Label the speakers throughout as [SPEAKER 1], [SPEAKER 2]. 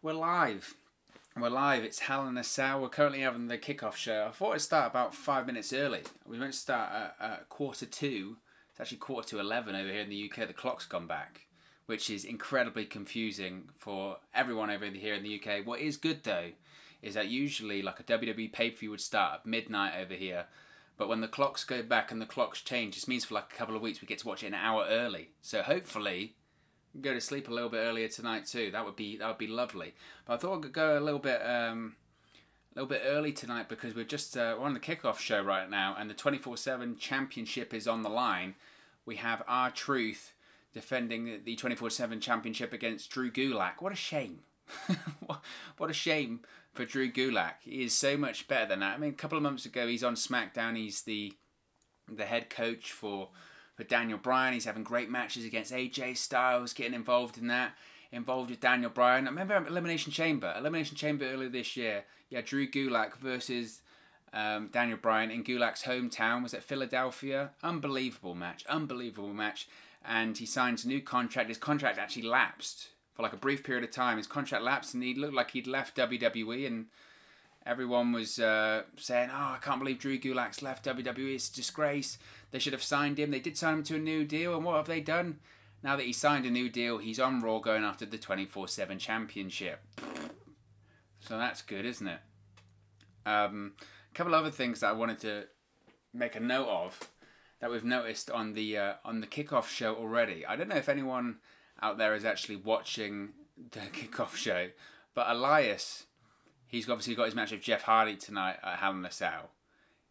[SPEAKER 1] We're live. We're live. It's Hell in a Cell. We're currently having the kickoff show. I thought it'd start about five minutes early. We meant to start at, at quarter two. It's actually quarter to eleven over here in the UK. The clock's gone back, which is incredibly confusing for everyone over here in the UK. What is good though is that usually like a WWE pay per view would start at midnight over here. But when the clocks go back and the clocks change, this means for like a couple of weeks we get to watch it an hour early. So hopefully go to sleep a little bit earlier tonight too. That would be that would be lovely. But I thought I could go a little bit um, a little bit early tonight because we're just uh, we're on the kickoff show right now, and the twenty four seven championship is on the line. We have R-Truth defending the twenty four seven championship against Drew Gulak. What a shame! what a shame for Drew Gulak. He is so much better than that. I mean, a couple of months ago, he's on SmackDown. He's the the head coach for for Daniel Bryan. He's having great matches against AJ Styles, getting involved in that. Involved with Daniel Bryan. I remember Elimination Chamber. Elimination Chamber earlier this year. Yeah, Drew Gulak versus um, Daniel Bryan in Gulak's hometown. Was at Philadelphia? Unbelievable match. Unbelievable match. And he signs a new contract. His contract actually lapsed for like a brief period of time. His contract lapsed and he looked like he'd left WWE and everyone was uh, saying, "Oh, I can't believe Drew Gulak's left WWE. It's a disgrace. They should have signed him. They did sign him to a new deal, and what have they done? Now that he signed a new deal, he's on Raw going after the twenty four seven championship. So that's good, isn't it? Um, a couple other things that I wanted to make a note of that we've noticed on the uh, on the kickoff show already. I don't know if anyone out there is actually watching the kickoff show, but Elias he's obviously got his match with Jeff Hardy tonight at Hell in a Cell.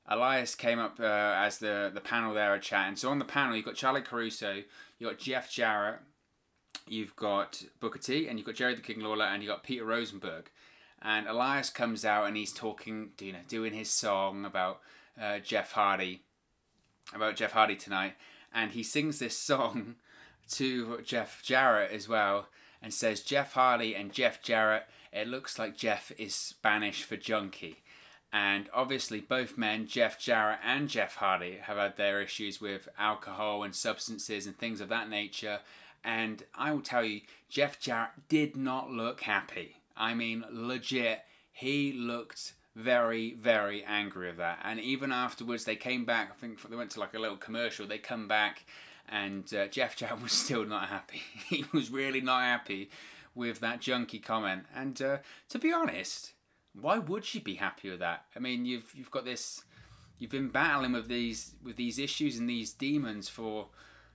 [SPEAKER 1] Elias came up uh, as the the panel there at chatting. So on the panel, you've got Charlie Caruso, you've got Jeff Jarrett, you've got Booker T, and you've got Jerry the King Lawler, and you've got Peter Rosenberg. And Elias comes out and he's talking, you know, doing his song about uh, Jeff Hardy, about Jeff Hardy tonight, and he sings this song to Jeff Jarrett as well, and says Jeff Hardy and Jeff Jarrett it looks like Jeff is Spanish for junkie. And obviously, both men, Jeff Jarrett and Jeff Hardy, have had their issues with alcohol and substances and things of that nature. And I will tell you, Jeff Jarrett did not look happy. I mean, legit, he looked very, very angry of that. And even afterwards, they came back. I think they went to like a little commercial. They come back, and uh, Jeff Jarrett was still not happy. he was really not happy with that junkie comment. And uh, to be honest, why would she be happy with that? I mean, you've you've got this, you've been battling with these with these issues and these demons for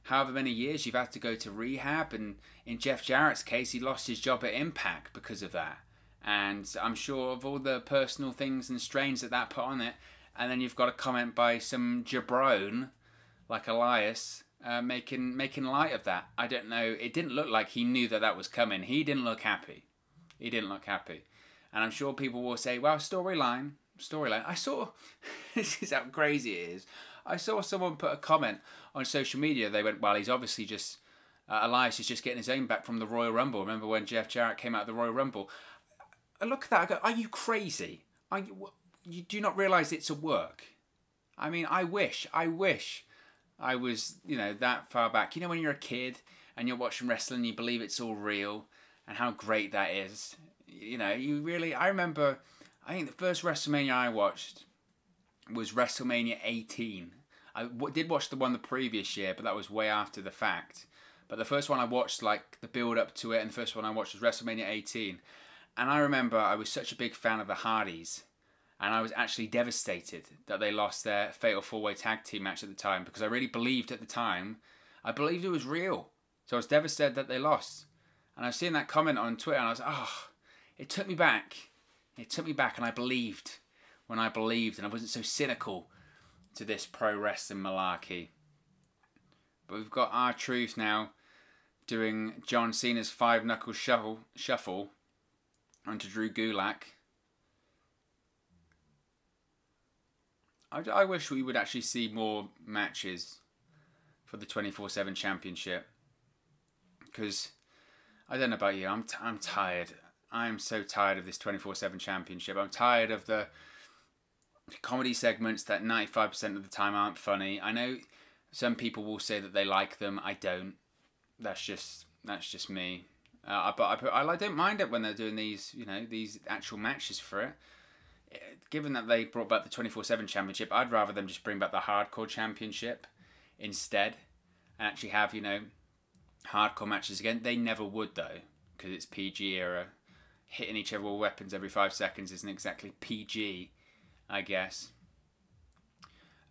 [SPEAKER 1] however many years. You've had to go to rehab, and in Jeff Jarrett's case, he lost his job at Impact because of that. And I'm sure of all the personal things and strains that that put on it. And then you've got a comment by some jabron like Elias uh, making making light of that. I don't know. It didn't look like he knew that that was coming. He didn't look happy. He didn't look happy, and I'm sure people will say, "Well, storyline, storyline." I saw. this is how crazy it is. I saw someone put a comment on social media. They went, "Well, he's obviously just uh, Elias is just getting his own back from the Royal Rumble." Remember when Jeff Jarrett came out of the Royal Rumble? I look at that. I go, "Are you crazy? Are you, you do not realise it's a work?" I mean, I wish, I wish I was, you know, that far back. You know, when you're a kid and you're watching wrestling, you believe it's all real and how great that is. You know, you really. I remember, I think the first WrestleMania I watched was WrestleMania 18. I did watch the one the previous year, but that was way after the fact. But the first one I watched, like the build up to it, and the first one I watched was WrestleMania 18. And I remember I was such a big fan of the Hardys and I was actually devastated that they lost their fatal four way tag team match at the time because I really believed at the time, I believed it was real. So I was devastated that they lost. And I was seeing that comment on Twitter and I was, oh, it took me back. It took me back and I believed when I believed and I wasn't so cynical to this pro wrestling malarkey. But we've got R-Truth now doing John Cena's five knuckle shuffle, shuffle onto Drew Gulak. I, I wish we would actually see more matches for the 24 7 championship. Because I don't know about you, I'm, t- I'm tired. I'm so tired of this 24 7 championship. I'm tired of the comedy segments that 95% of the time aren't funny. I know some people will say that they like them. I don't. That's just that's just me. Uh, but I, I don't mind it when they're doing these, you know, these actual matches for it. Given that they brought back the twenty four seven championship, I'd rather them just bring back the hardcore championship instead, and actually have you know hardcore matches again. They never would though, because it's PG era. Hitting each other with weapons every five seconds isn't exactly PG, I guess.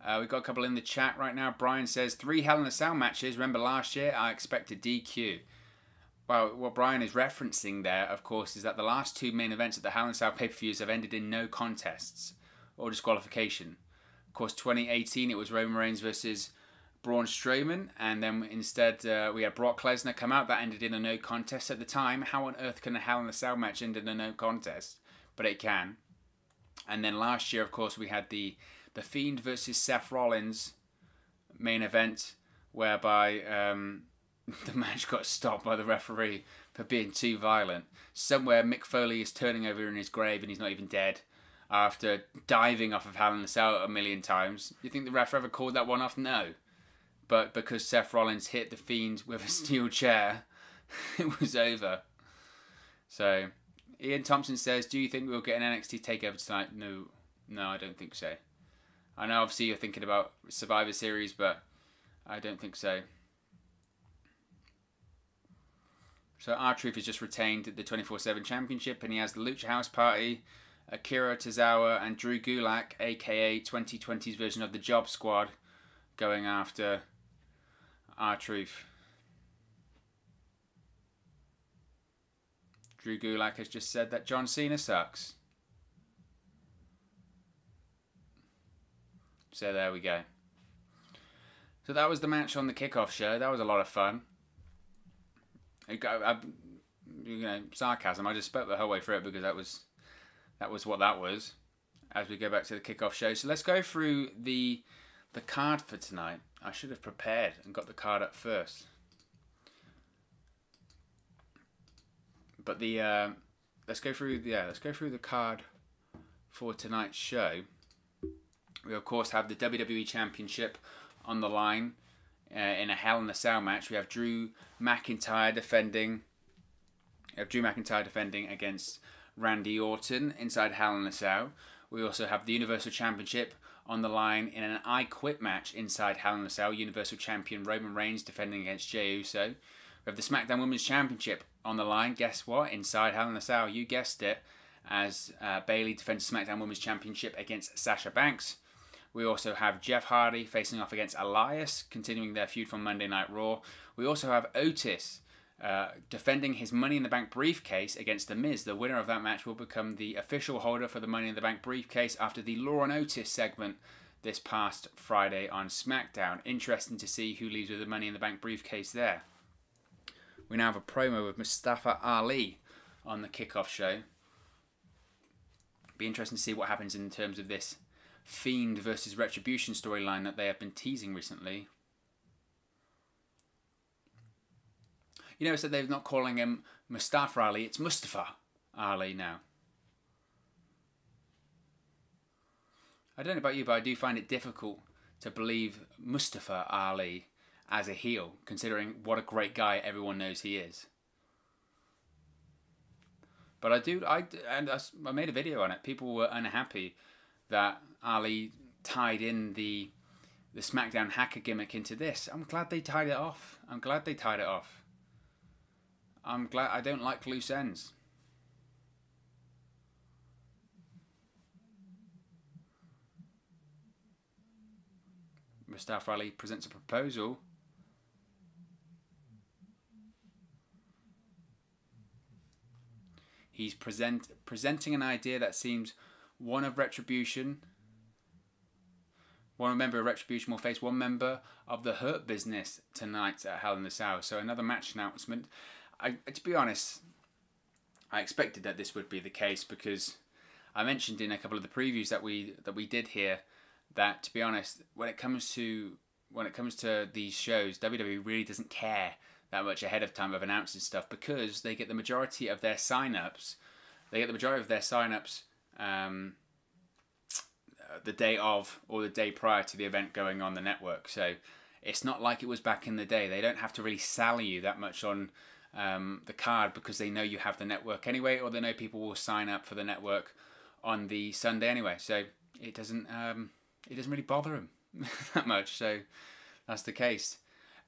[SPEAKER 1] Uh, we've got a couple in the chat right now. Brian says three Hell in a Cell matches. Remember last year I expected DQ. Well, what Brian is referencing there, of course, is that the last two main events at the Hell in Cell pay per views have ended in no contests or disqualification. Of course, 2018 it was Roman Reigns versus Braun Strowman, and then instead uh, we had Brock Lesnar come out. That ended in a no contest at the time. How on earth can a Hell in a Cell match end in a no contest? But it can. And then last year, of course, we had the the Fiend versus Seth Rollins main event, whereby um, the match got stopped by the referee for being too violent. Somewhere Mick Foley is turning over in his grave and he's not even dead after diving off of Hell in a Cell a million times. You think the ref ever called that one off? No. But because Seth Rollins hit the Fiend with a steel chair, it was over. So, Ian Thompson says, Do you think we'll get an NXT takeover tonight? No, no, I don't think so. I know obviously you're thinking about Survivor Series, but I don't think so. So R-Truth has just retained the 24/7 championship, and he has the Lucha House Party, Akira Tozawa, and Drew Gulak, aka 2020's version of the Job Squad, going after R-Truth. Drew Gulak has just said that John Cena sucks. So there we go. So that was the match on the kickoff show. That was a lot of fun. I, I, you know, sarcasm. I just spoke the whole way through it because that was that was what that was. As we go back to the kickoff show, so let's go through the the card for tonight. I should have prepared and got the card up first. But the uh, let's go through yeah let's go through the card for tonight's show. We of course have the WWE Championship on the line uh, in a Hell in a Cell match. We have Drew McIntyre defending. We have Drew McIntyre defending against Randy Orton inside Hell in a Cell. We also have the Universal Championship on the line in an I Quit match inside Hell in a Cell. Universal Champion Roman Reigns defending against Jey Uso. We have the SmackDown Women's Championship on the line. Guess what? Inside Hell in a Cell, you guessed it, as uh, Bayley defends SmackDown Women's Championship against Sasha Banks. We also have Jeff Hardy facing off against Elias, continuing their feud from Monday Night Raw. We also have Otis uh, defending his Money in the Bank briefcase against The Miz. The winner of that match will become the official holder for the Money in the Bank briefcase after the Law and Otis segment this past Friday on SmackDown. Interesting to see who leaves with the Money in the Bank briefcase there. We now have a promo with Mustafa Ali on the kickoff show. Be interesting to see what happens in terms of this Fiend versus Retribution storyline that they have been teasing recently. You notice that they're not calling him Mustafa Ali, it's Mustafa Ali now. I don't know about you, but I do find it difficult to believe Mustafa Ali as a heel, considering what a great guy everyone knows he is. But I do, I and I made a video on it. People were unhappy that Ali tied in the the SmackDown hacker gimmick into this. I'm glad they tied it off. I'm glad they tied it off. I'm glad I don't like loose ends. Mustafa Ali presents a proposal. He's present presenting an idea that seems one of Retribution. One member of Retribution will face one member of the Hurt Business tonight at Hell in the Cell. So another match announcement. I, to be honest, I expected that this would be the case because I mentioned in a couple of the previews that we that we did here that to be honest, when it comes to when it comes to these shows, WWE really doesn't care that much ahead of time of announcing stuff because they get the majority of their sign-ups. They get the majority of their sign-ups um, the day of or the day prior to the event going on the network. So it's not like it was back in the day. They don't have to really sell you that much on um, the card because they know you have the network anyway, or they know people will sign up for the network on the Sunday anyway. So it doesn't um, it doesn't really bother them that much. So that's the case.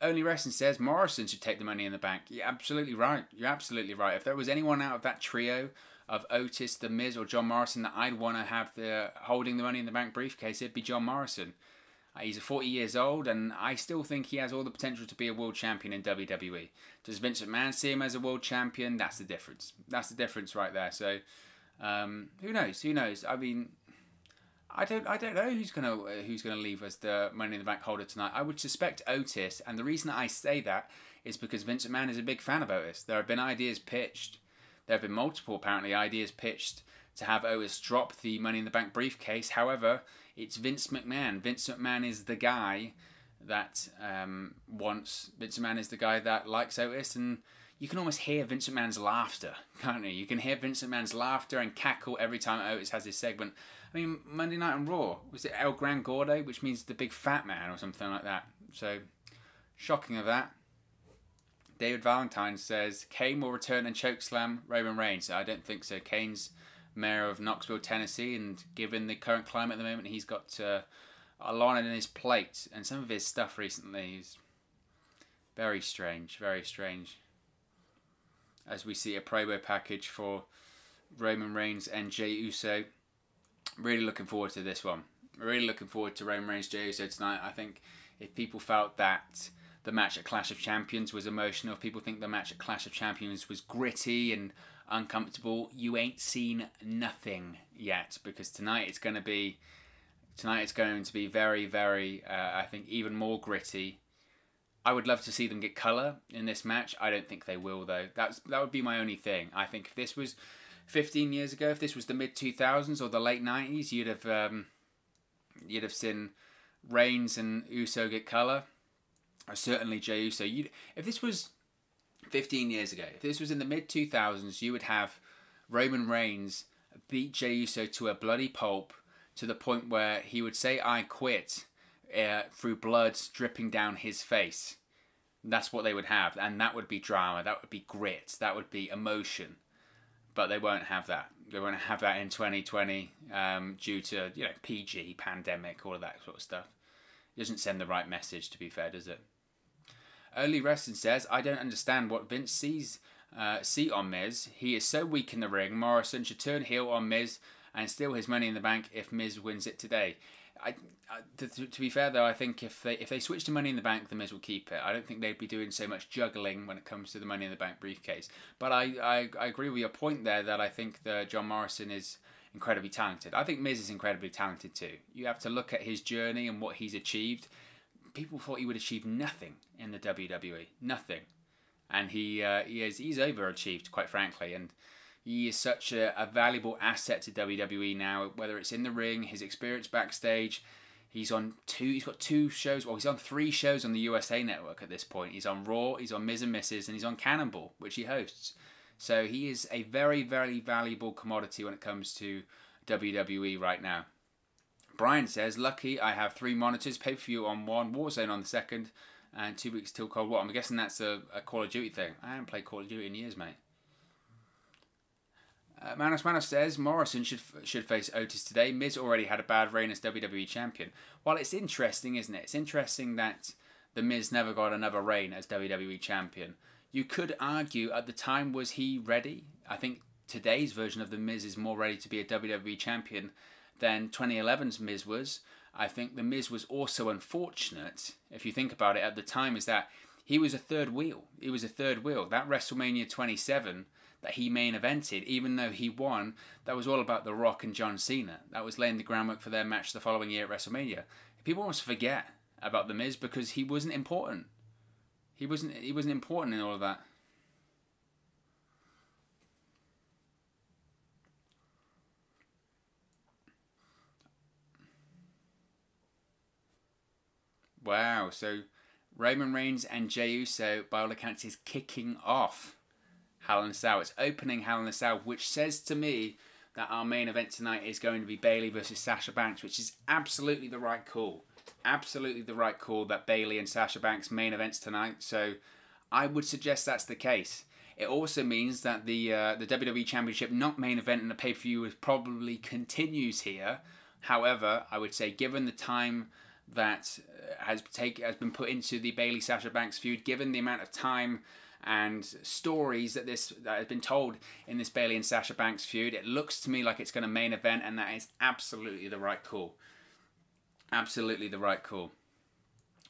[SPEAKER 1] Only Wrestling says Morrison should take the money in the bank. You're absolutely right. You're absolutely right. If there was anyone out of that trio of Otis, The Miz, or John Morrison that I'd want to have the holding the money in the bank briefcase, it'd be John Morrison. Uh, he's 40 years old, and I still think he has all the potential to be a world champion in WWE. Does Vince McMahon see him as a world champion? That's the difference. That's the difference right there. So, um, who knows? Who knows? I mean, I don't, I don't know who's gonna uh, who's gonna leave as the Money in the Bank holder tonight. I would suspect Otis, and the reason I say that is because Vince McMahon is a big fan of Otis. There have been ideas pitched. There have been multiple apparently ideas pitched to have Otis drop the Money in the Bank briefcase. However, it's Vince McMahon. Vince McMahon is the guy that um, wants. Vince McMahon is the guy that likes Otis, and you can almost hear Vince McMahon's laughter, can't you? You can hear Vince McMahon's laughter and cackle every time Otis has his segment. I mean, Monday Night on Raw was it El Gran Gordo, which means the big fat man or something like that. So, shocking of that. David Valentine says Kane will return and chokeslam Roman Reigns. I don't think so. Kane's mayor of Knoxville, Tennessee, and given the current climate at the moment, he's got uh, a lot in his plate, and some of his stuff recently is very strange, very strange. As we see a promo package for Roman Reigns and Jey Uso. Really looking forward to this one. Really looking forward to Roman Reigns Jey Uso tonight. I think if people felt that the match at Clash of Champions was emotional, if people think the match at Clash of Champions was gritty and uncomfortable, you ain't seen nothing yet because tonight it's going to be tonight it's going to be very very uh, I think even more gritty. I would love to see them get color in this match. I don't think they will though. That's that would be my only thing. I think if this was 15 years ago, if this was the mid 2000s or the late 90s, you'd have um, you'd have seen Reigns and Uso get color. Certainly Jey Uso. You'd, if this was 15 years ago, if this was in the mid 2000s, you would have Roman Reigns beat Jey Uso to a bloody pulp to the point where he would say, I quit uh, through blood dripping down his face. That's what they would have. And that would be drama. That would be grit. That would be emotion. But they won't have that. They won't have that in 2020 um, due to, you know, PG, pandemic, all of that sort of stuff. It doesn't send the right message, to be fair, does it? Early Wrestling says, I don't understand what Vince sees uh, see on Miz. He is so weak in the ring. Morrison should turn heel on Miz and steal his money in the bank if Miz wins it today. I, to, to, be fair though, I think if they if they switch to Money in the Bank, the Miz will keep it. I don't think they'd be doing so much juggling when it comes to the Money in the Bank briefcase. But I, I, I agree with your point there that I think the John Morrison is incredibly talented. I think Miz is incredibly talented too. You have to look at his journey and what he's achieved. People thought he would achieve nothing in the WWE, nothing, and he uh, he is he's overachieved quite frankly, and he is such a, a valuable asset to WWE now. Whether it's in the ring, his experience backstage. He's on two. He's got two shows. Well, he's on three shows on the USA Network at this point. He's on Raw. He's on Miz and Mrs. and he's on Cannonball, which he hosts. So he is a very, very valuable commodity when it comes to WWE right now. Brian says, Lucky I have three monitors, pay per view on one, Warzone on the second, and two weeks till Cold War. I'm guessing that's a, a Call of Duty thing. I haven't played Call of Duty in years, mate. Uh, Manos Manos says Morrison should should face Otis today. Miz already had a bad reign as WWE champion. Well, it's interesting, isn't it? It's interesting that the Miz never got another reign as WWE champion. You could argue at the time was he ready? I think today's version of the Miz is more ready to be a WWE champion than 2011's Miz was. I think the Miz was also unfortunate, if you think about it at the time, is that he was a third wheel. He was a third wheel. That WrestleMania 27 that he main evented, even though he won, that was all about The Rock and John Cena. That was laying the groundwork for their match the following year at WrestleMania. People almost forget about the Miz because he wasn't important. He wasn't. He wasn't important in all of that. Wow. So Roman Reigns and Jey Uso, by all accounts, is kicking off Hell in a Cell. It's opening Hell in a Cell, which says to me that our main event tonight is going to be Bayley versus Sasha Banks, which is absolutely the right call. Absolutely the right call that Bayley and Sasha Banks main events tonight. So I would suggest that's the case. It also means that the uh, the WWE Championship not main event in the pay per view is probably continues here. However, I would say given the time that uh, has take has been put into the Bayley Sasha Banks feud, given the amount of time and stories that this that has been told in this Bayley and Sasha Banks feud, it looks to me like it's going to main event, and that is absolutely the right call. Absolutely the right call.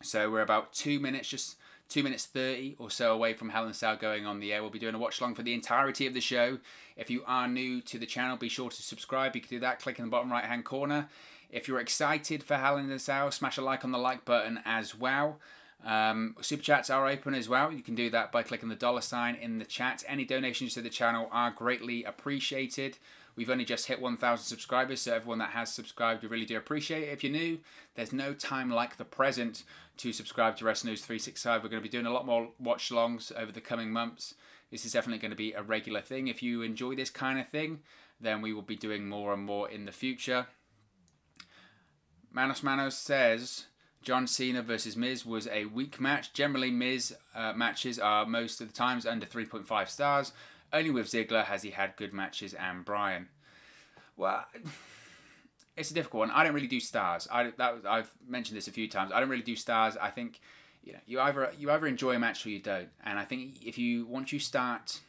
[SPEAKER 1] So we're about two minutes, just two minutes 30 or so away from Hell in Cell going on the air. We'll be doing a watch along for the entirety of the show. If you are new to the channel, be sure to subscribe. You can do that, click in the bottom right hand corner. If you're excited for in a Cell, smash a like on the like button as well. Um, super chats are open as well. You can do that by clicking the dollar sign in the chat. Any donations to the channel are greatly appreciated. We've only just hit 1,000 subscribers, so everyone that has subscribed, we really do appreciate it. If you're new, there's no time like the present to subscribe to Wrestling News 365. We're going to be doing a lot more watch longs over the coming months. This is definitely going to be a regular thing. If you enjoy this kind of thing, then we will be doing more and more in the future. Manos Manos says John Cena versus Miz was a weak match. Generally, Miz uh, matches are most of the times under 3.5 stars. Only with Ziggler has he had good matches and Bryan. Well, it's a difficult one. I don't really do stars. I that I've mentioned this a few times. I don't really do stars. I think you know you either you either enjoy a match or you don't. And I think if you once you start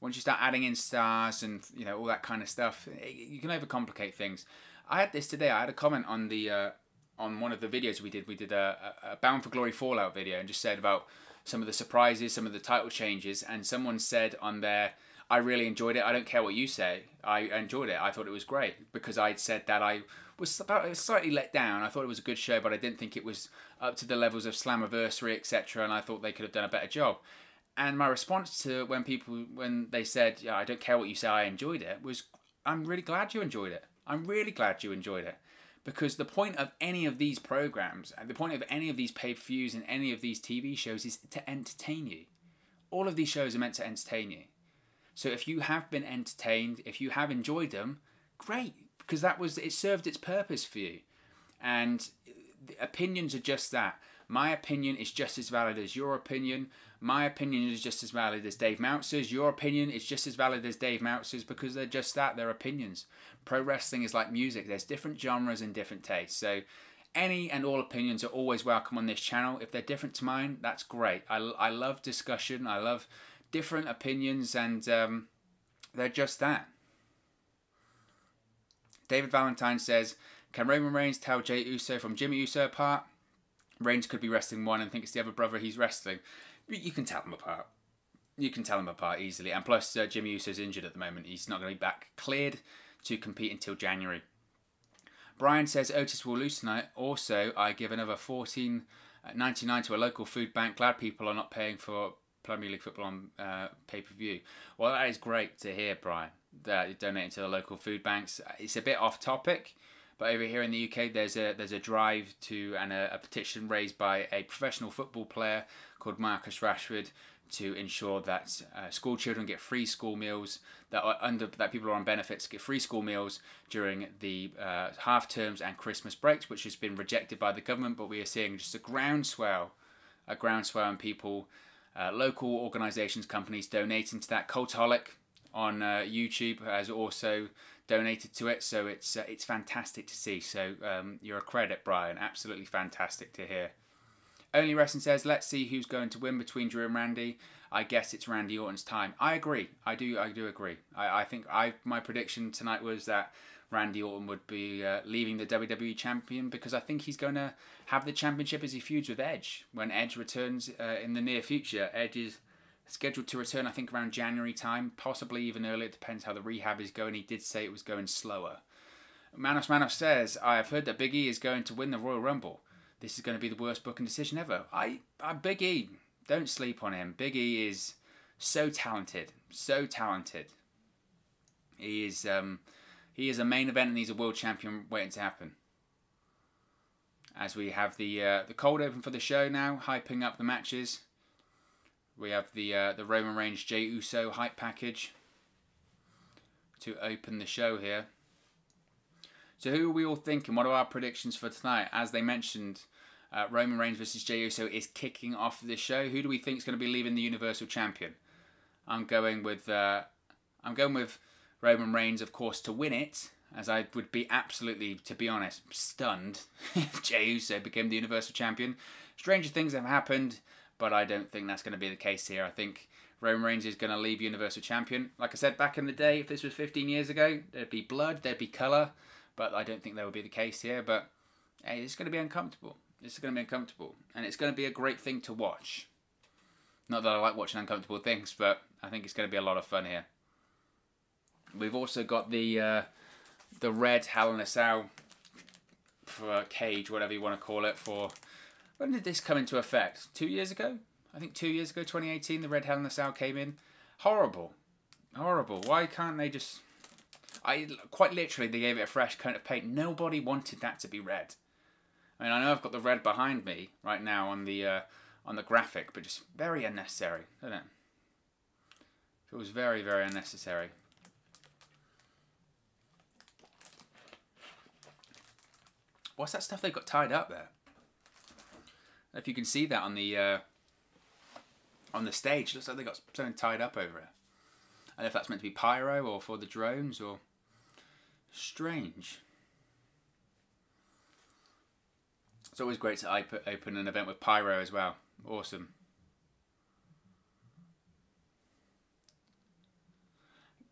[SPEAKER 1] once you start adding in stars and you know all that kind of stuff, you can overcomplicate things. I had this today. I had a comment on the uh, on one of the videos we did. We did a, a Bound for Glory Fallout video and just said about some of the surprises, some of the title changes, and someone said on there, I really enjoyed it. I don't care what you say. I enjoyed it. I thought it was great because I'd said that I was about slightly let down. I thought it was a good show, but I didn't think it was up to the levels of Slammiversary, etc. And I thought they could have done a better job. And my response to when people when they said, "Yeah, I don't care what you say. I enjoyed it," was, "I'm really glad you enjoyed it. I'm really glad you enjoyed it." Because the point of any of these programs, and the point of any of these pay per views and any of these TV shows is to entertain you. All of these shows are meant to entertain you. So if you have been entertained, if you have enjoyed them, great, because that was it served its purpose for you. And uh, opinions are just that. My opinion is just as valid as your opinion. My opinion is just as valid as Dave Meltzer's. Your opinion is just as valid as Dave Meltzer's because they're just that, they're opinions. Pro wrestling is like music, there's different genres and different tastes. So any and all opinions are always welcome on this channel. If they're different to mine, that's great. I, I love discussion, I love different opinions, and um, they're just that. David Valentine says, Can Roman Reigns tell Jey Uso from Jimmy Uso apart? Reigns could be wrestling one and think it's the other brother he's wrestling. You can tell them apart. You can tell them apart easily. And plus, uh, Jimmy Uso's injured at the moment. He's not going to be back cleared to compete until January. Brian says Otis will lose tonight. Also, I give another fourteen ninety nine to a local food bank. Glad people are not paying for Premier League football on uh, pay per view. Well, that is great to hear, Brian. That you're donating to the local food banks. It's a bit off topic, but over here in the UK, there's a there's a drive to and a, a petition raised by a professional football player called Marcus Rashford to ensure that uh, school children get free school meals that are under that people are on benefits get free school meals during the uh, half terms and Christmas breaks, which has been rejected by the government. But we are seeing just a groundswell, a groundswell, and people, uh, local organisations, companies donating to that. Cultaholic on uh, YouTube has also donated to it, so it's uh, it's fantastic to see. So um, you're a credit, Brian. Absolutely fantastic to hear. Only Wrestling says, let's see who's going to win between Drew and Randy. I guess it's Randy Orton's time. I agree. I do. I do agree. I, I think I my prediction tonight was that Randy Orton would be uh, leaving the WWE champion because I think he's going to have the championship as he feuds with Edge when Edge returns uh, in the near future. Edge is scheduled to return, I think, around January time, possibly even earlier. It depends how the rehab is going. He did say it was going slower. Manos Manos says, I have heard that Big E is going to win the Royal Rumble this is going to be the worst booking decision ever. I, I Big E, don't sleep on him. Big E is so talented, so talented. He is um, he is a main event and he's a world champion waiting to happen. As we have the uh, the cold open for the show now, hyping up the matches. We have the uh, the Roman Reigns Jey Uso hype package to open the show here. So who are we all thinking? What are our predictions for tonight? As they mentioned, uh, Roman Reigns versus Jey Uso is kicking off the show. Who do we think is going to be leaving the Universal Champion? I'm going with uh, I'm going with Roman Reigns, of course, to win it. As I would be absolutely, to be honest, stunned if Jey Uso became the Universal Champion. Stranger things have happened, but I don't think that's going to be the case here. I think Roman Reigns is going to leave Universal Champion. Like I said back in the day, if this was 15 years ago, there'd be blood, there'd be colour, but I don't think that would be the case here. But hey, it's going to be uncomfortable. It's going to be uncomfortable, and it's going to be a great thing to watch. Not that I like watching uncomfortable things, but I think it's going to be a lot of fun here. We've also got the uh, the red Hell in a Cell for cage, whatever you want to call it. For when did this come into effect? Two years ago, I think. Two years ago, 2018, the red Hell in the Cell came in. Horrible, horrible. Why can't they just? I quite literally they gave it a fresh coat of paint. Nobody wanted that to be red. I mean, I know I've got the red behind me right now on the uh, on the graphic, but just very unnecessary, isn't it? It was very, very unnecessary. What's that stuff they've got tied up there? If you can see that on the uh, on the stage, looks like they got something tied up over it. I don't know if that's meant to be pyro or for the drones or strange. It's always great to open an event with pyro as well. Awesome.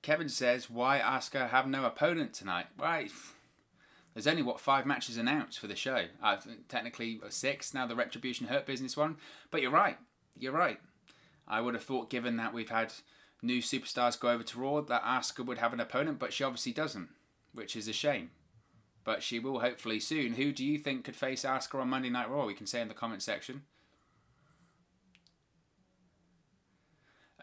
[SPEAKER 1] Kevin says, why Asuka have no opponent tonight? Right. There's only, what, five matches announced for the show. Uh, technically six, now the Retribution Hurt Business one. But you're right. You're right. I would have thought, given that we've had new superstars go over to Raw, that Asuka would have an opponent, but she obviously doesn't, which is a shame. But she will hopefully soon. Who do you think could face Asuka on Monday Night Raw? We can say in the comment section.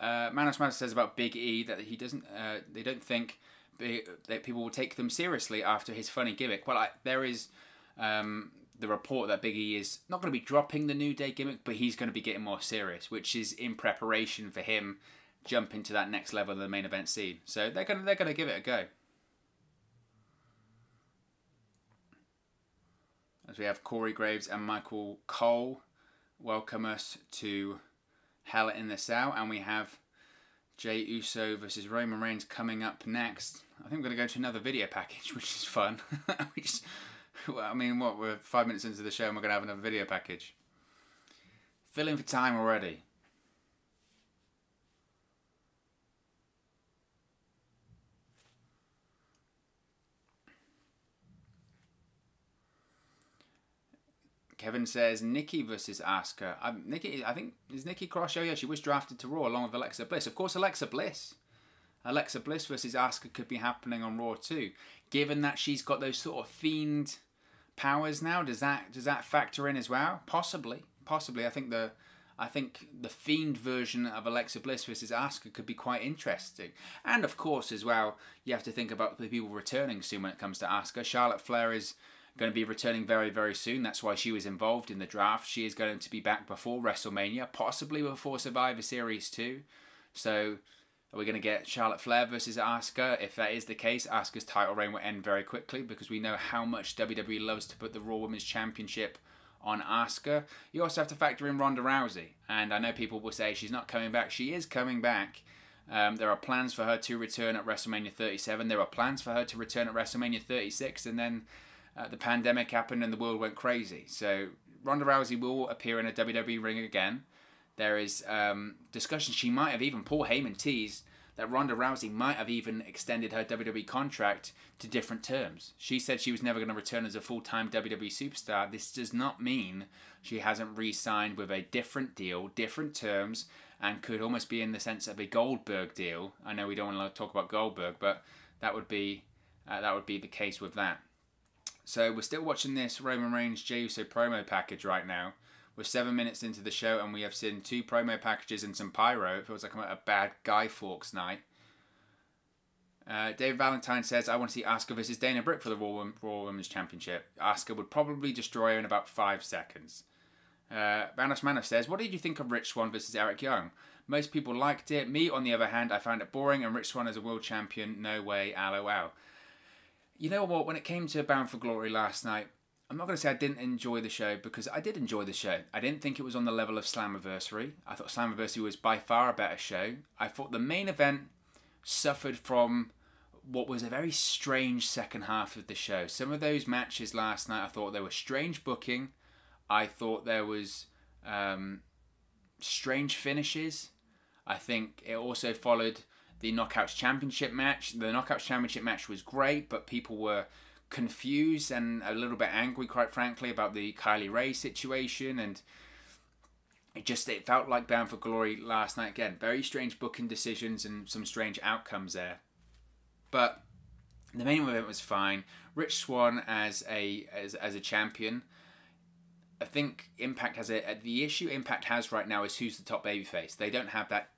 [SPEAKER 1] Uh, Manos Manos says about Big E that he doesn't. Uh, they don't think that people will take them seriously after his funny gimmick. Well, I, there is um, the report that Big E is not going to be dropping the New Day gimmick, but he's going to be getting more serious, which is in preparation for him jumping to that next level of the main event scene. So they're going to they're going to give it a go. As we have Corey Graves and Michael Cole welcome us to Hell in the Cell, and we have Jey Uso versus Roman Reigns coming up next. I think we're going to go to another video package, which is fun. we just, well, I mean, what, we're five minutes into the show and we're going to have another video package. Filling for time already. Kevin says Nikki versus Asuka. Um, Nikki, I think is Nikki Cross. Oh yeah, she was drafted to Raw along with Alexa Bliss. Of course, Alexa Bliss. Alexa Bliss versus Asuka could be happening on Raw too. Given that she's got those sort of fiend powers now, does that does that factor in as well? Possibly, possibly. I think the I think the fiend version of Alexa Bliss versus Asuka could be quite interesting. And of course, as well, you have to think about the people returning soon when it comes to Asuka. Charlotte Flair is going to be returning very, very soon. That's why she was involved in the draft. She is going to be back before WrestleMania, possibly before Survivor Series 2. So, are we going to get Charlotte Flair versus Asuka? If that is the case, Asuka's title reign will end very quickly because we know how much WWE loves to put the Raw Women's Championship on Asuka. You also have to factor in Ronda Rousey. And I know people will say she's not coming back. She is coming back. Um, there are plans for her to return at WrestleMania 37. There are plans for her to return at WrestleMania 36. And then uh, the pandemic happened and the world went crazy. So Ronda Rousey will appear in a WWE ring again. There is um, discussion she might have even Paul Heyman teased that Ronda Rousey might have even extended her WWE contract to different terms. She said she was never going to return as a full-time WWE superstar. This does not mean she hasn't re-signed with a different deal, different terms, and could almost be in the sense of a Goldberg deal. I know we don't want to talk about Goldberg, but that would be uh, that would be the case with that. So we're still watching this Roman Reigns Jey Uso promo package right now. We're seven minutes into the show and we have seen two promo packages and some pyro. It feels like I'm at a bad Guy Fawkes night. Uh, David Valentine says, I want to see Asuka versus Dana Brooke for the Raw, Raw Women's Championship. Asuka would probably destroy her in about five seconds. Uh, Manos Manos says, What did you think of Rich Swann versus Eric Young? Most people liked it. Me, on the other hand, I found it boring, and Rich Swann as a world champion, no way, lol. You know what? When it came to Bound for Glory last night, I'm not going to say I didn't enjoy the show because I did enjoy the show. I didn't think it was on the level of Slammiversary. I thought Slammiversary was by far a better show. I thought the main event suffered from what was a very strange second half of the show. Some of those matches last night, I thought there was strange booking. I thought there was um, strange finishes. I think it also followed the Knockouts Championship match. The Knockouts Championship match was great, but people were confused and a little bit angry, quite frankly, about the Kylie Rae situation. And it just it felt like Bound for Glory last night again. Very strange booking decisions and some strange outcomes there. But the main event was fine. Rich Swann as a as, as a champion. I think Impact has a the issue Impact has right now is who's the top babyface. They don't have that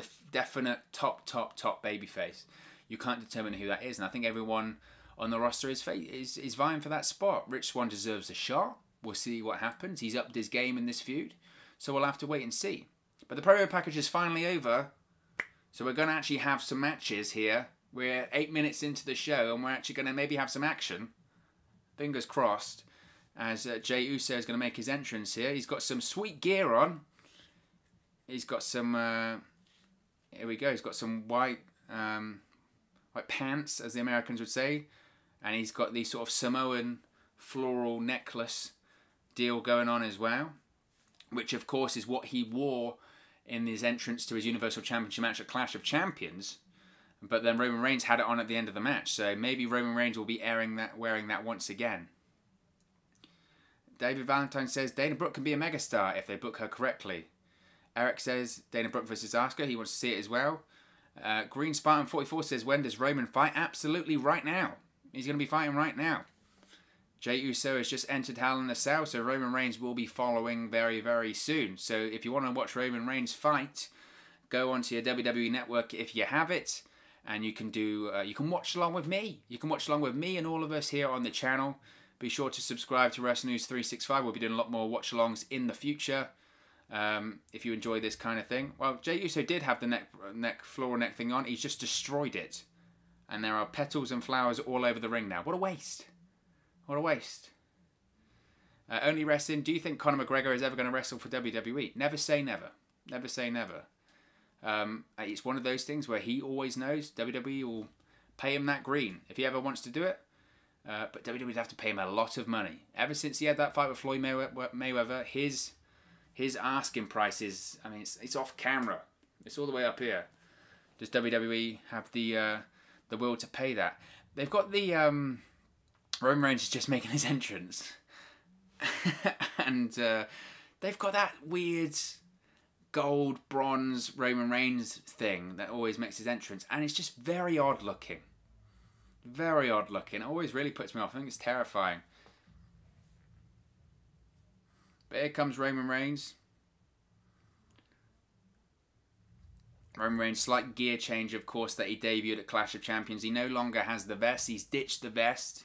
[SPEAKER 1] d- definite top top top babyface. You can't determine who that is, and I think everyone on the roster is is is vying for that spot. Rich Swann deserves a shot. We'll see what happens. He's upped his game in this feud, so we'll have to wait and see. But the promo package is finally over, so we're going to actually have some matches here. We're eight minutes into the show, and we're actually going to maybe have some action. Fingers crossed as uh, Jey Uso is going to make his entrance here. He's got some sweet gear on. He's got some. Uh, here we go. He's got some white, um, white pants, as the Americans would say, and he's got the sort of Samoan floral necklace deal going on as well, which of course is what he wore in his entrance to his Universal Championship match at Clash of Champions. But then Roman Reigns had it on at the end of the match, so maybe Roman Reigns will be airing that, wearing that once again. David Valentine says Dana Brooke can be a megastar if they book her correctly. Eric says Dana Brooke versus Asuka. He wants to see it as well. Uh, Green Spartan 44 says when does Roman fight? Absolutely right now. He's going to be fighting right now. Jey Uso has just entered Hell in a Cell, so Roman Reigns will be following very, very soon. So if you want to watch Roman Reigns fight, go onto your WWE network if you have it, and you can do uh, you can watch along with me. You can watch along with me and all of us here on the channel. Be sure to subscribe to Wrestle News 365. We'll be doing a lot more watch alongs in the future. Um, if you enjoy this kind of thing. Well, Jey Uso did have the neck, neck floral neck thing on. He's just destroyed it. And there are petals and flowers all over the ring now. What a waste. What a waste. Uh, only wrestling. Do you think Conor McGregor is ever going to wrestle for WWE? Never say never. Never say never. Um, it's one of those things where he always knows WWE will pay him that green. If he ever wants to do it, uh, but WWE would have to pay him a lot of money. Ever since he had that fight with Floyd Mayweather, his his asking price is, I mean, it's, it's off camera. It's all the way up here. Does WWE have the uh, the will to pay that? They've got the um, Roman Reigns is just making his entrance, and uh, they've got that weird gold bronze Roman Reigns thing that always makes his entrance, and it's just very odd looking. Very odd looking. It always really puts me off. I think it's terrifying. But here comes Roman Reigns. Roman Reigns, slight gear change, of course, that he debuted at Clash of Champions. He no longer has the vest. He's ditched the vest.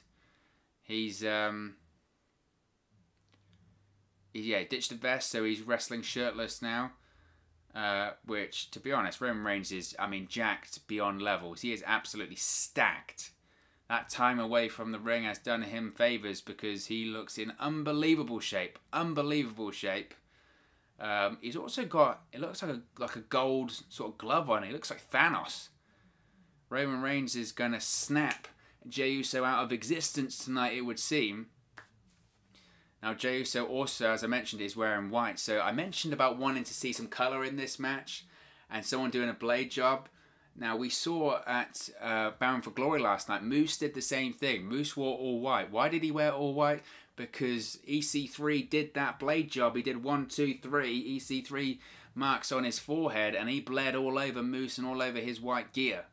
[SPEAKER 1] He's um, yeah, ditched the vest, so he's wrestling shirtless now. Uh, which, to be honest, Roman Reigns is, I mean, jacked beyond levels. He is absolutely stacked that time away from the ring has done him favours because he looks in unbelievable shape. Unbelievable shape. Um, he's also got it looks like a like a gold sort of glove on. He looks like Thanos. Roman Reigns is gonna snap Jey Uso out of existence tonight. It would seem. Now Jey Uso also, as I mentioned, is wearing white. So I mentioned about wanting to see some color in this match, and someone doing a blade job. Now we saw at uh, Bound for Glory last night, Moose did the same thing. Moose wore all white. Why did he wear all white? Because EC3 did that blade job. He did one, two, three. EC3 marks on his forehead, and he bled all over Moose and all over his white gear.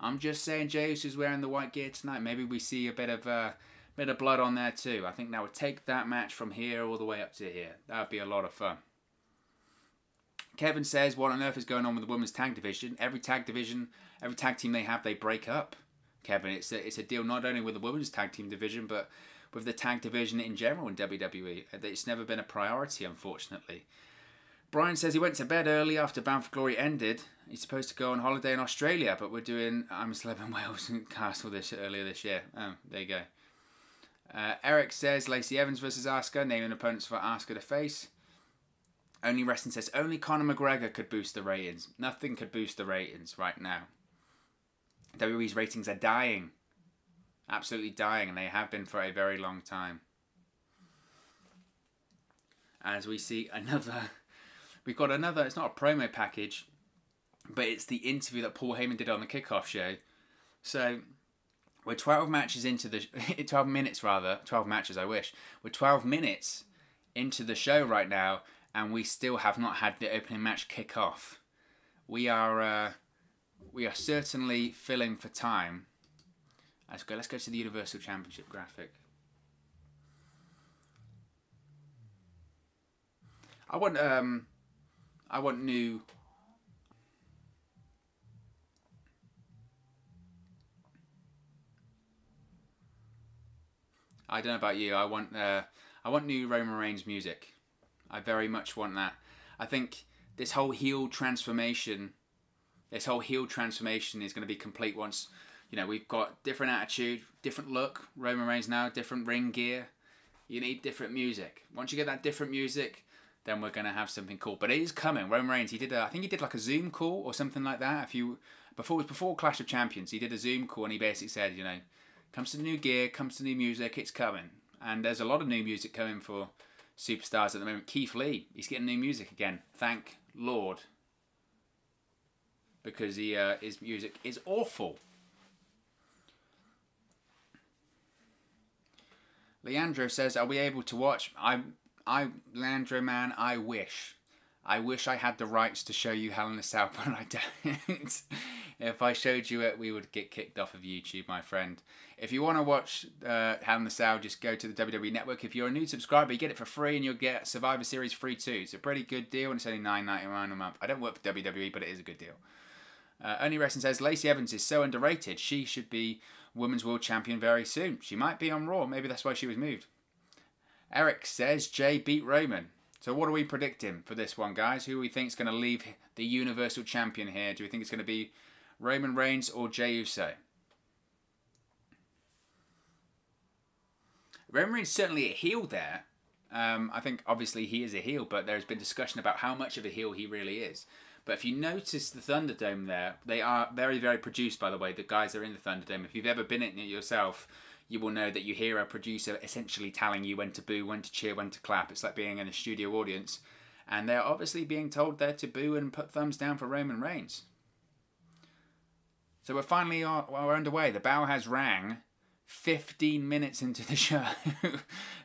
[SPEAKER 1] I'm just saying, Jace is wearing the white gear tonight. Maybe we see a bit of uh, bit of blood on there too. I think that would take that match from here all the way up to here. That would be a lot of fun. Kevin says, What on earth is going on with the women's tag division? Every tag division, every tag team they have, they break up. Kevin, it's a, it's a deal not only with the women's tag team division, but with the tag division in general in WWE. It's never been a priority, unfortunately. Brian says he went to bed early after Bound for Glory ended. He's supposed to go on holiday in Australia, but we're doing I'm a Celeb in Wales and Castle this earlier this year. Oh, there you go. Uh, Eric says Lacey Evans versus Asuka, naming opponents for Asuka to face. Only Wrestling says only Conor McGregor could boost the ratings. Nothing could boost the ratings right now. WWE's ratings are dying. Absolutely dying, and they have been for a very long time. As we see another, we've got another, it's not a promo package, but it's the interview that Paul Heyman did on the kickoff show. So we're 12 matches into the 12 minutes rather 12 matches i wish we're 12 minutes into the show right now and we still have not had the opening match kick off we are uh, we are certainly filling for time let's go let's go to the universal championship graphic i want um i want new I don't know about you. I want uh, I want new Roman Reigns music. I very much want that. I think this whole heel transformation, this whole heel transformation is going to be complete once you know we've got different attitude, different look. Roman Reigns now, different ring gear. You need different music. Once you get that different music, then we're going to have something cool. But it is coming. Roman Reigns, he did a, I think he did like a Zoom call or something like that. If you before it was before Clash of Champions, he did a Zoom call and he basically said, you know, comes to new gear, comes to new music, it's coming. And there's a lot of new music coming for superstars at the moment. Keith Lee, he's getting new music again. Thank Lord. Because he, uh, his music is awful. Leandro says, "Are we able to watch?" I, I, Leandro man, I wish, I wish I had the rights to show you Hell in a Cell, but I don't. if I showed you it, we would get kicked off of YouTube, my friend. If you want to watch uh, Hell in the Cell, just go to the WWE Network. If you're a new subscriber, you get it for free and you'll get Survivor Series free too. It's a pretty good deal and it's only nine ninety nine a month. I don't work for WWE, but it is a good deal. Uh, Only Wrestling says Lacey Evans is so underrated. She should be Women's World Champion very soon. She might be on Raw. Maybe that's why she was moved. Eric says Jey beat Roman. So what are we predicting for this one, guys? Who we think is going to leave the Universal Champion here? Do we think it's going to be Roman Reigns or Jey Uso? Roman Reigns certainly a heel there. Um, I think obviously he is a heel, but there's been discussion about how much of a heel he really is. But if you notice the Thunderdome there, they are very, very produced, by the way. The guys are in the Thunderdome. If you've ever been in it yourself, you will know that you hear a producer essentially telling you when to boo, when to cheer, when to clap. It's like being in a studio audience. And they're obviously being told there to boo and put thumbs down for Roman Reigns. So we're finally well, we're underway. The bell has rang 15 minutes into the show.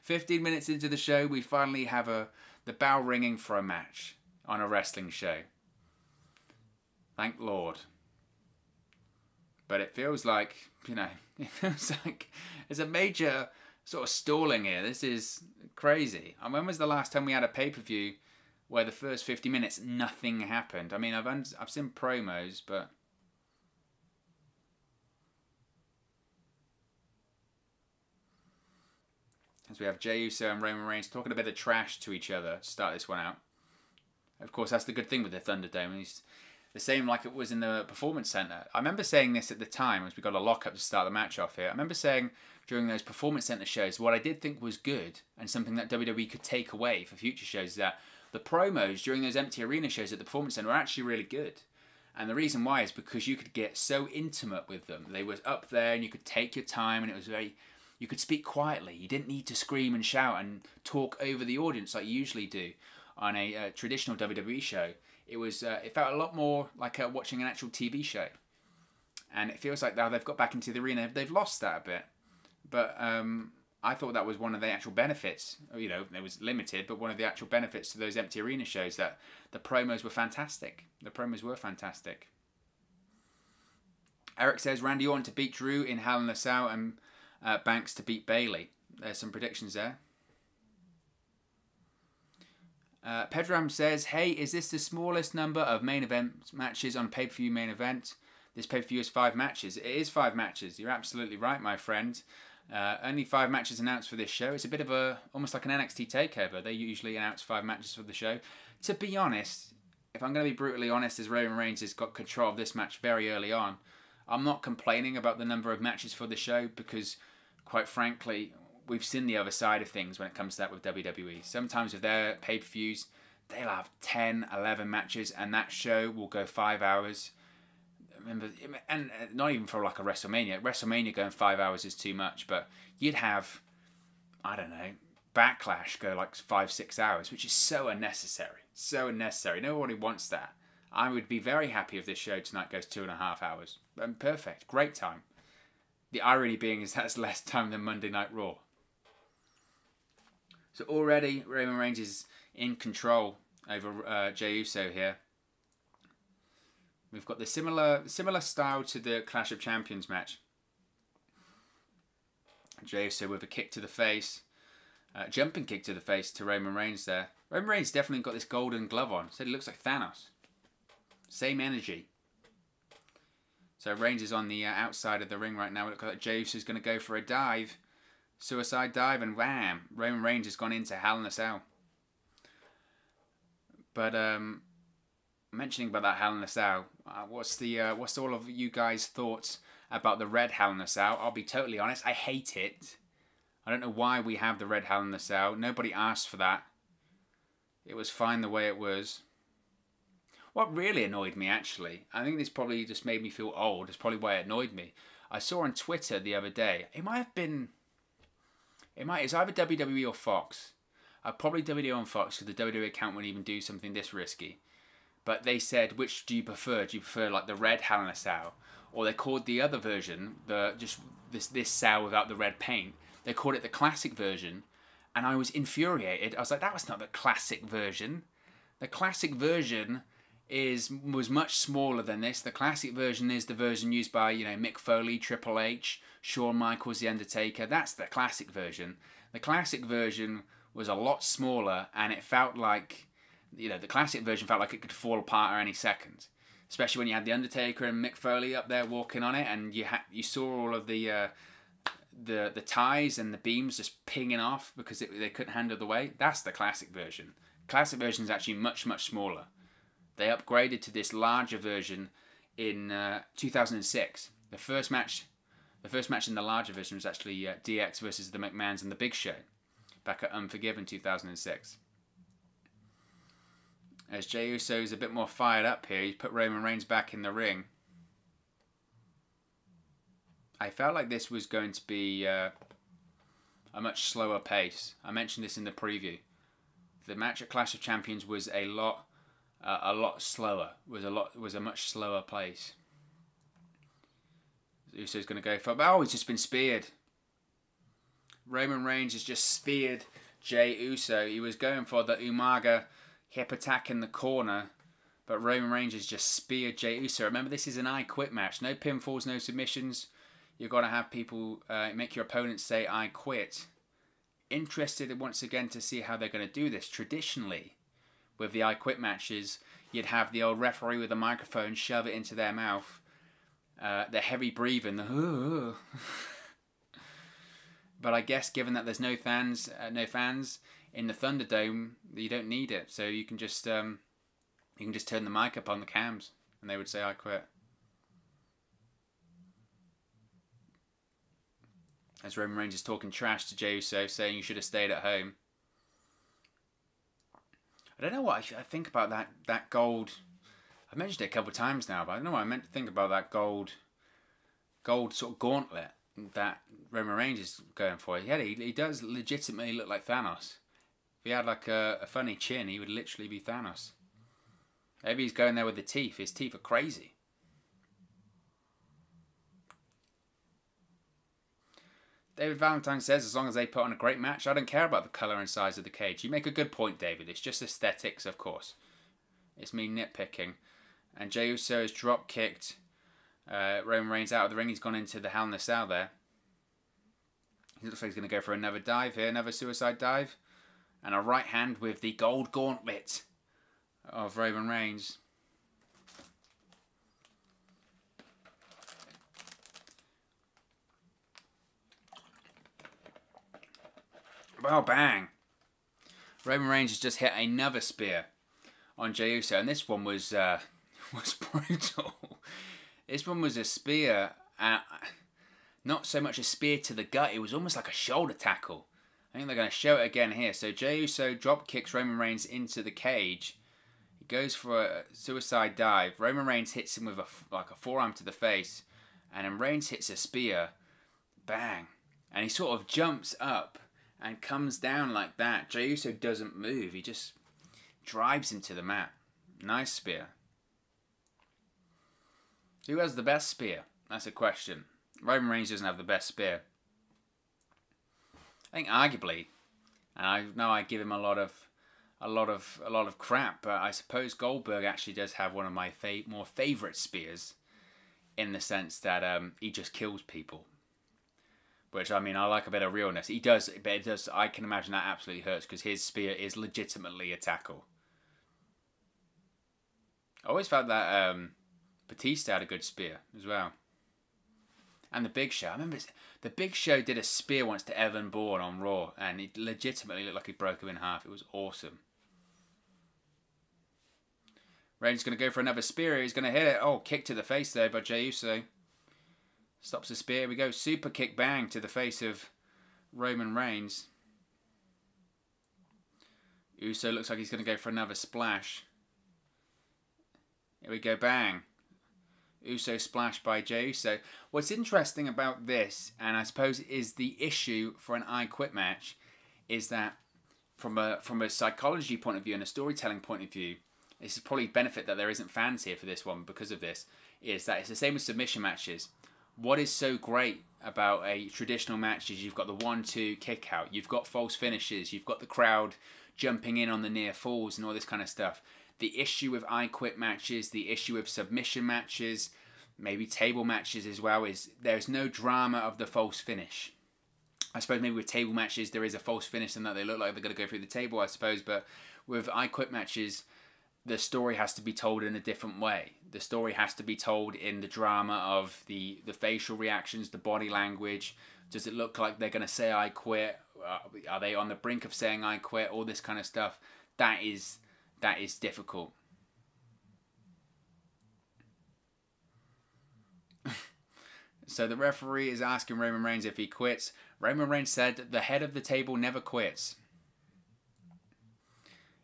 [SPEAKER 1] 15 minutes into the show, we finally have a the bell ringing for a match on a wrestling show. Thank Lord. But it feels like, you know, it feels like there's a major sort of stalling here. This is crazy. And when was the last time we had a pay per view where the first 50 minutes nothing happened? I mean, I've, I've seen promos, but As we have Jey Uso and Roman Reigns talking a bit of trash to each other to start this one out. Of course, that's the good thing with the Thunderdome. He's the same like it was in the Performance Center. I remember saying this at the time as we got a lockup to start the match off here. I remember saying during those Performance Center shows, what I did think was good and something that WWE could take away for future shows is that the promos during those empty arena shows at the Performance Center were actually really good. And the reason why is because you could get so intimate with them. They were up there and you could take your time and it was very you could speak quietly. You didn't need to scream and shout and talk over the audience like you usually do on a uh, traditional WWE show. It was uh, it felt a lot more like uh, watching an actual TV show, and it feels like now they've got back into the arena. They've lost that a bit, but um, I thought that was one of the actual benefits. You know, it was limited, but one of the actual benefits to those empty arena shows that the promos were fantastic. The promos were fantastic. Eric says Randy Orton to beat Drew in Hell in a Cell and uh, Banks to beat Bayley. There's some predictions there. Uh, Pedram says, "Hey, is this the smallest number of main event matches on pay per view main event? This pay per view is five matches. It is five matches. You're absolutely right, my friend. Uh, only five matches announced for this show. It's a bit of a almost like an NXT takeover. They usually announce five matches for the show. To be honest, if I'm going to be brutally honest, as Roman Reigns has got control of this match very early on, I'm not complaining about the number of matches for the show because, quite frankly, we've seen the other side of things when it comes to that with WWE. Sometimes with their pay per views, they'll have 10, 11 matches, and that show will go five hours. Remember, and uh, not even for like a WrestleMania. WrestleMania going five hours is too much, but you'd have, I don't know, Backlash go like five, six hours, which is so unnecessary. So unnecessary. Nobody wants that. I would be very happy if this show tonight goes two and a half hours. Perfect. Great time. The irony being is that's less time than Monday Night Raw. So already Roman Reigns is in control over uh, Jey Uso here. We've got the similar similar style to the Clash of Champions match. Jey Uso with a kick to the face, uh, jumping kick to the face to Roman Reigns there. Roman Reigns definitely got this golden glove on. Said he looks like Thanos. Same energy. So Reigns is on the uh, outside of the ring right now. It looks like Jey Uso is going to go for a dive. Suicide dive and wham! Roman Reigns has gone into Hell in a Cell. But um, mentioning about that Hell in a Cell, uh, what's the uh, what's all of you guys' thoughts about the red Hell in a Cell? I'll be totally honest, I hate it. I don't know why we have the red Hell in a Cell. Nobody asked for that. It was fine the way it was. What really annoyed me, actually, I think this probably just made me feel old. It's probably why it annoyed me. I saw on Twitter the other day. It might have been. It might. It's either WWE or Fox. Uh, probably WWE on Fox because the WWE account wouldn't even do something this risky. But they said, which do you prefer? Do you prefer like the red Hell in a Cell, or they called the other version the just this this Cell without the red paint? They called it the classic version, and I was infuriated. I was like, that was not the classic version. The classic version is was much smaller than this. The classic version is the version used by you know Mick Foley, Triple H, Shawn Michaels, The Undertaker. That's the classic version. The classic version was a lot smaller, and it felt like you know the classic version felt like it could fall apart at any second. Especially when you had The Undertaker and Mick Foley up there walking on it, and you had you saw all of the uh, the the ties and the beams just pinging off because it, they couldn't handle the weight. That's the classic version. Classic version is actually much much smaller. They upgraded to this larger version in uh, 2006. The first match, the first match in the larger version was actually uh, DX versus the McMahon's and the Big Show, back at Unforgiven 2006. As Jey Uso is a bit more fired up here, he's put Roman Reigns back in the ring. I felt like this was going to be uh, a much slower pace. I mentioned this in the preview. The match at Clash of Champions was a lot, uh, a lot slower. Was a lot was a much slower pace. Uso's going to go for. Oh, he's just been speared. Roman Reigns has just speared Jey Uso. He was going for the Umaga hip attack in the corner, but Roman Reigns has just speared Jey Uso. Remember, this is an I Quit match. No pinfalls, no submissions you're to have people uh, make your opponents say, I quit. Interested once again to see how they're going to do this. Traditionally, with the I quit matches, you'd have the old referee with a microphone shove it into their mouth. Uh, the heavy breathing, the but I guess given that there's no fans, uh, no fans in the Thunderdome, you don't need it. So you can just um, you can just turn the mic up on the cams, and they would say, "I quit." as Roman Reigns is talking trash to Jey Uso, saying you should have stayed at home. I don't know what I, think about that that gold. I've mentioned it a couple of times now, but I don't know what I meant to think about that gold, gold sort of gauntlet that Roman Reigns is going for. Yeah, he, he does legitimately look like Thanos. If he had like a, a funny chin, he would literally be Thanos. Maybe he's going there with the teeth. His teeth are crazy. David Valentine says, as long as they put on a great match, I don't care about the colour and size of the cage. You make a good point, David. It's just aesthetics, of course. It's me nitpicking. And Jey Uso has drop kicked uh, Roman Reigns out of the ring. He's gone into the Hell in the Cell there. He looks like he's going to go for another dive here, another suicide dive. And a right hand with the gold gauntlet of Roman Reigns. Well, bang. Roman Reigns has just hit another spear on Jey Uso, and this one was uh, was brutal. this one was a spear. Uh, not so much a spear to the gut, it was almost like a shoulder tackle. I think they're going to show it again here. So Jey Uso drop kicks Roman Reigns into the cage. He goes for a suicide dive. Roman Reigns hits him with a like a forearm to the face, and then Reigns hits a spear. Bang! And he sort of jumps up and comes down like that. Jey Uso doesn't move. He just drives him to the mat. Nice spear. Who has the best spear? That's a question. Roman Reigns doesn't have the best spear. I think arguably, and I know I give him a lot of a lot of a lot of crap, but I suppose Goldberg actually does have one of my fa- more favorite spears, in the sense that um, he just kills people. Which I mean, I like a bit of realness. He does, but it does. I can imagine that absolutely hurts because his spear is legitimately a tackle. I always felt that um, Batista had a good spear as well. And the Big Show. I remember the Big Show did a spear once to Evan Bourne on Raw, and it legitimately looked like he broke him in half. It was awesome. Reigns going to go for another spear. He's going to hit it. Oh, kick to the face there by Jey Uso. Stops the spear. We go. Super kick bang to the face of Roman Reigns. Uso looks like he's going to go for another splash. Here we go. Bang. Uso splash by Jey Uso. What's interesting about this, and I suppose is the issue for an I Quit match, is that from a from a psychology point of view and a storytelling point of view, this is probably benefit that there isn't fans here for this one because of this. Is that it's the same with submission matches. What is so great about a traditional match is you've got the one-two kick out, you've got false finishes, you've got the crowd jumping in on the near falls and all this kind of stuff. The issue with I Quit matches, the issue with submission matches, maybe table matches as well, is there's no drama of the false finish. I suppose maybe with table matches there is a false finish and that they look like they're going to go through the table, I suppose, but with I Quit matches, the story has to be told in a different way. The story has to be told in the drama of the, the facial reactions, the body language. Does it look like they're going to say I quit? Uh, are they on the brink of saying I quit? All this kind of stuff. That is that is difficult. so the referee is asking Roman Reigns if he quits. Roman Reigns said the head of the table never quits.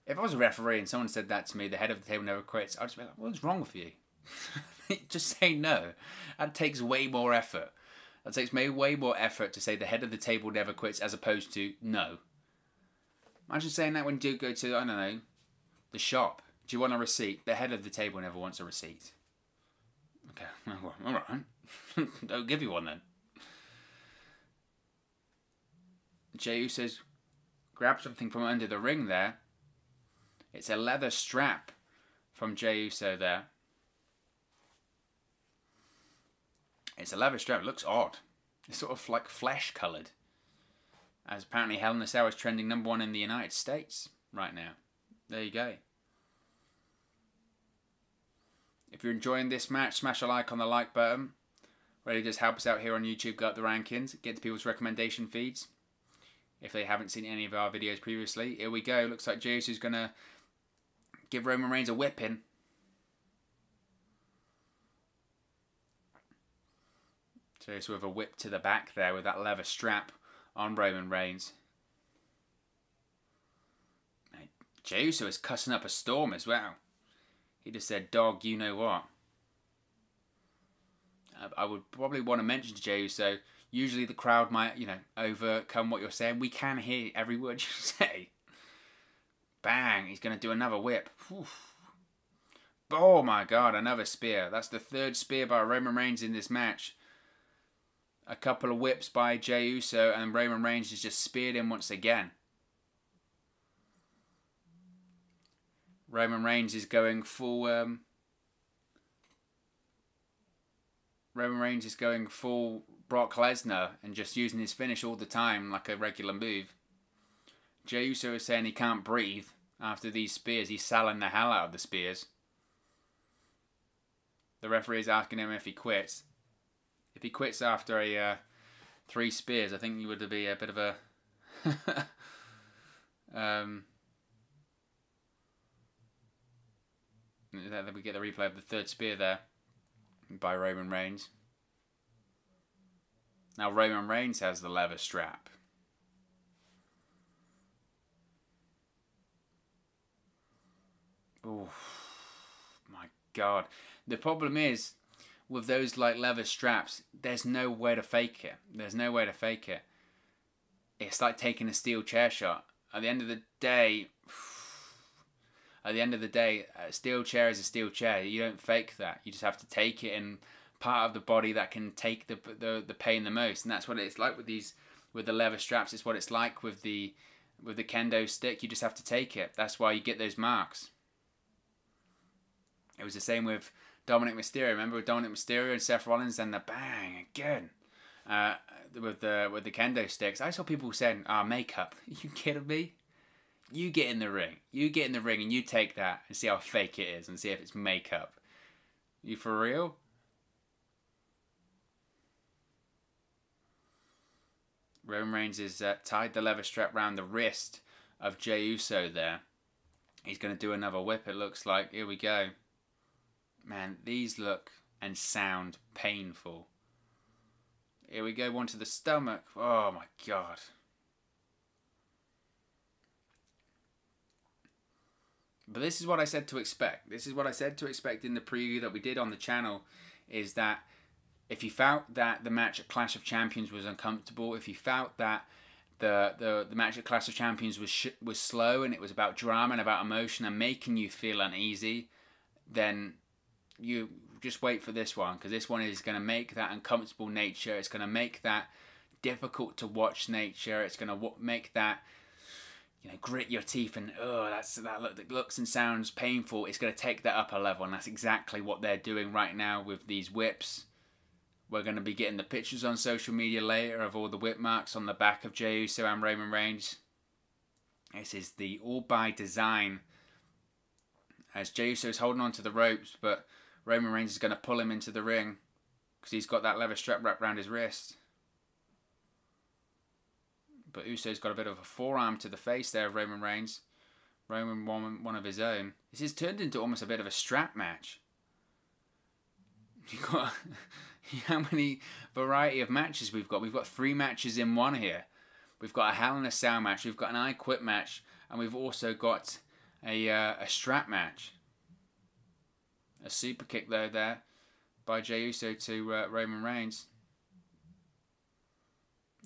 [SPEAKER 1] If I was a referee and someone said that to me, the head of the table never quits, I'd just be like, what's wrong with you? just say no. That takes way more effort. That takes way, way more effort to say the head of the table never quits as opposed to no. Imagine saying that when you go to, I don't know, the shop. Do you want a receipt? The head of the table never wants a receipt. Okay, all right. Don't give you one then. Jey says, grab something from under the ring there. It's a leather strap from Jey Uso there. It's a leather strap. It looks odd. It's sort of like flesh coloured. As apparently Hell in a Cell is trending number one in the United States right now. There you go. If you're enjoying this match, smash a like on the like button. Really does help us out here on YouTube, go up the rankings, get to people's recommendation feeds. If they haven't seen any of our videos previously. Here we go. Looks like Jey Uso is going to give Roman Reigns a whipping. So sort of a whip to the back there with that leather strap on Roman Reigns. Jey Uso is cussing up a storm as well. He just said, dog, you know what. I would probably want to mention to Jey Uso, usually the crowd might, you know, overcome what you're saying. We can hear every word you say. Bang, he's going to do another whip. Oof. Oh my god, another spear. That's the third spear by Roman Reigns in this match. A couple of whips by Jey Uso, and Roman Reigns has just speared him once again. Roman Reigns is going full. Um, Roman Reigns is going full Brock Lesnar and just using his finish all the time like a regular move. Jey Uso is saying he can't breathe after these spears. He's selling the hell out of the spears. The referee is asking him if he quits. If he quits after a uh, three spears, I think he would be a bit of a um, we get the replay of the third spear there by Roman Reigns. Now Roman Reigns has the leather strap. Oh my god. The problem is with those like leather straps, there's no way to fake it. There's no way to fake it. It's like taking a steel chair shot. At the end of the day, at the end of the day, a steel chair is a steel chair. You don't fake that. You just have to take it in part of the body that can take the the, the pain the most, and that's what it's like with these with the leather straps. It's what it's like with the with the kendo stick. You just have to take it. That's why you get those marks. It was the same with Dominik Mysterio. Remember with Dominik Mysterio and Seth Rollins, and the bang again uh, with the with the kendo sticks. I saw people saying, "Ah, oh, makeup." Are you kidding me? You get in the ring. You get in the ring and you take that and see how fake it is and see if it's makeup. You for real? Roman Reigns has uh, tied the leather strap around the wrist of Jey Uso there. He's going to do another whip, it looks like. Here we go. Man, these look and sound painful. Here we go, one to the stomach. Oh my god. But this is what I said to expect. This is what I said to expect in the preview that we did on the channel is that if you felt that the match at Clash of Champions was uncomfortable, if you felt that the the, the match at Clash of Champions was was slow and it was about drama and about emotion and making you feel uneasy, then you just wait for this one because this one is going to make that uncomfortable nature. It's going to make that difficult to watch nature. It's going to make that you know grit your teeth and oh that's that look that looks and sounds painful. It's going to take that up a level, and that's exactly what they're doing right now with these whips. We're going to be getting the pictures on social media later of all the whip marks on the back of Jey Uso and Roman Reigns. This is the all by design. As Jey Uso is holding on to the ropes, but Roman Reigns is going to pull him into the ring because he's got that leather strap wrapped around his wrist. But Uso's got a bit of a forearm to the face there of Roman Reigns. Roman won one of his own. This has turned into almost a bit of a strap match. You got how many variety of matches we've got? We've got three matches in one here. We've got a Hell in a Cell match. We've got an I Quit match, and we've also got a uh, a strap match. A super kick though there by Jey Uso to uh, Roman Reigns.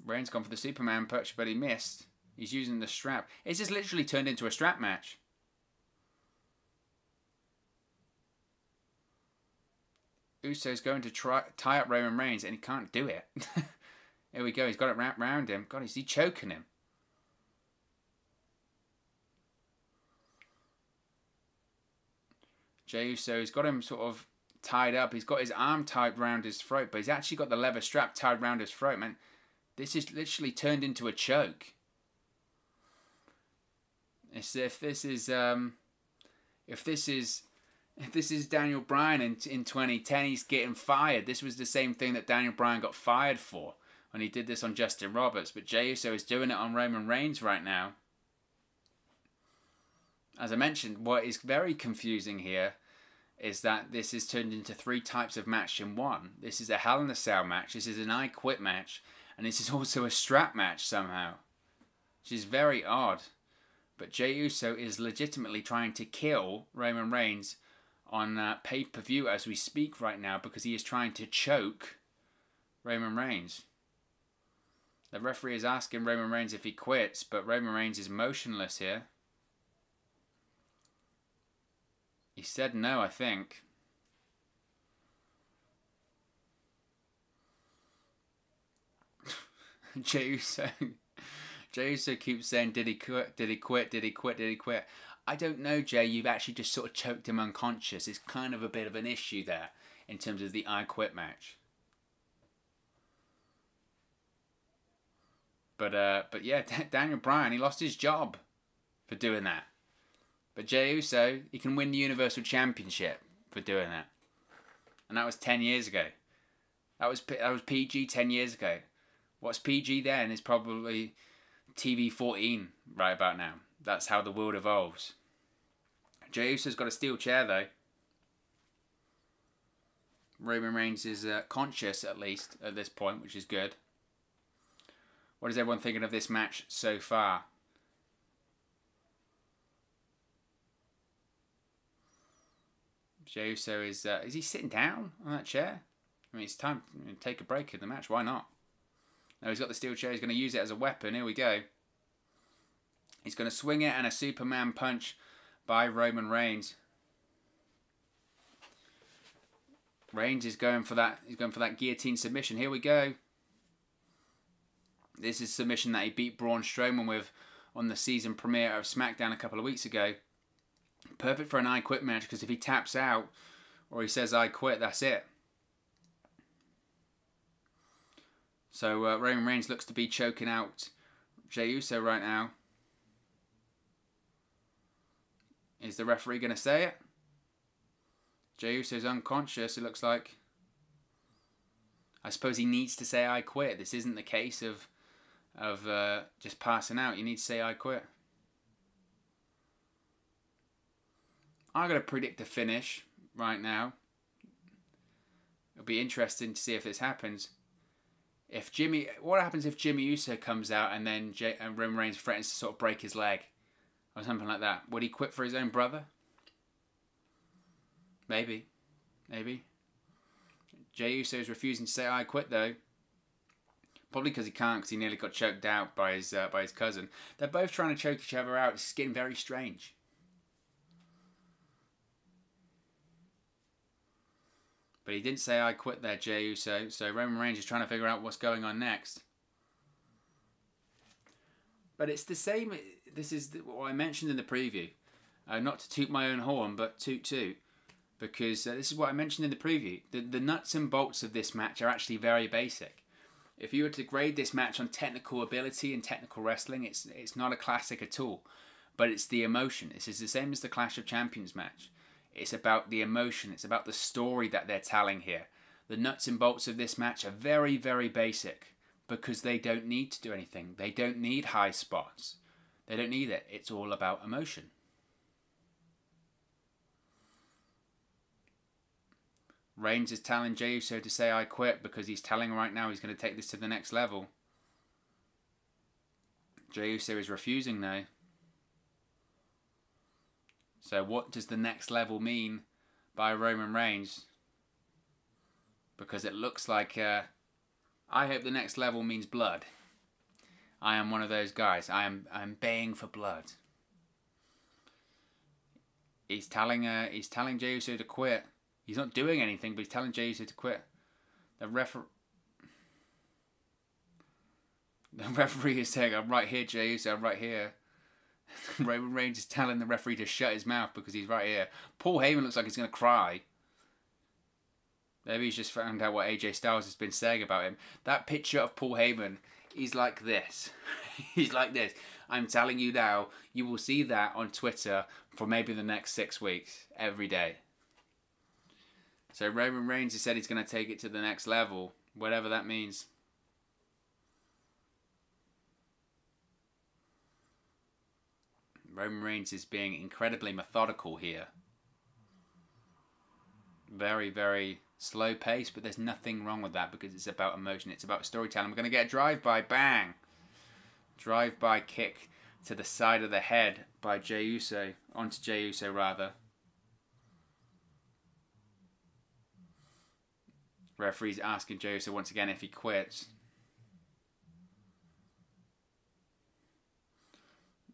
[SPEAKER 1] Reigns gone for the Superman punch, but he missed. He's using the strap. It's just literally turned into a strap match. Uso's going to try tie up Roman Reigns, and he can't do it. Here we go. He's got it wrapped around him. God, is he choking him? Jey Uso's got him sort of tied up. He's got his arm tied around his throat, but he's actually got the leather strap tied around his throat. Man, this is literally turned into a choke. It's if this is um, if this is if this is Daniel Bryan in in 2010, he's getting fired. This was the same thing that Daniel Bryan got fired for when he did this on Justin Roberts. But Jey Uso is doing it on Roman Reigns right now as I mentioned, what is very confusing here is that this is turned into three types of match in one. This is a Hell in a Cell match, this is an I Quit match, and this is also a strap match somehow. Which is very odd. But Jey Uso is legitimately trying to kill Roman Reigns on uh, pay per view as we speak right now because he is trying to choke Roman Reigns. The referee is asking Roman Reigns if he quits, but Roman Reigns is motionless here. He said no, I think. Jey Uso. Jey Uso keeps saying, "Did he quit? Did he quit? Did he quit? Did he quit?" I don't know, Jey. You've actually just sort of choked him unconscious. It's kind of a bit of an issue there in terms of the I Quit match. But uh, but yeah, Daniel Bryan, he lost his job for doing that. But Jey Uso, he can win the Universal Championship for doing that. And that was 10 years ago. That was that was PG 10 years ago. What's PG then is probably TV 14 right about now. That's how the world evolves. Jey Uso's got a steel chair though. Roman Reigns is uh, conscious at least at this point, which is good. What is everyone thinking of this match so far? Jey Uso is uh, is he sitting down on that chair? I mean, it's time to take a break in the match. Why not? Now he's got the steel chair. He's going to use it as a weapon. Here we go. He's going to swing it and a Superman punch by Roman Reigns. Reigns is going for that. He's going for that guillotine submission. Here we go. This is submission that he beat Braun Strowman with on the season premiere of SmackDown a couple of weeks ago. Perfect for an I Quit match because if he taps out or he says I quit, that's it. So uh, Roman Reigns looks to be choking out Jey Uso right now. Is the referee going to say it? Jey Uso's unconscious, it looks like. I suppose he needs to say I quit. This isn't the case of of uh, just passing out. You need to say I quit. I'm going to predict a finish right now. It'll be interesting to see if this happens. If Jimmy, what happens if Jimmy Uso comes out and then J- and Roman Reigns threatens to sort of break his leg, or something like that? Would he quit for his own brother? Maybe, maybe. Jey Uso is refusing to say I quit though. Probably because he can't, because he nearly got choked out by his uh, by his cousin. They're both trying to choke each other out. It's getting very strange. But he didn't say I quit there, Jey Uso. So Roman Reigns is trying to figure out what's going on next. But it's the same. This is what I mentioned in the preview. Uh, not to toot my own horn, but toot toot. Because uh, this is what I mentioned in the preview. The, the nuts and bolts of this match are actually very basic. If you were to grade this match on technical ability and technical wrestling, it's it's not a classic at all. But it's the emotion. This is the same as the Clash of Champions match. It's about the emotion. It's about the story that they're telling here. The nuts and bolts of this match are very, very basic because they don't need to do anything. They don't need high spots. They don't need it. It's all about emotion. Reigns is telling Jey Uso to say I quit because he's telling right now he's going to take this to the next level. Jey Uso is refusing now. So what does the next level mean by Roman Reigns? Because it looks like uh, I hope the next level means blood. I am one of those guys. I am I'm baying for blood. He's telling uh, he's telling Jey Uso to quit. He's not doing anything, but he's telling Jey Uso to quit. The referee the referee is saying, "I'm right here, Jey Uso. I'm right here." Roman Reigns is telling the referee to shut his mouth because he's right here. Paul Heyman looks like he's going to cry. Maybe he's just found out what AJ Styles has been saying about him. That picture of Paul Heyman, he's like this. he's like this. I'm telling you now, you will see that on Twitter for maybe the next six weeks, every day. So Roman Reigns has said he's going to take it to the next level, whatever that means. Roman Reigns is being incredibly methodical here. Very, very slow pace, but there's nothing wrong with that because it's about emotion. It's about storytelling. We're going to get a drive-by, bang! Drive-by kick to the side of the head by Jey Uso, onto Jey Uso rather. Referee's asking Jey Uso once again if he quits.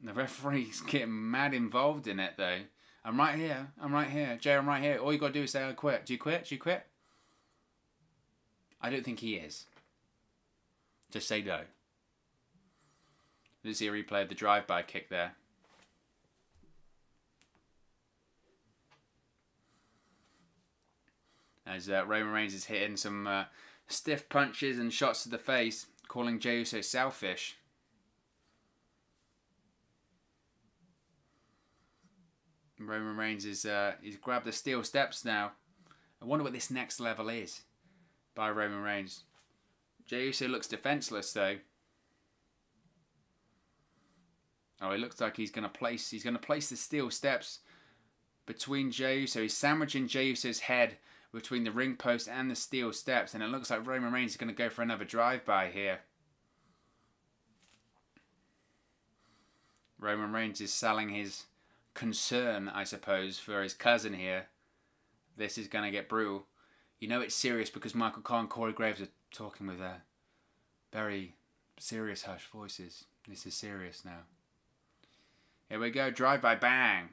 [SPEAKER 1] The referee's getting mad involved in it though. I'm right here. I'm right here. Jey, I'm right here. All you gotta do is say I quit. Do you quit? Do you quit? I don't think he is. Just say no. Let's see a replay of the drive-by kick there. As uh, Roman Reigns is hitting some uh, stiff punches and shots to the face, calling Jey Uso selfish. Roman Reigns is uh, he's grabbed the steel steps now. I wonder what this next level is by Roman Reigns. Jey Uso looks defenseless though. Oh, it looks like he's gonna place he's gonna place the steel steps between Jey Uso. He's sandwiching Jey Uso's head between the ring post and the steel steps, and it looks like Roman Reigns is gonna go for another drive by here. Roman Reigns is selling his concern, I suppose, for his cousin here. This is going to get brutal. You know it's serious because Michael Cole and Corey Graves are talking with their very serious, hushed voices. This is serious now. Here we go. Drive by bang.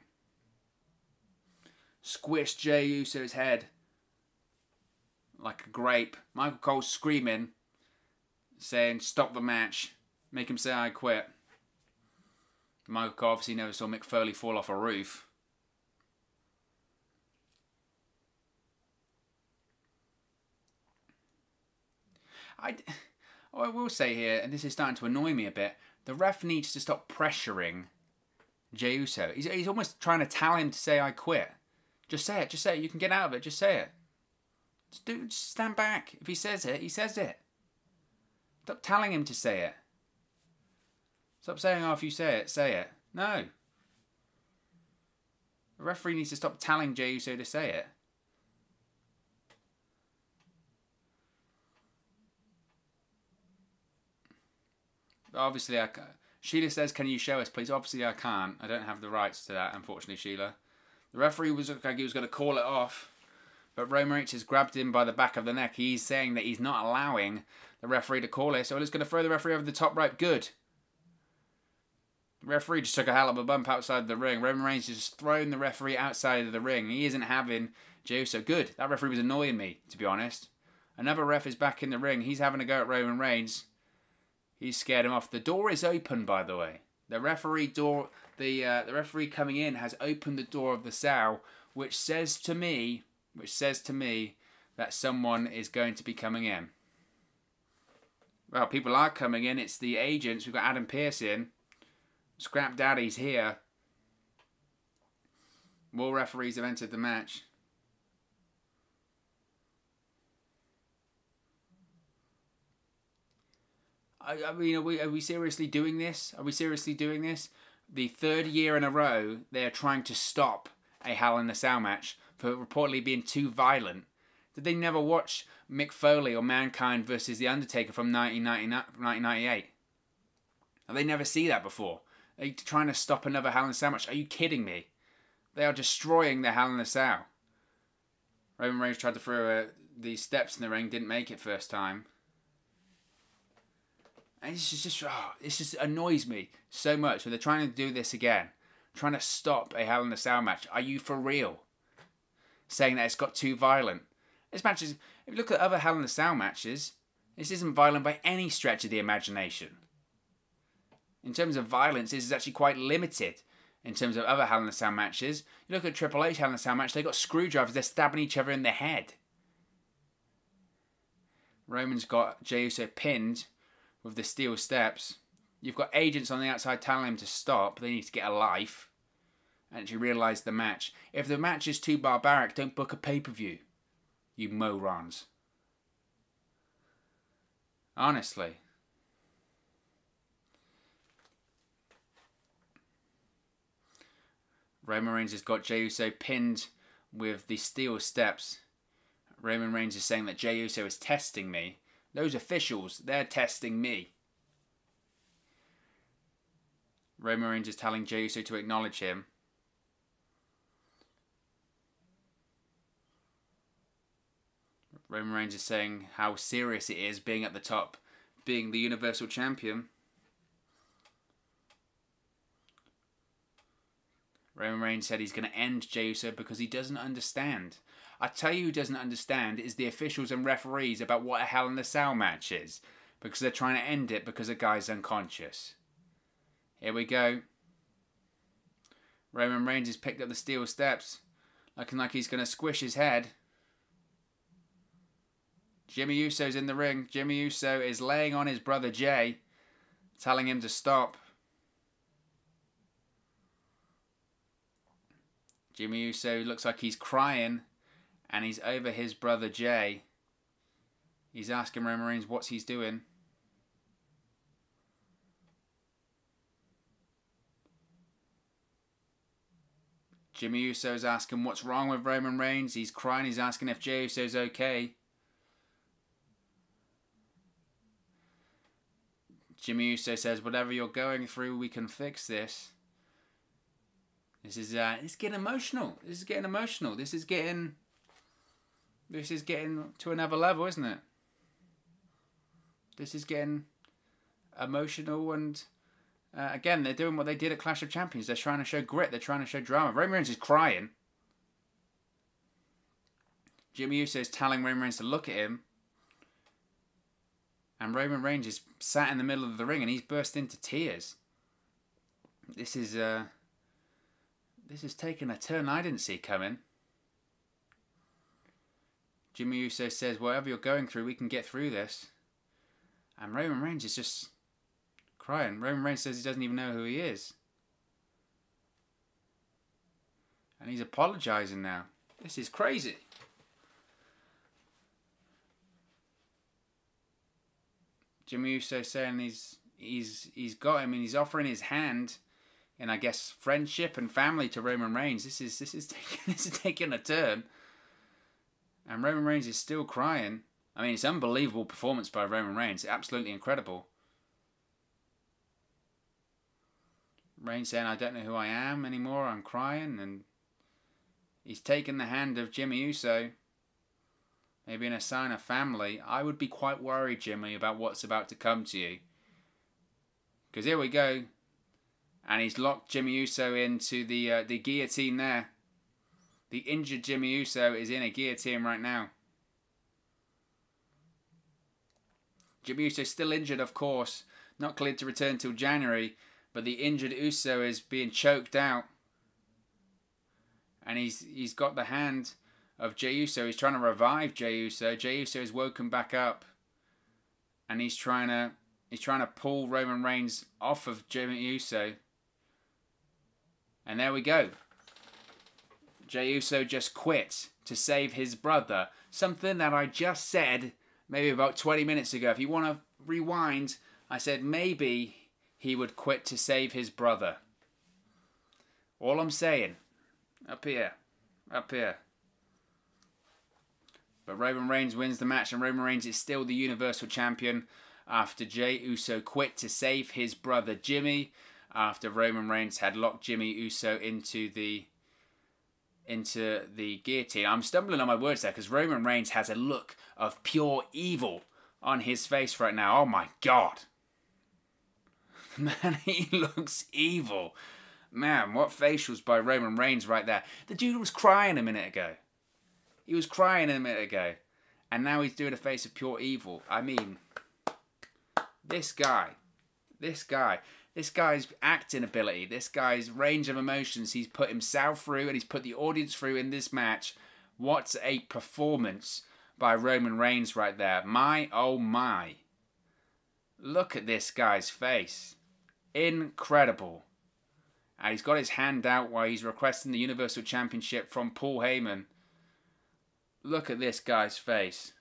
[SPEAKER 1] Squished Jey Uso's head like a grape. Michael Cole screaming, saying, Stop the match. Make him say, I quit. Michael obviously never saw Mick Foley fall off a roof. I, I will say here, and this is starting to annoy me a bit, the ref needs to stop pressuring Jey Uso. He's, he's almost trying to tell him to say, I quit. Just say it, just say it. You can get out of it, just say it. Just, do, just stand back. If he says it, he says it. Stop telling him to say it. Stop saying, oh, if you say it, say it. No. The referee needs to stop telling Jey Uso to say it. Obviously, I can't. Sheila says, "Can you show us, please?" Obviously, I can't. I don't have the rights to that, unfortunately, Sheila. The referee was like he was going to call it off, but Roman Reigns has grabbed him by the back of the neck. He's saying that he's not allowing the referee to call it, so he's going to throw the referee over the top rope. Good. Referee just took a hell of a bump outside the ring. Roman Reigns just thrown the referee outside of the ring. He isn't having Jey So good. That referee was annoying me, to be honest. Another ref is back in the ring. He's having a go at Roman Reigns. He's scared him off. The door is open, by the way. The referee door, the uh, the referee coming in has opened the door of the cell, which says to me, which says to me that someone is going to be coming in. Well, people are coming in. It's the agents. We've got Adam Pearce in. Scrap Daddy's here. More referees have entered the match. I, I mean, are we, are we seriously doing this? Are we seriously doing this? The third year in a row, they're trying to stop a Hell in a Cell match for reportedly being too violent. Did they never watch Mick Foley or Mankind versus The Undertaker from 1998? Have they never see that before? Are you trying to stop another Hell in a Cell match? Are you kidding me? They are destroying the Hell in a Cell. Roman Reigns tried to throw uh, the steps in the ring, didn't make it first time. And it's just, just oh, this just annoys me so much. When they're trying to do this again, trying to stop a Hell in a Cell match. Are you for real? Saying that it's got too violent. This match is. If you look at other Hell in a Cell matches, this isn't violent by any stretch of the imagination. In terms of violence, this is actually quite limited. In terms of other Hell in a Cell matches, you look at Triple H Hell in a Cell match. They got screwdrivers. They're stabbing each other in the head. Roman's got Jey Uso pinned with the steel steps. You've got agents on the outside telling him to stop. They need to get a life. And you realise the match. If the match is too barbaric, don't book a pay per view. You morons. Honestly. Roman Reigns has got Jey Uso pinned with the steel steps. Roman Reigns is saying that Jey Uso is testing me. Those officials, they're testing me. Roman Reigns is telling Jey Uso to acknowledge him. Roman Reigns is saying how serious it is being at the top, being the Universal Champion. Roman Reigns said he's going to end Jey Uso because he doesn't understand. I tell you who doesn't understand is the officials and referees about what a Hell in the Cell match is. Because they're trying to end it because a guy's unconscious. Here we go. Roman Reigns has picked up the steel steps. Looking like he's going to squish his head. Jimmy Uso's in the ring. Jimmy Uso is laying on his brother Jey, Telling him to stop. Jimmy Uso looks like he's crying and he's over his brother Jey. He's asking Roman Reigns what's he's doing. Jimmy Uso's asking what's wrong with Roman Reigns. He's crying. He's asking if Jey Uso's okay. Jimmy Uso says, whatever you're going through, we can fix this. This is uh, it's getting emotional. This is getting emotional. This is getting this is getting to another level, isn't it? This is getting emotional and uh, again they're doing what they did at Clash of Champions. They're trying to show grit. They're trying to show drama. Roman Reigns is crying. Jimmy Uso is telling Roman Reigns to look at him. And Roman Reigns is sat in the middle of the ring and he's burst into tears. This is uh this is taking a turn I didn't see coming. Jimmy Uso says, whatever you're going through, we can get through this. And Roman Reigns is just crying. Roman Reigns says he doesn't even know who he is. And he's apologizing now. This is crazy. Jimmy Uso saying he's he's he's got him and he's offering his hand in I guess friendship and family to Roman Reigns. This is this is taking this is taking a turn. And Roman Reigns is still crying. I mean, it's unbelievable performance by Roman Reigns. Absolutely incredible. Reigns saying, I don't know who I am anymore. I'm crying. And he's taken the hand of Jimmy Uso. Maybe in a sign of family. I would be quite worried, Jimmy, about what's about to come to you. Because here we go. And he's locked Jimmy Uso into the uh, the guillotine there. The injured Jimmy Uso is in a guillotine right now. Jimmy Uso still injured, of course, not cleared to return till January, but the injured Uso is being choked out. And he's he's got the hand of Jey Uso. He's trying to revive Jey Uso. Jey Uso is woken back up. And he's trying to he's trying to pull Roman Reigns off of Jimmy Uso. And there we go. Jey Uso just quit to save his brother. Something that I just said maybe about 20 minutes ago. If you want to rewind, I said maybe he would quit to save his brother. All I'm saying, up here, up here. But Roman Reigns wins the match, and Roman Reigns is still the Universal Champion after Jey Uso quit to save his brother Jimmy. After Roman Reigns had locked Jimmy Uso into the into the guillotine. I'm stumbling on my words there because Roman Reigns has a look of pure evil on his face right now. Oh my god. Man, he looks evil. Man, what facials by Roman Reigns right there. The dude was crying a minute ago. He was crying a minute ago. And now he's doing a face of pure evil. I mean, this guy, this guy, this guy's acting ability, this guy's range of emotions he's put himself through and he's put the audience through in this match. What a performance by Roman Reigns right there. My oh my. Look at this guy's face. Incredible. And he's got his hand out while he's requesting the Universal Championship from Paul Heyman. Look at this guy's face.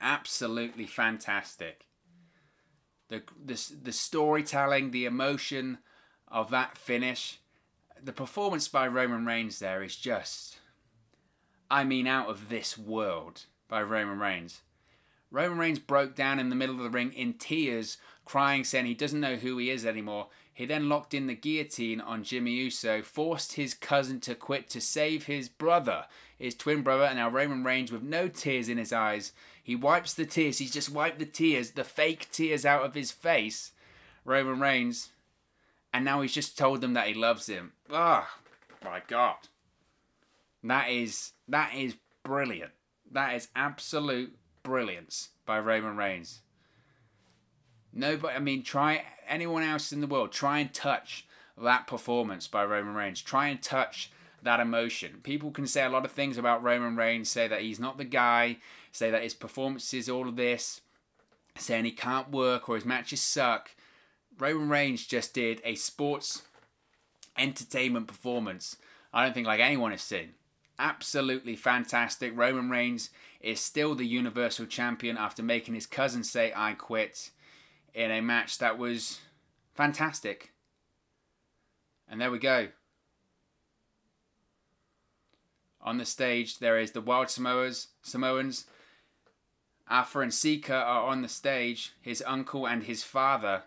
[SPEAKER 1] Absolutely fantastic the the the storytelling, the emotion of that finish, the performance by Roman Reigns there is just, I mean, out of this world by Roman Reigns. Roman Reigns broke down in the middle of the ring in tears, crying, saying he doesn't know who he is anymore. He then locked in the guillotine on Jimmy Uso, forced his cousin to quit to save his brother, his twin brother, and now Roman Reigns, with no tears in his eyes, he wipes the tears. He's just wiped the tears, the fake tears out of his face. Roman Reigns. And now he's just told them that he loves him. Ah, oh, my God. That is that is brilliant. That is absolute brilliance by Roman Reigns. Nobody, I mean, try anyone else in the world, try and touch that performance by Roman Reigns. Try and touch that emotion. People can say a lot of things about Roman Reigns, say that he's not the guy, say that his performance is all of this, saying he can't work or his matches suck. Roman Reigns just did a sports entertainment performance I don't think like anyone has seen. Absolutely fantastic. Roman Reigns is still the Universal Champion after making his cousin say I quit in a match that was fantastic. And there we go. On the stage, there is the Wild Samoas, Samoans. Afa and Sika are on the stage, his uncle and his father.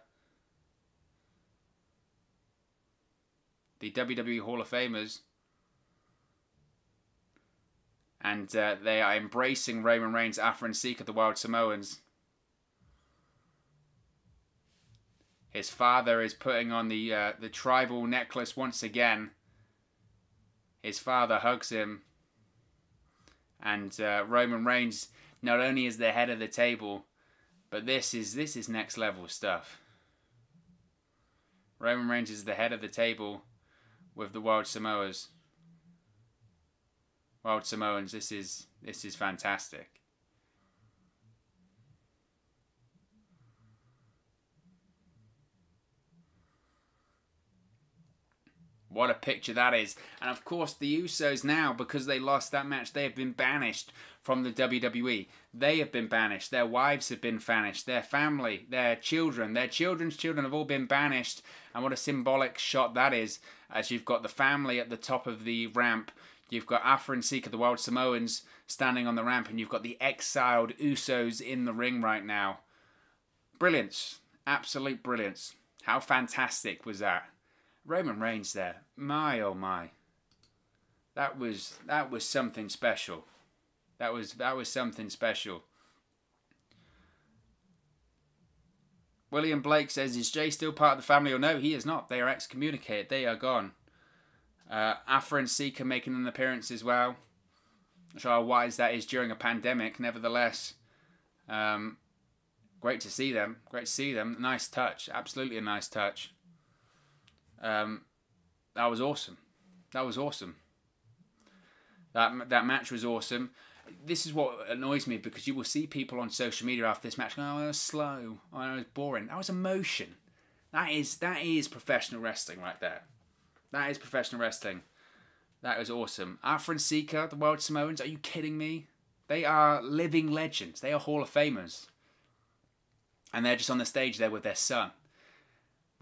[SPEAKER 1] the WWE Hall of Famers. And uh, they are embracing Roman Reigns, Afa and Sika, the Wild Samoans. His father is putting on the uh, the tribal necklace once again. His father hugs him. And uh, Roman Reigns not only is the head of the table, but this is this is next level stuff. Roman Reigns is the head of the table with the Wild Samoas. Wild Samoans, this is this is fantastic. What a picture that is. And of course, the Usos now, because they lost that match, they have been banished from the WWE. They have been banished. Their wives have been banished. Their family, their children, their children's children have all been banished. And what a symbolic shot that is, as you've got the family at the top of the ramp. You've got Afa and Sika, the Wild Samoans, standing on the ramp, and you've got the exiled Usos in the ring right now. Brilliance. Absolute brilliance. How fantastic was that? Roman Reigns there. My oh my. That was that was something special. That was that was something special. William Blake says, "Is Jey still part of the family or no? He is not. They are excommunicated. They are gone." Uh, Afa and Sika making an appearance as well. Not sure how wise that is during a pandemic. Nevertheless, um, great to see them. Great to see them. Nice touch. Absolutely a nice touch. Um, that was awesome. That was awesome. That that match was awesome. This is what annoys me because you will see people on social media after this match going, "Oh, it was slow. Oh, it was boring." That was emotion. That is that is professional wrestling right there. That is professional wrestling. That was awesome. Afa and the Wild Samoans. Are you kidding me? They are living legends. They are Hall of Famers. And they're just on the stage there with their son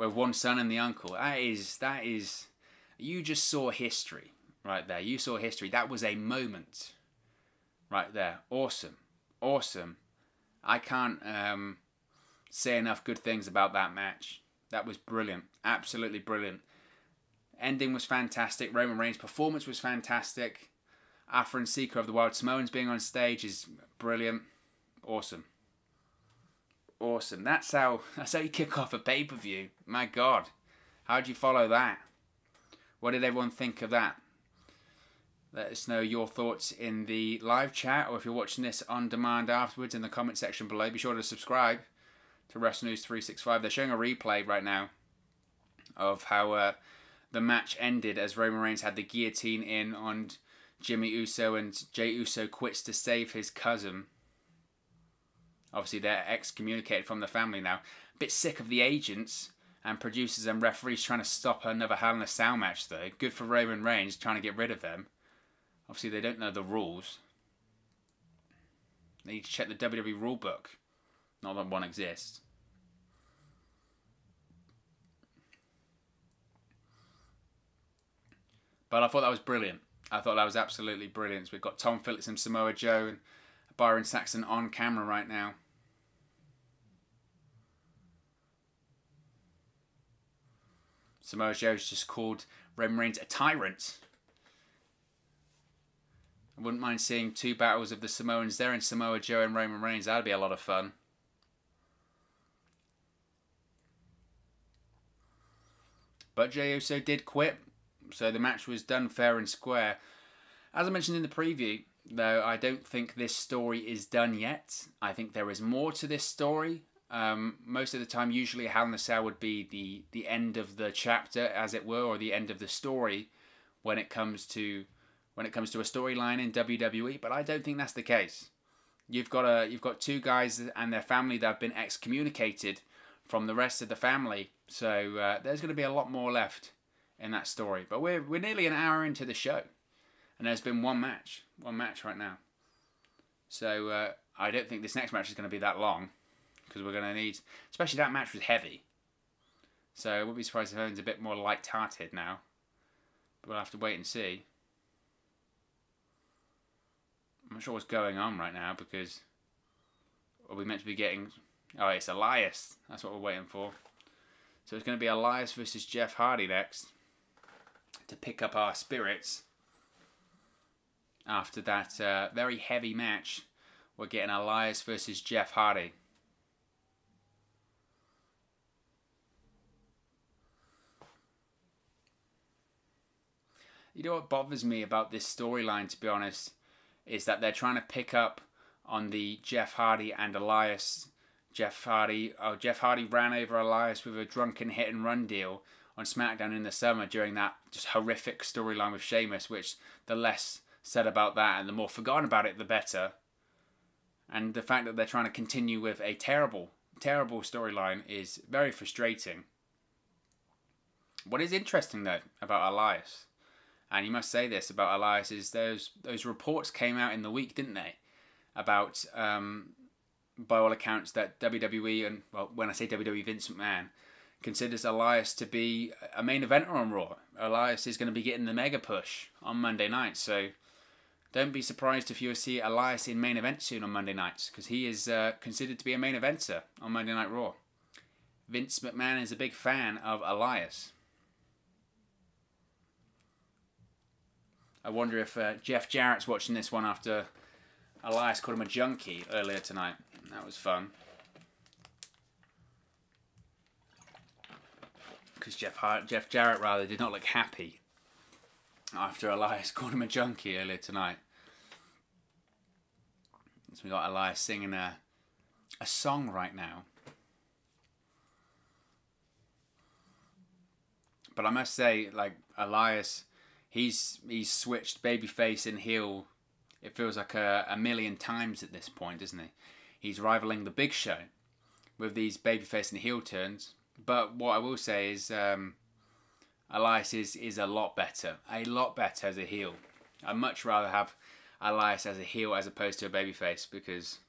[SPEAKER 1] with one son and the uncle. That is that is you just saw history right there. You saw history. That was a moment right there. Awesome. Awesome. I can't um, say enough good things about that match. That was brilliant. Absolutely brilliant. Ending was fantastic. Roman Reigns' performance was fantastic. And Sika of the Wild Samoans being on stage is brilliant. Awesome awesome. That's how that's how you kick off a pay per view. My God, how do you follow that? What did everyone think of that? Let us know your thoughts in the live chat, or if you're watching this on demand afterwards in the comment section below. Be sure to subscribe to Wrestle News 365. They're showing a replay right now of how uh, the match ended as Roman Reigns had the guillotine in on Jimmy Uso, and Jey Uso quits to save his cousin. Obviously, they're excommunicated from the family now. A bit sick of the agents and producers and referees trying to stop another Hell in a Cell match, though. Good for Roman Reigns trying to get rid of them. Obviously, they don't know the rules. They need to check the WWE rulebook. Not that one exists. But I thought that was brilliant. I thought that was absolutely brilliant. We've got Tom Phillips and Samoa Joe and Byron Saxton on camera right now. Samoa Joe's just called Roman Reigns a tyrant. I wouldn't mind seeing two battles of the Samoans there in Samoa Joe and Roman Reigns. That'd be a lot of fun. But Jey Uso did quit, so the match was done fair and square. As I mentioned in the preview, though, I don't think this story is done yet. I think there is more to this story. Um, most of the time, usually Hell in a Cell would be the the end of the chapter, as it were, or the end of the story when it comes to when it comes to a storyline in WWE. But I don't think that's the case. You've got a you've got two guys and their family that have been excommunicated from the rest of the family. So uh, there's going to be a lot more left in that story. But we're we're nearly an hour into the show, and there's been one match, one match right now. So uh, I don't think this next match is going to be that long because we're going to need, especially that match was heavy. So I wouldn't be surprised if everyone's a bit more light-hearted now. But we'll have to wait and see. I'm not sure what's going on right now because are we meant to be getting? Oh, it's Elias. That's what we're waiting for. So it's going to be Elias versus Jeff Hardy next. to pick up our spirits after that uh, very heavy match. We're getting Elias versus Jeff Hardy. You know what bothers me about this storyline, to be honest, is that they're trying to pick up on the Jeff Hardy and Elias. Jeff Hardy, oh, Jeff Hardy ran over Elias with a drunken hit and run deal on SmackDown in the summer during that just horrific storyline with Sheamus, which the less said about that and the more forgotten about it, the better. And the fact that they're trying to continue with a terrible, terrible storyline is very frustrating. What is interesting though about Elias and you must say this about Elias is those those reports came out in the week, didn't they? About um, by all accounts that WWE and well, when I say WWE, Vince McMahon considers Elias to be a main eventer on Raw. Elias is going to be getting the mega push on Monday night, so don't be surprised if you see Elias in main event soon on Monday nights because he is uh, considered to be a main eventer on Monday Night Raw. Vince McMahon is a big fan of Elias. I wonder if uh, Jeff Jarrett's watching this one after Elias called him a junkie earlier tonight. That was fun. Because Jeff Jeff Jarrett rather did not look happy after Elias called him a junkie earlier tonight. So we got Elias singing a a song right now. But I must say, like Elias he's he's switched babyface and heel. It feels like a, a million times at this point, doesn't he? He's rivaling the Big Show with these babyface and heel turns. But what I will say is, um, Elias is is a lot better, a lot better as a heel. I'd much rather have Elias as a heel as opposed to a babyface because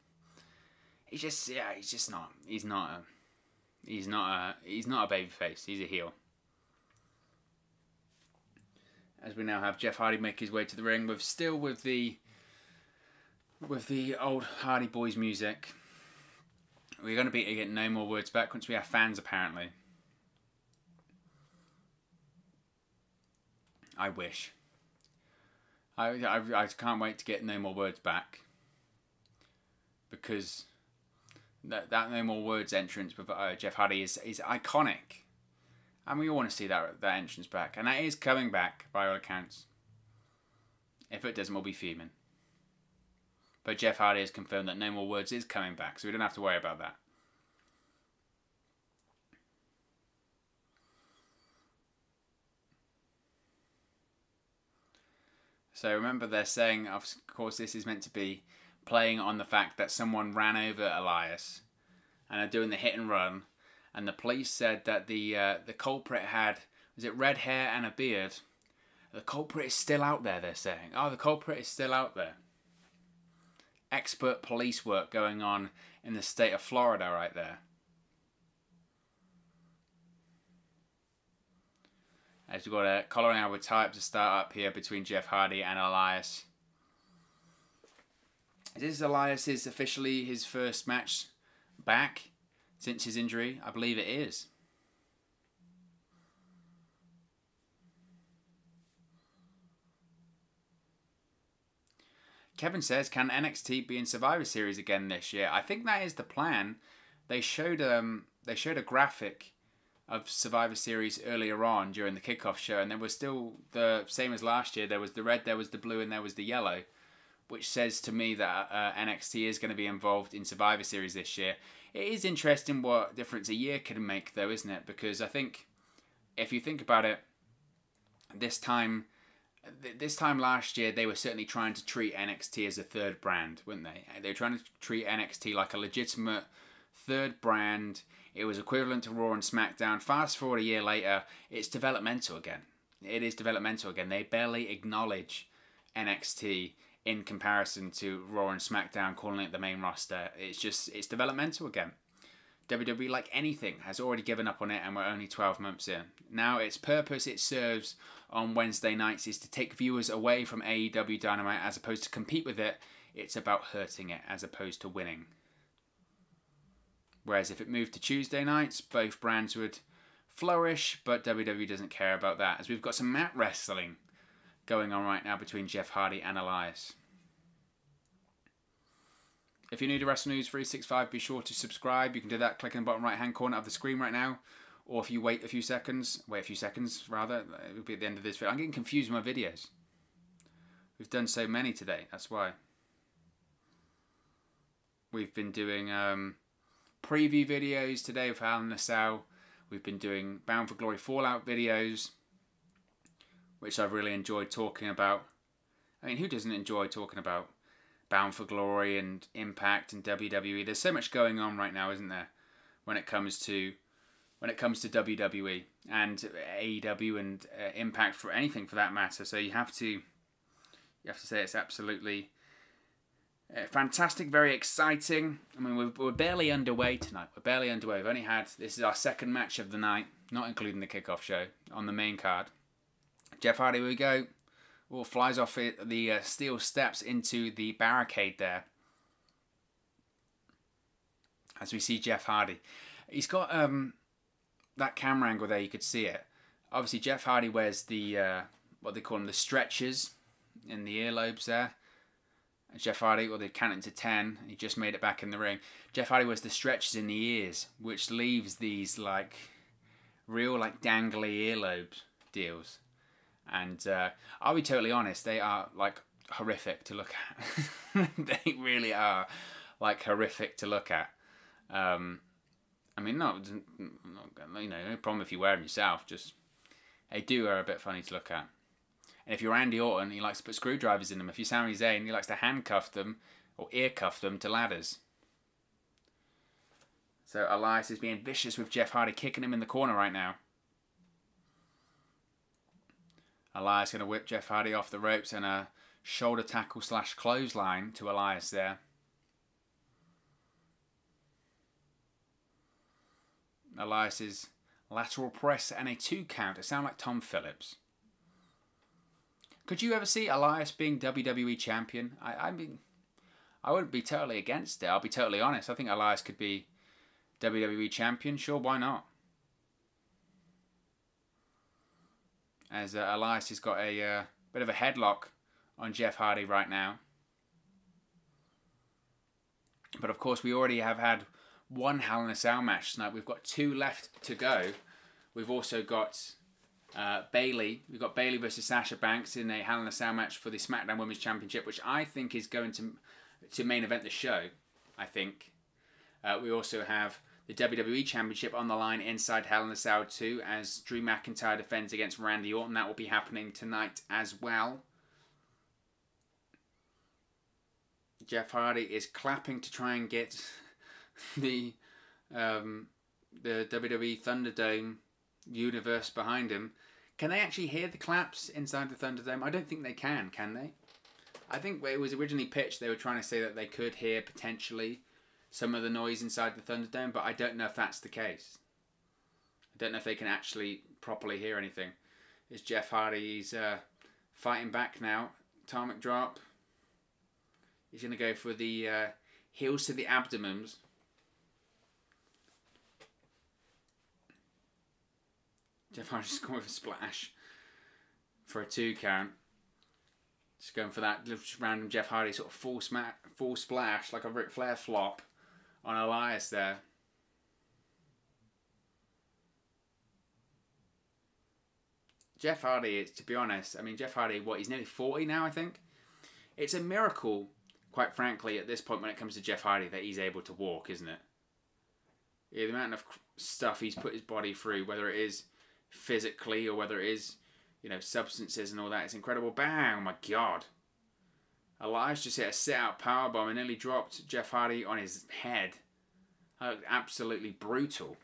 [SPEAKER 1] he's just yeah he's just not he's not a he's not a he's not a babyface. He's a heel as we now have Jeff Hardy make his way to the ring with still with the with the old Hardy Boys music. We're going to be getting no more words back once we have fans apparently. I wish. I, I, I can't wait to get no more words back because that that no more words entrance with uh, Jeff Hardy is is iconic and we all want to see that that entrance back, and that is coming back by all accounts. If it doesn't, we'll be fuming. But Jeff Hardy has confirmed that No More Words is coming back, so we don't have to worry about that. So remember, they're saying, of course, this is meant to be playing on the fact that someone ran over Elias and are doing the hit and run and the police said that the uh, the culprit had was it red hair and a beard. The culprit is still out there. They're saying, oh, the culprit is still out there. Expert police work going on in the state of Florida, right there. As we've got a collar and elbow type to start up here between Jeff Hardy and Elias. This is Elias's officially his first match back since his injury? I believe it is. Kevin says, "Can NXT be in Survivor Series again this year?" I think that is the plan. They showed um they showed a graphic of Survivor Series earlier on during the kickoff show, and there was still the same as last year. There was the red, there was the blue, and there was the yellow, which says to me that uh, NXT is going to be involved in Survivor Series this year. It is interesting what difference a year can make, though, isn't it? Because I think if you think about it, this time, this time last year, they were certainly trying to treat NXT as a third brand, weren't they? They were trying to treat NXT like a legitimate third brand. It was equivalent to Raw and SmackDown. Fast forward a year later, it's developmental again. It is developmental again. They barely acknowledge NXT in comparison to Raw and SmackDown calling it the main roster. It's just it's developmental again. WWE, like anything, has already given up on it, and we're only 12 months in. Now, its purpose it serves on Wednesday nights is to take viewers away from AEW Dynamite as opposed to compete with it. It's about hurting it as opposed to winning. Whereas if it moved to Tuesday nights, both brands would flourish, but WWE doesn't care about that as we've got some mat wrestling going on right now between Jeff Hardy and Elias. If you're new to Wrestle News 365, be sure to subscribe. You can do that clicking the bottom right hand corner of the screen right now. Or if you wait a few seconds, wait a few seconds rather, it will be at the end of this video. I'm getting confused with my videos. We've done so many today, that's why. We've been doing um, preview videos today of Hell in a Cell. We've been doing Bound for Glory Fallout videos, which I've really enjoyed talking about. I mean, who doesn't enjoy talking about Bound for Glory and Impact and WWE? There's so much going on right now, isn't there? When it comes to when it comes to WWE and AEW and uh, Impact for anything for that matter. So you have to you have to say it's absolutely uh, fantastic, very exciting. I mean, we're, we're barely underway tonight. We're barely underway. We've only had this is our second match of the night, not including the kickoff show on the main card. Jeff Hardy, we go. Well, flies off it, the uh, steel steps into the barricade there. As we see Jeff Hardy, he's got um, that camera angle there. You could see it. Obviously, Jeff Hardy wears the uh, what they call them, the stretchers in the earlobes there. Jeff Hardy, well, they count it to 10. He just made it back in the ring. Jeff Hardy wears the stretches in the ears, which leaves these, like, real, like, dangly earlobe deals. And uh, I'll be totally honest, they are, like, horrific to look at. they really are, like, horrific to look at. Um, I mean, not, you know, no problem if you wear them yourself, just, they do are a bit funny to look at. And if you're Randy Orton, he likes to put screwdrivers in them. If you're Sami Zayn, he likes to handcuff them or ear cuff them to ladders. So Elias is being vicious with Jeff Hardy, kicking him in the corner right now. Elias going to whip Jeff Hardy off the ropes and a shoulder tackle slash clothesline to Elias there. Elias's lateral press and a two count. It sound like Tom Phillips. Could you ever see Elias being WWE champion? I, I mean, I wouldn't be totally against it. I'll be totally honest. I think Elias could be WWE champion. Sure, why not? As uh, Elias has got a uh, bit of a headlock on Jeff Hardy right now. But of course, we already have had one Hell in a Cell match tonight. We've got two left to go. We've also got uh, Bayley, we've got Bayley versus Sasha Banks in a Hell in a Cell match for the SmackDown Women's Championship, which I think is going to to main event the show. I think. Uh, we also have the WWE Championship on the line inside Hell in a Cell 2 as Drew McIntyre defends against Randy Orton. That will be happening tonight as well. Jeff Hardy is clapping to try and get the um, the WWE Thunderdome universe behind him. Can they actually hear the claps inside the Thunderdome? I don't think they can, can they? I think it was originally pitched, they were trying to say that they could hear potentially some of the noise inside the Thunderdome, but I don't know if that's the case. I don't know if they can actually properly hear anything. Is Jeff Hardy, he's uh, fighting back now. Atomic drop. He's going to go for the uh, heels to the abdomens. Jeff Hardy's going with a splash for a two count. Just going for that just random Jeff Hardy sort of full smack, full splash like a Ric Flair flop on Elias there. Jeff Hardy is, to be honest, I mean Jeff Hardy, what he's nearly forty now, I think. It's a miracle, quite frankly, at this point when it comes to Jeff Hardy that he's able to walk, isn't it? Yeah, the amount of stuff he's put his body through, whether it is physically or whether it is, you know, substances and all that. It's incredible. Bang! Oh my god. Elias just hit a sit out power bomb and nearly dropped Jeff Hardy on his head. absolutely brutal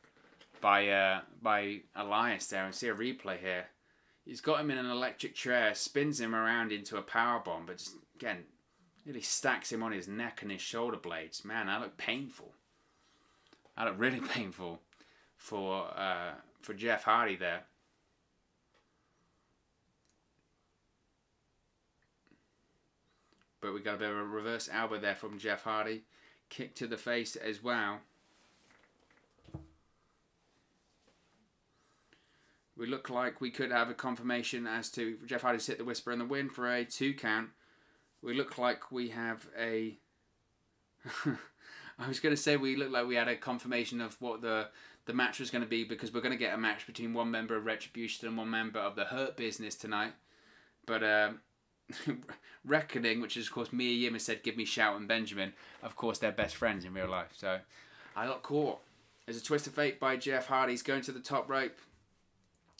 [SPEAKER 1] by uh, by Elias there. And see a replay here. He's got him in an electric chair, spins him around into a power bomb, but just again, nearly stacks him on his neck and his shoulder blades. Man, that looked painful. That looked really painful for uh, for Jeff Hardy there. But we got a bit of a reverse elbow there from Jeff Hardy. Kick to the face as well. we look like we could have a confirmation as to Jeff Hardy's hit the Whisper in the Wind for a two count. We look like we have a. I was going to say we look like we had a confirmation of what the the match was going to be because we're going to get a match between one member of Retribution and one member of the Hurt Business tonight. But um, Reckoning, which is of course Mia Yim has said, "Give me Shelton Benjamin." Of course, they're best friends in real life. So I got caught. There's a twist of fate by Jeff Hardy. He's going to the top rope.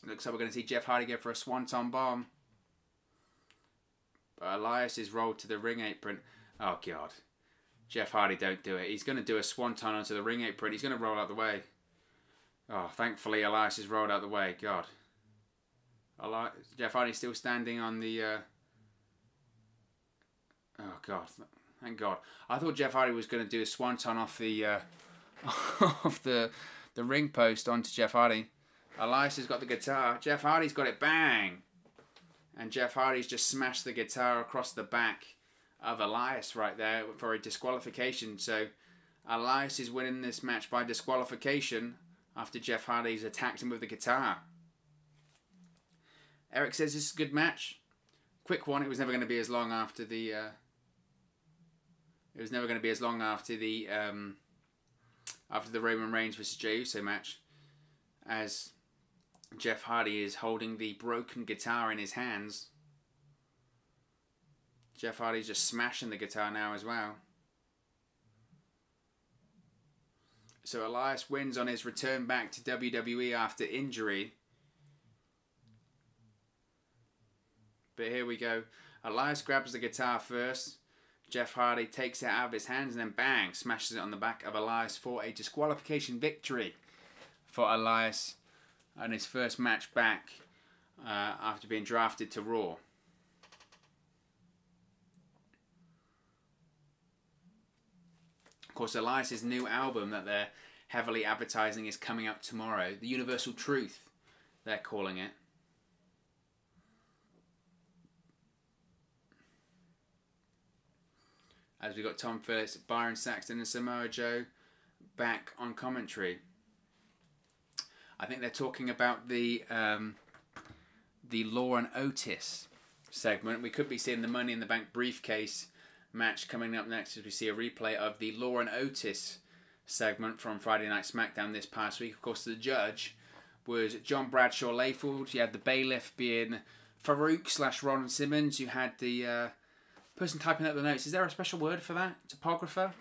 [SPEAKER 1] Looks like we're going to see Jeff Hardy go for a swanton bomb. But Elias is rolled to the ring apron. Oh god. Jeff Hardy don't do it. He's going to do a swanton onto the ring apron. He's going to roll out the way. Oh, thankfully Elias is rolled out the way. God. Eli- Jeff Hardy still standing on the. Uh... Oh God! Thank God. I thought Jeff Hardy was going to do a swanton off the uh, off the the ring post onto Jeff Hardy. Elias has got the guitar. Jeff Hardy's got it. Bang! And Jeff Hardy's just smashed the guitar across the back of Elias right there for a disqualification. So Elias is winning this match by disqualification after Jeff Hardy's attacked him with the guitar. Eric says this is a good match. Quick one. It was never going to be as long after the. Uh, it was never going to be as long after the um, after the Roman Reigns versus Jey Uso match, as Jeff Hardy is holding the broken guitar in his hands. Jeff Hardy's just smashing the guitar now as well. So Elias wins on his return back to WWE after injury. But here we go. Elias grabs the guitar first. Jeff Hardy takes it out of his hands and then bang, smashes it on the back of Elias for a disqualification victory for Elias and his first match back uh, after being drafted to Raw. Course, Elias's new album that they're heavily advertising is coming out tomorrow. The Universal Truth, they're calling it. as we've got Tom Phillips, Byron Saxton, and Samoa Joe back on commentary. I think they're talking about the um, the Law and Otis segment. We could be seeing the Money in the Bank briefcase match coming up next as we see a replay of the Law and Otis segment from Friday Night SmackDown this past week. Of course, the judge was John Bradshaw Layfield. You had the bailiff being Faarooq slash Ron Simmons. You had the uh, person typing up the notes. Is there a special word for that? Topographer?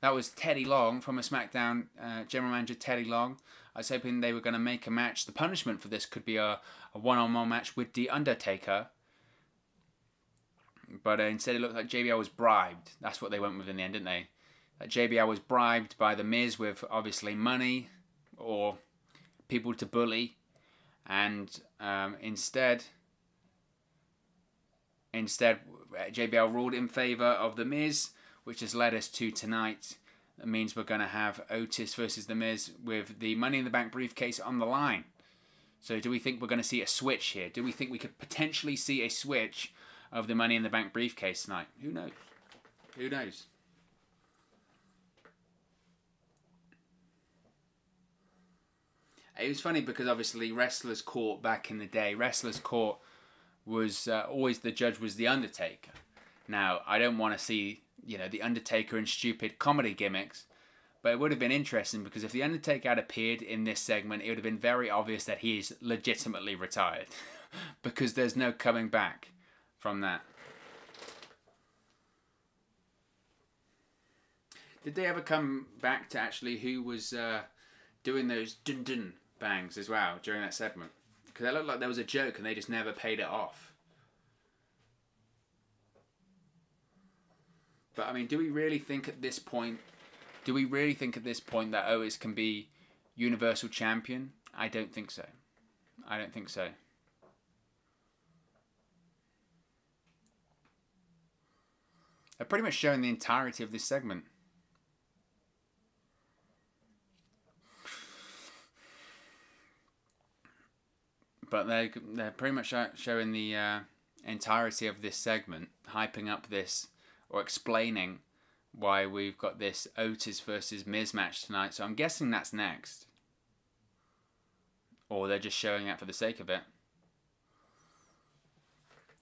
[SPEAKER 1] That was Teddy Long from a SmackDown uh, general manager, Teddy Long. I was hoping they were going to make a match. The punishment for this could be a, a one-on-one match with The Undertaker. But uh, instead it looked like JBL was bribed. That's what they went with in the end, didn't they? That JBL was bribed by The Miz with obviously money or people to bully. And um, instead, instead JBL ruled in favour of The Miz, which has led us to tonight. That means we're going to have Otis versus The Miz with the Money in the Bank briefcase on the line. So, do we think we're going to see a switch here? Do we think we could potentially see a switch of the Money in the Bank briefcase tonight? Who knows? Who knows? It was funny because obviously Wrestlers Court back in the day, Wrestlers Court was uh, always the judge was the Undertaker. Now I don't want to see you know the Undertaker in stupid comedy gimmicks, but it would have been interesting because if the Undertaker had appeared in this segment, it would have been very obvious that he is legitimately retired, because there's no coming back from that. Did they ever come back to actually who was uh, doing those dun dun bangs as well during that segment? Because it looked like there was a joke and they just never paid it off. But I mean, do we really think at this point, do we really think at this point that Otis can be Universal Champion? I don't think so. I don't think so. They're pretty much showing the entirety of this segment. but they're, they're pretty much showing the uh, entirety of this segment, hyping up this or explaining why we've got this Otis versus Miz match tonight. So I'm guessing that's next. or they're just showing out for the sake of it.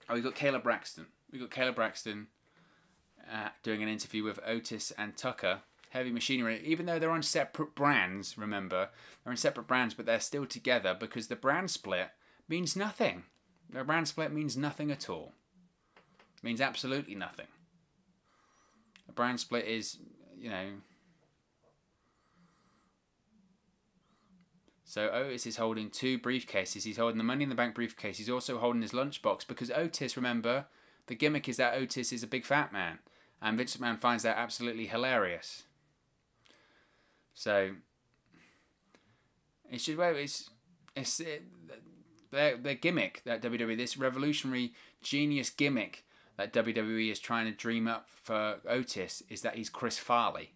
[SPEAKER 1] Oh, we've got Kayla Braxton. We've got Kayla Braxton uh, doing an interview with Otis and Tucker. Heavy Machinery, even though they're on separate brands, remember, they're on separate brands, but they're still together because the brand split means nothing. The brand split means nothing at all. It means absolutely nothing. A brand split is, you know. So Otis is holding two briefcases. He's holding the Money in the Bank briefcase. He's also holding his lunchbox because Otis, remember, the gimmick is that Otis is a big fat man. And Vince McMahon finds that absolutely hilarious. So it's just well, it's it's it, their their gimmick that WWE this revolutionary genius gimmick that WWE is trying to dream up for Otis is that he's Chris Farley.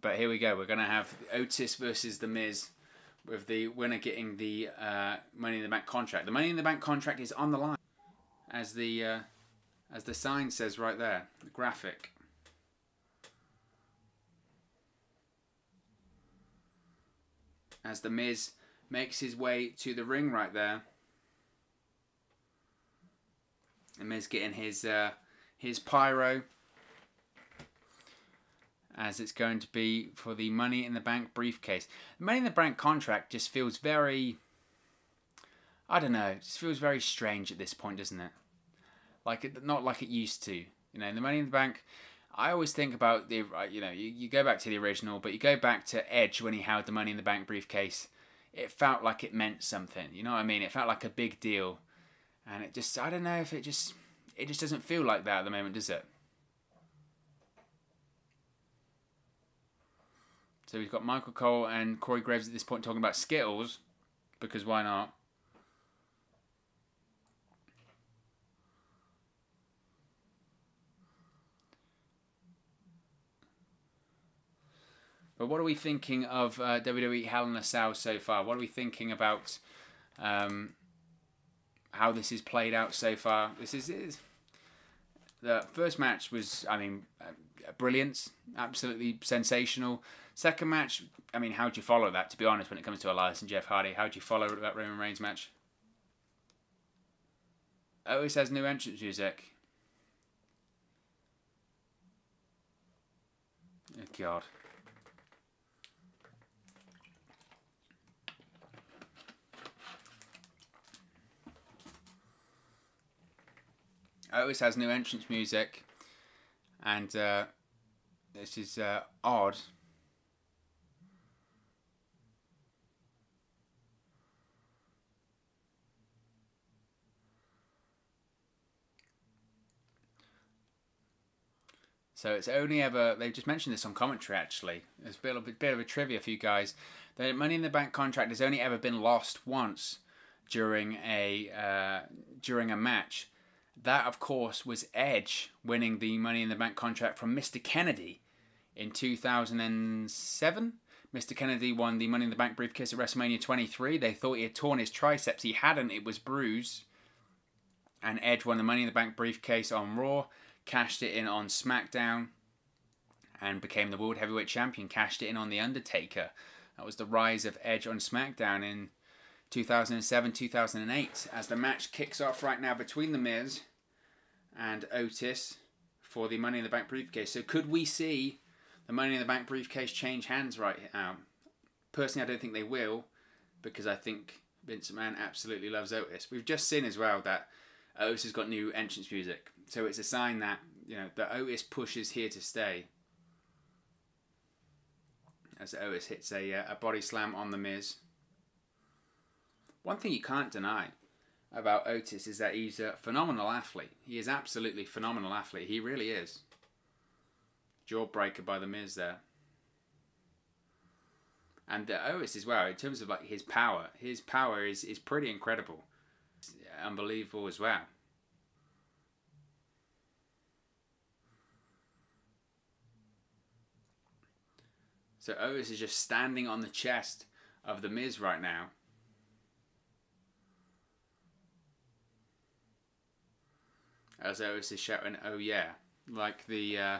[SPEAKER 1] But here we go. We're gonna have Otis versus The Miz, with the winner getting the uh, Money in the Bank contract. The Money in the Bank contract is on the line, as the uh, as the sign says right there, the graphic. as The Miz makes his way to the ring right there. The Miz getting his uh, his pyro as it's going to be for the Money in the Bank briefcase. The Money in the Bank contract just feels very, I don't know, just feels very strange at this point, doesn't it? Like it, not like it used to. You know, the Money in the Bank I always think about the uh, you know you, you go back to the original, but you go back to Edge when he held the Money in the Bank briefcase. It felt like it meant something. You know what I mean? It felt like a big deal, and it just I don't know if it just it just doesn't feel like that at the moment, does it? So we've got Michael Cole and Corey Graves at this point talking about Skittles, because why not? But what are we thinking of uh, WWE Hell in a Cell so far? What are we thinking about um, how this is played out so far? This is, is the first match was, I mean, uh, brilliant, absolutely sensational. Second match, I mean, how do you follow that? To be honest, when it comes to Elias and Jeff Hardy, how do you follow that Roman Reigns match? Oh, it says new entrance music. Oh, God. Always has new entrance music, and uh, this is uh, odd. So it's only ever they've just mentioned this on commentary actually. It's a bit of a bit of a trivia for you guys. The Money in the Bank contract has only ever been lost once during a uh, during a match, that, of course, was Edge winning the Money in the Bank contract from Mr. Kennedy in 2007. Mr. Kennedy won the Money in the Bank briefcase at WrestleMania 23. They thought he had torn his triceps. He hadn't, it was bruised. And Edge won the Money in the Bank briefcase on Raw, cashed it in on SmackDown, and became the World Heavyweight Champion. Cashed it in on The Undertaker. That was the rise of Edge on SmackDown in 2007 2008. As the match kicks off right now between The Miz and Otis for the Money in the Bank briefcase. So could we see the Money in the Bank briefcase change hands right now? Personally, I don't think they will because I think Vince McMahon absolutely loves Otis. We've just seen as well that Otis has got new entrance music, so it's a sign that you know that Otis push is here to stay. As Otis hits a uh, a body slam on the Miz. One thing you can't deny about Otis is that he's a phenomenal athlete. He is absolutely phenomenal athlete. He really is. Jawbreaker by the Miz there. And uh, Otis as well, in terms of like his power, his power is, is pretty incredible. It's unbelievable as well. So Otis is just standing on the chest of the Miz right now as Otis is shouting, "Oh yeah!" Like the uh,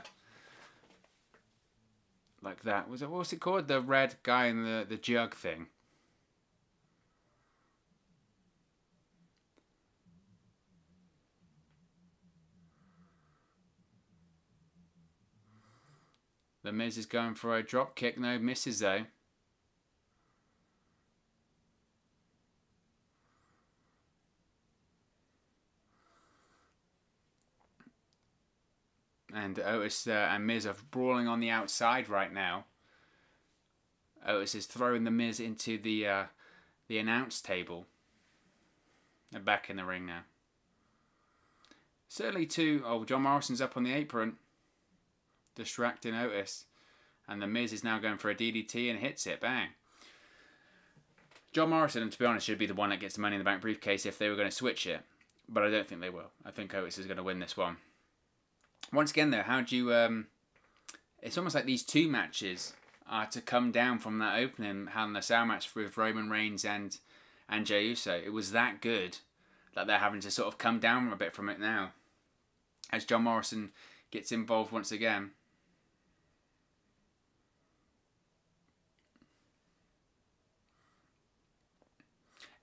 [SPEAKER 1] like that. Was it what's it called? The red guy in the the jug thing. The Miz is going for a drop kick. No misses though. And Otis uh, and Miz are brawling on the outside right now. Otis is throwing the Miz into the uh, the announce table. They're back in the ring now. Certainly, too. Oh, John Morrison's up on the apron, distracting Otis, and the Miz is now going for a DDT and hits it. Bang. John Morrison, to be honest, should be the one that gets the Money in the Bank briefcase if they were going to switch it, but I don't think they will. I think Otis is going to win this one once again, though, how do you? Um, it's almost like these two matches are to come down from that opening Hell in a Cell match with Roman Reigns and and Jey Uso. It was that good that they're having to sort of come down a bit from it now, as John Morrison gets involved once again.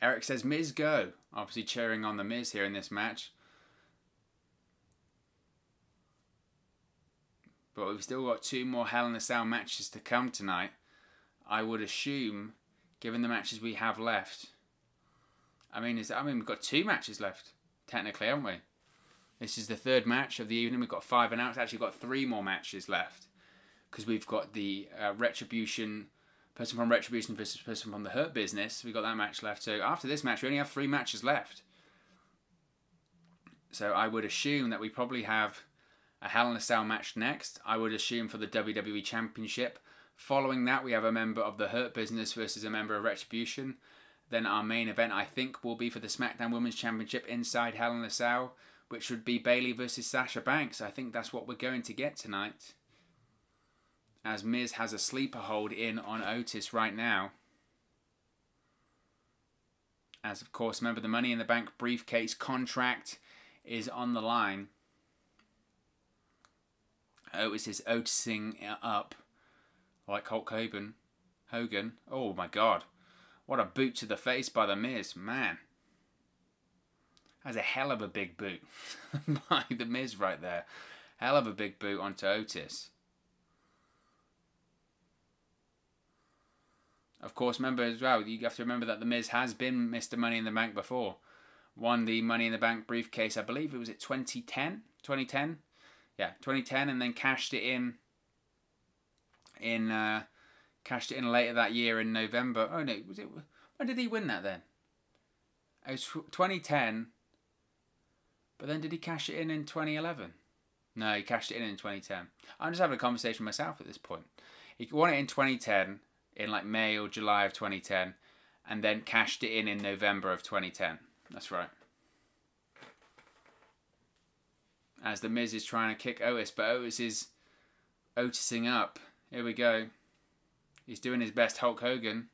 [SPEAKER 1] Eric says Miz go. Obviously cheering on the Miz here in this match. But we've still got two more Hell in a Cell matches to come tonight. I would assume, given the matches we have left. I mean, is I mean we've got two matches left technically, haven't we? This is the third match of the evening. We've got five announced. Actually, got three more matches left because we've got the uh, Retribution person from Retribution versus person from the Hurt Business. We got that match left. So after this match, we only have three matches left. So I would assume that we probably have a Hell in a Cell match next, I would assume for the WWE Championship. Following that, we have a member of the Hurt Business versus a member of Retribution. Then our main event, I think, will be for the SmackDown Women's Championship inside Hell in a Cell, which would be Bayley versus Sasha Banks. I think that's what we're going to get tonight. As Miz has a sleeper hold in on Otis right now. As, of course, remember the Money in the Bank briefcase contract is on the line. Oh, Otis is Otising up like Hulk Hogan. Hogan. Oh my god. What a boot to the face by The Miz. Man. That's a hell of a big boot by The Miz right there. Hell of a big boot onto Otis. Of course, remember as well, you have to remember that The Miz has been Mr. Money in the Bank before. Won the Money in the Bank briefcase, I believe it was at 2010? 2010? Yeah, 2010, and then cashed it in. In uh, cashed it in later that year in November. Oh no, was it? When did he win that then? It was 2010. But then did he cash it in in 2011? No, he cashed it in in 2010. I'm just having a conversation myself at this point. He won it in 2010, in like May or July of 2010, and then cashed it in in November of 2010. That's right as the Miz is trying to kick Otis, but Otis is Otising up. Here we go. He's doing his best Hulk Hogan.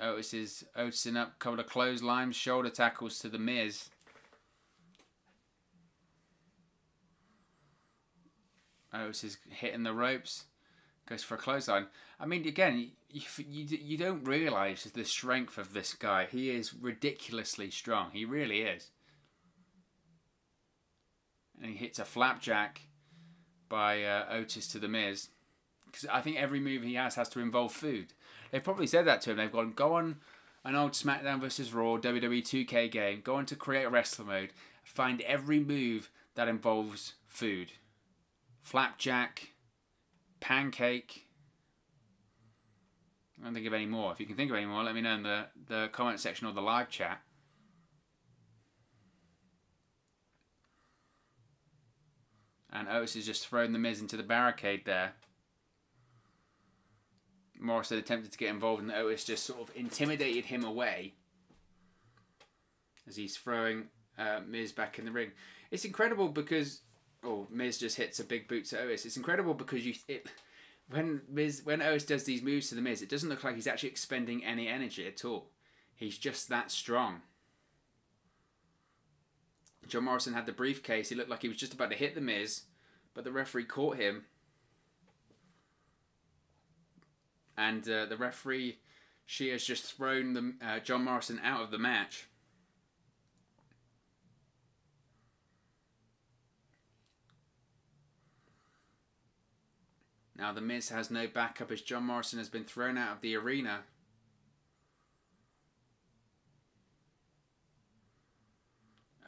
[SPEAKER 1] Otis is Otising up, couple of clotheslines, shoulder tackles to the Miz. Otis is hitting the ropes, goes for a clothesline. I mean, again, you, you, you don't realize the strength of this guy. He is ridiculously strong. He really is. And he hits a flapjack by uh, Otis to the Miz. Because I think every move he has has to involve food. They've probably said that to him. They've gone, go on an old SmackDown vs. Raw WWE 2K game, go on to create a wrestler mode, find every move that involves food. Flapjack, pancake, I don't think of any more. If you can think of any more, let me know in the, the comment section or the live chat. And Otis has just thrown the Miz into the barricade there. Morrison attempted to get involved and Otis just sort of intimidated him away as he's throwing uh, Miz back in the ring. It's incredible because, oh, Miz just hits a big boot to Otis. It's incredible because you it when Miz when Otis does these moves to the Miz, it doesn't look like he's actually expending any energy at all. He's just that strong. John Morrison had the briefcase. He looked like he was just about to hit the Miz, but the referee caught him. And uh, the referee, she has just thrown the, uh, John Morrison out of the match. Now the Miz has no backup as John Morrison has been thrown out of the arena.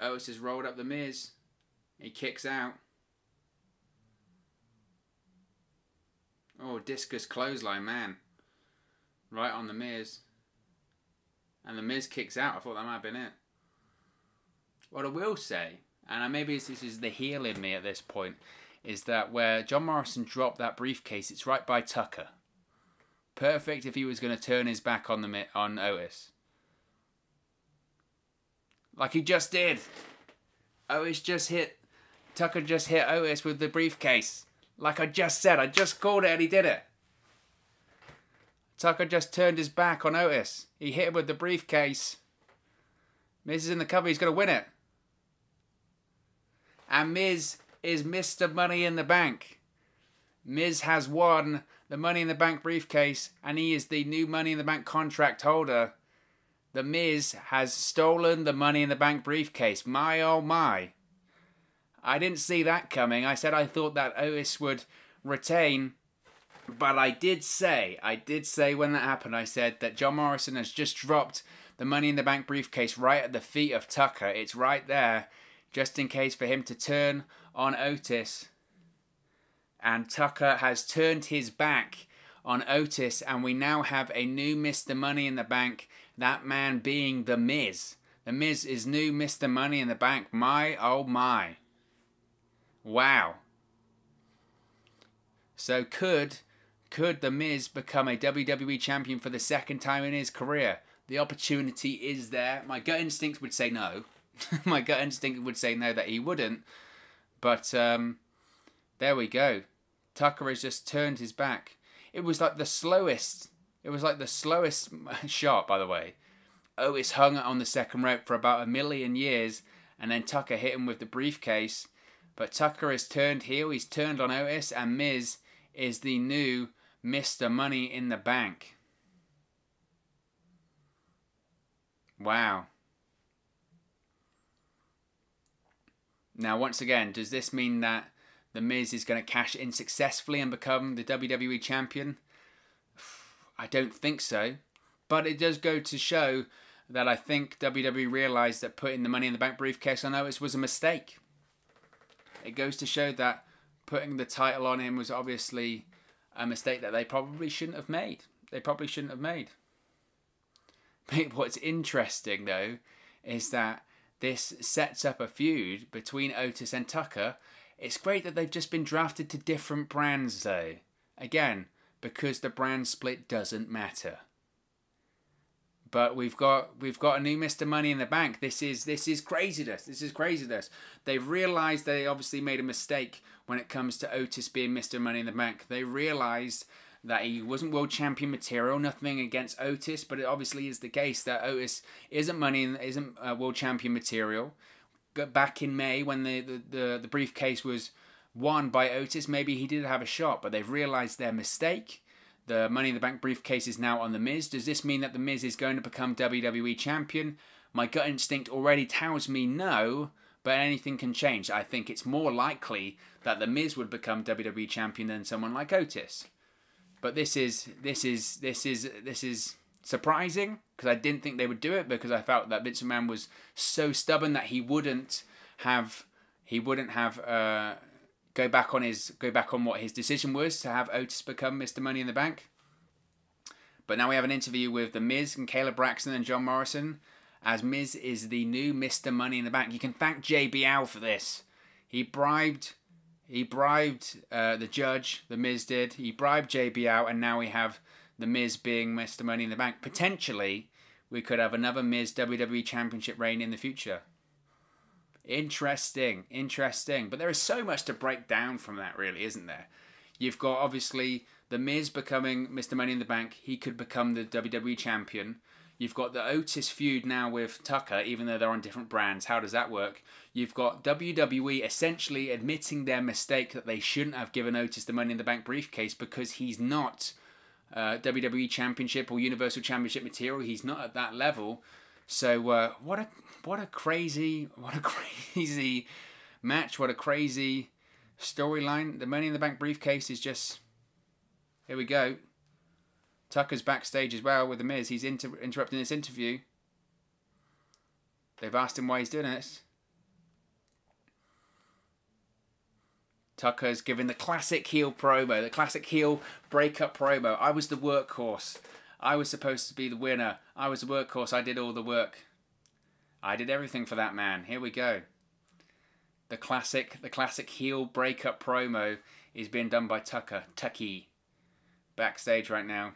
[SPEAKER 1] Otis has rolled up the Miz. He kicks out. Oh, discus clothesline, man. Right on the Miz. And the Miz kicks out. I thought that might have been it. What I will say, and maybe this is the heel in me at this point, is that where John Morrison dropped that briefcase, it's right by Tucker. Perfect if he was going to turn his back on the on Otis. Like he just did. Otis just hit Tucker just hit Otis with the briefcase. Like I just said, I just called it and he did it. Tucker just turned his back on Otis. He hit him with the briefcase. Miz is in the cover, he's gonna win it. And Miz is Mr. Money in the Bank. Miz has won the Money in the Bank briefcase, and he is the new Money in the Bank contract holder. The Miz has stolen the Money in the Bank briefcase. My oh my. I didn't see that coming. I said I thought that Otis would retain. But I did say, I did say when that happened, I said that John Morrison has just dropped the Money in the Bank briefcase right at the feet of Tucker. It's right there, just in case for him to turn on Otis. And Tucker has turned his back on Otis, and we now have a new Mr. Money in the Bank, that man being The Miz. The Miz is new Mr. Money in the Bank. My oh my. Wow. So could could The Miz become a WWE champion for the second time in his career? The opportunity is there. My gut instinct would say no. My gut instinct would say no that he wouldn't. But um, there we go. Tucker has just turned his back. It was like the slowest. It was like the slowest shot, by the way. Otis hung on the second rope for about a million years, and then Tucker hit him with the briefcase. But Tucker has turned heel. He's turned on Otis, and Miz is the new Mr. Money in the Bank. Wow. Now, once again, does this mean that The Miz is going to cash in successfully and become the WWE Champion? I don't think so. But it does go to show that I think WWE realised that putting the Money in the Bank briefcase on Otis was a mistake. It goes to show that putting the title on him was obviously a mistake that they probably shouldn't have made. They probably shouldn't have made. But what's interesting though is that this sets up a feud between Otis and Tucker. It's great that they've just been drafted to different brands, though. Again, because the brand split doesn't matter. But we've got we've got a new Mr. Money in the Bank. This is this is craziness. This is craziness. They've realised they obviously made a mistake when it comes to Otis being Mr. Money in the Bank. They realised that he wasn't world champion material. Nothing against Otis, but it obviously is the case that Otis isn't money and isn't uh, world champion material. But Back in May when the, the, the, the briefcase was won by Otis, maybe he did have a shot, but they've realised their mistake. The Money in the Bank briefcase is now on The Miz. Does this mean that The Miz is going to become WWE Champion? My gut instinct already tells me no, but anything can change. I think it's more likely that The Miz would become WWE Champion than someone like Otis. But this is this is this is this is surprising because I didn't think they would do it because I felt that Vince McMahon was so stubborn that he wouldn't have he wouldn't have uh, go back on his go back on what his decision was to have Otis become Mr. Money in the Bank. But now we have an interview with the Miz and Kayla Braxton and John Morrison, as Miz is the new Mr. Money in the Bank. You can thank JBL for this. He bribed he bribed uh, the judge, The Miz did. He bribed JBL, and now we have The Miz being Mr. Money in the Bank. Potentially, we could have another Miz WWE Championship reign in the future. Interesting, interesting. But there is so much to break down from that, really, isn't there? You've got obviously The Miz becoming Mr. Money in the Bank. He could become the WWE Champion. You've got the Otis feud now with Tucker, even though they're on different brands. How does that work? You've got WWE essentially admitting their mistake that they shouldn't have given Otis the Money in the Bank briefcase because he's not uh, WWE Championship or Universal Championship material. He's not at that level. So uh, what a what a crazy what a crazy match. What a crazy storyline. The Money in the Bank briefcase is just here we go. Tucker's backstage as well with the Miz. He's inter- interrupting this interview. They've asked him why he's doing this. Tucker's giving the classic heel promo, the classic heel breakup promo. I was the workhorse. I was supposed to be the winner. I was the workhorse. I did all the work. I did everything for that man. Here we go. The classic, the classic heel breakup promo is being done by Tucker. Tucky. Backstage right now.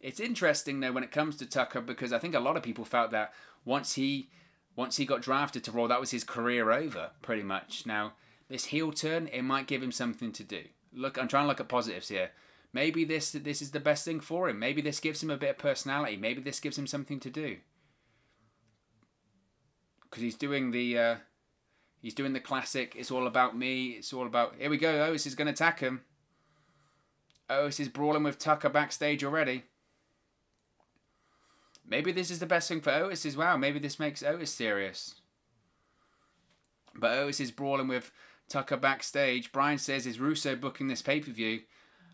[SPEAKER 1] It's interesting though when it comes to Tucker because I think a lot of people felt that once he once he got drafted to Raw, that was his career over pretty much. Now this heel turn, it might give him something to do. Look, I'm trying to look at positives here. Maybe this this is the best thing for him. Maybe this gives him a bit of personality. Maybe this gives him something to do. Because he's doing the uh, he's doing the classic. It's all about me. It's all about. Here we go. Otis is going to attack him. Otis is brawling with Tucker backstage already. Maybe this is the best thing for Otis as well. Maybe this makes Otis serious. But Otis is brawling with Tucker backstage. Brian says, Is Russo booking this pay per view?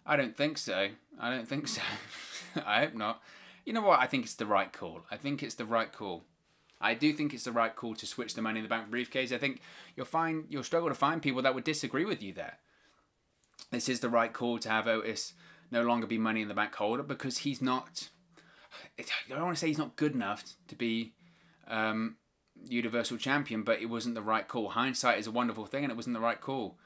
[SPEAKER 1] I don't think so. I don't think so. I hope not. You know what? I think it's the right call. I think it's the right call. I do think it's the right call to switch the Money in the Bank briefcase. I think you'll find you'll struggle to find people that would disagree with you there. This is the right call to have Otis no longer be Money in the Bank holder because he's not I don't want to say he's not good enough to be um, Universal Champion, but it wasn't the right call. Hindsight is a wonderful thing, and it wasn't the right call.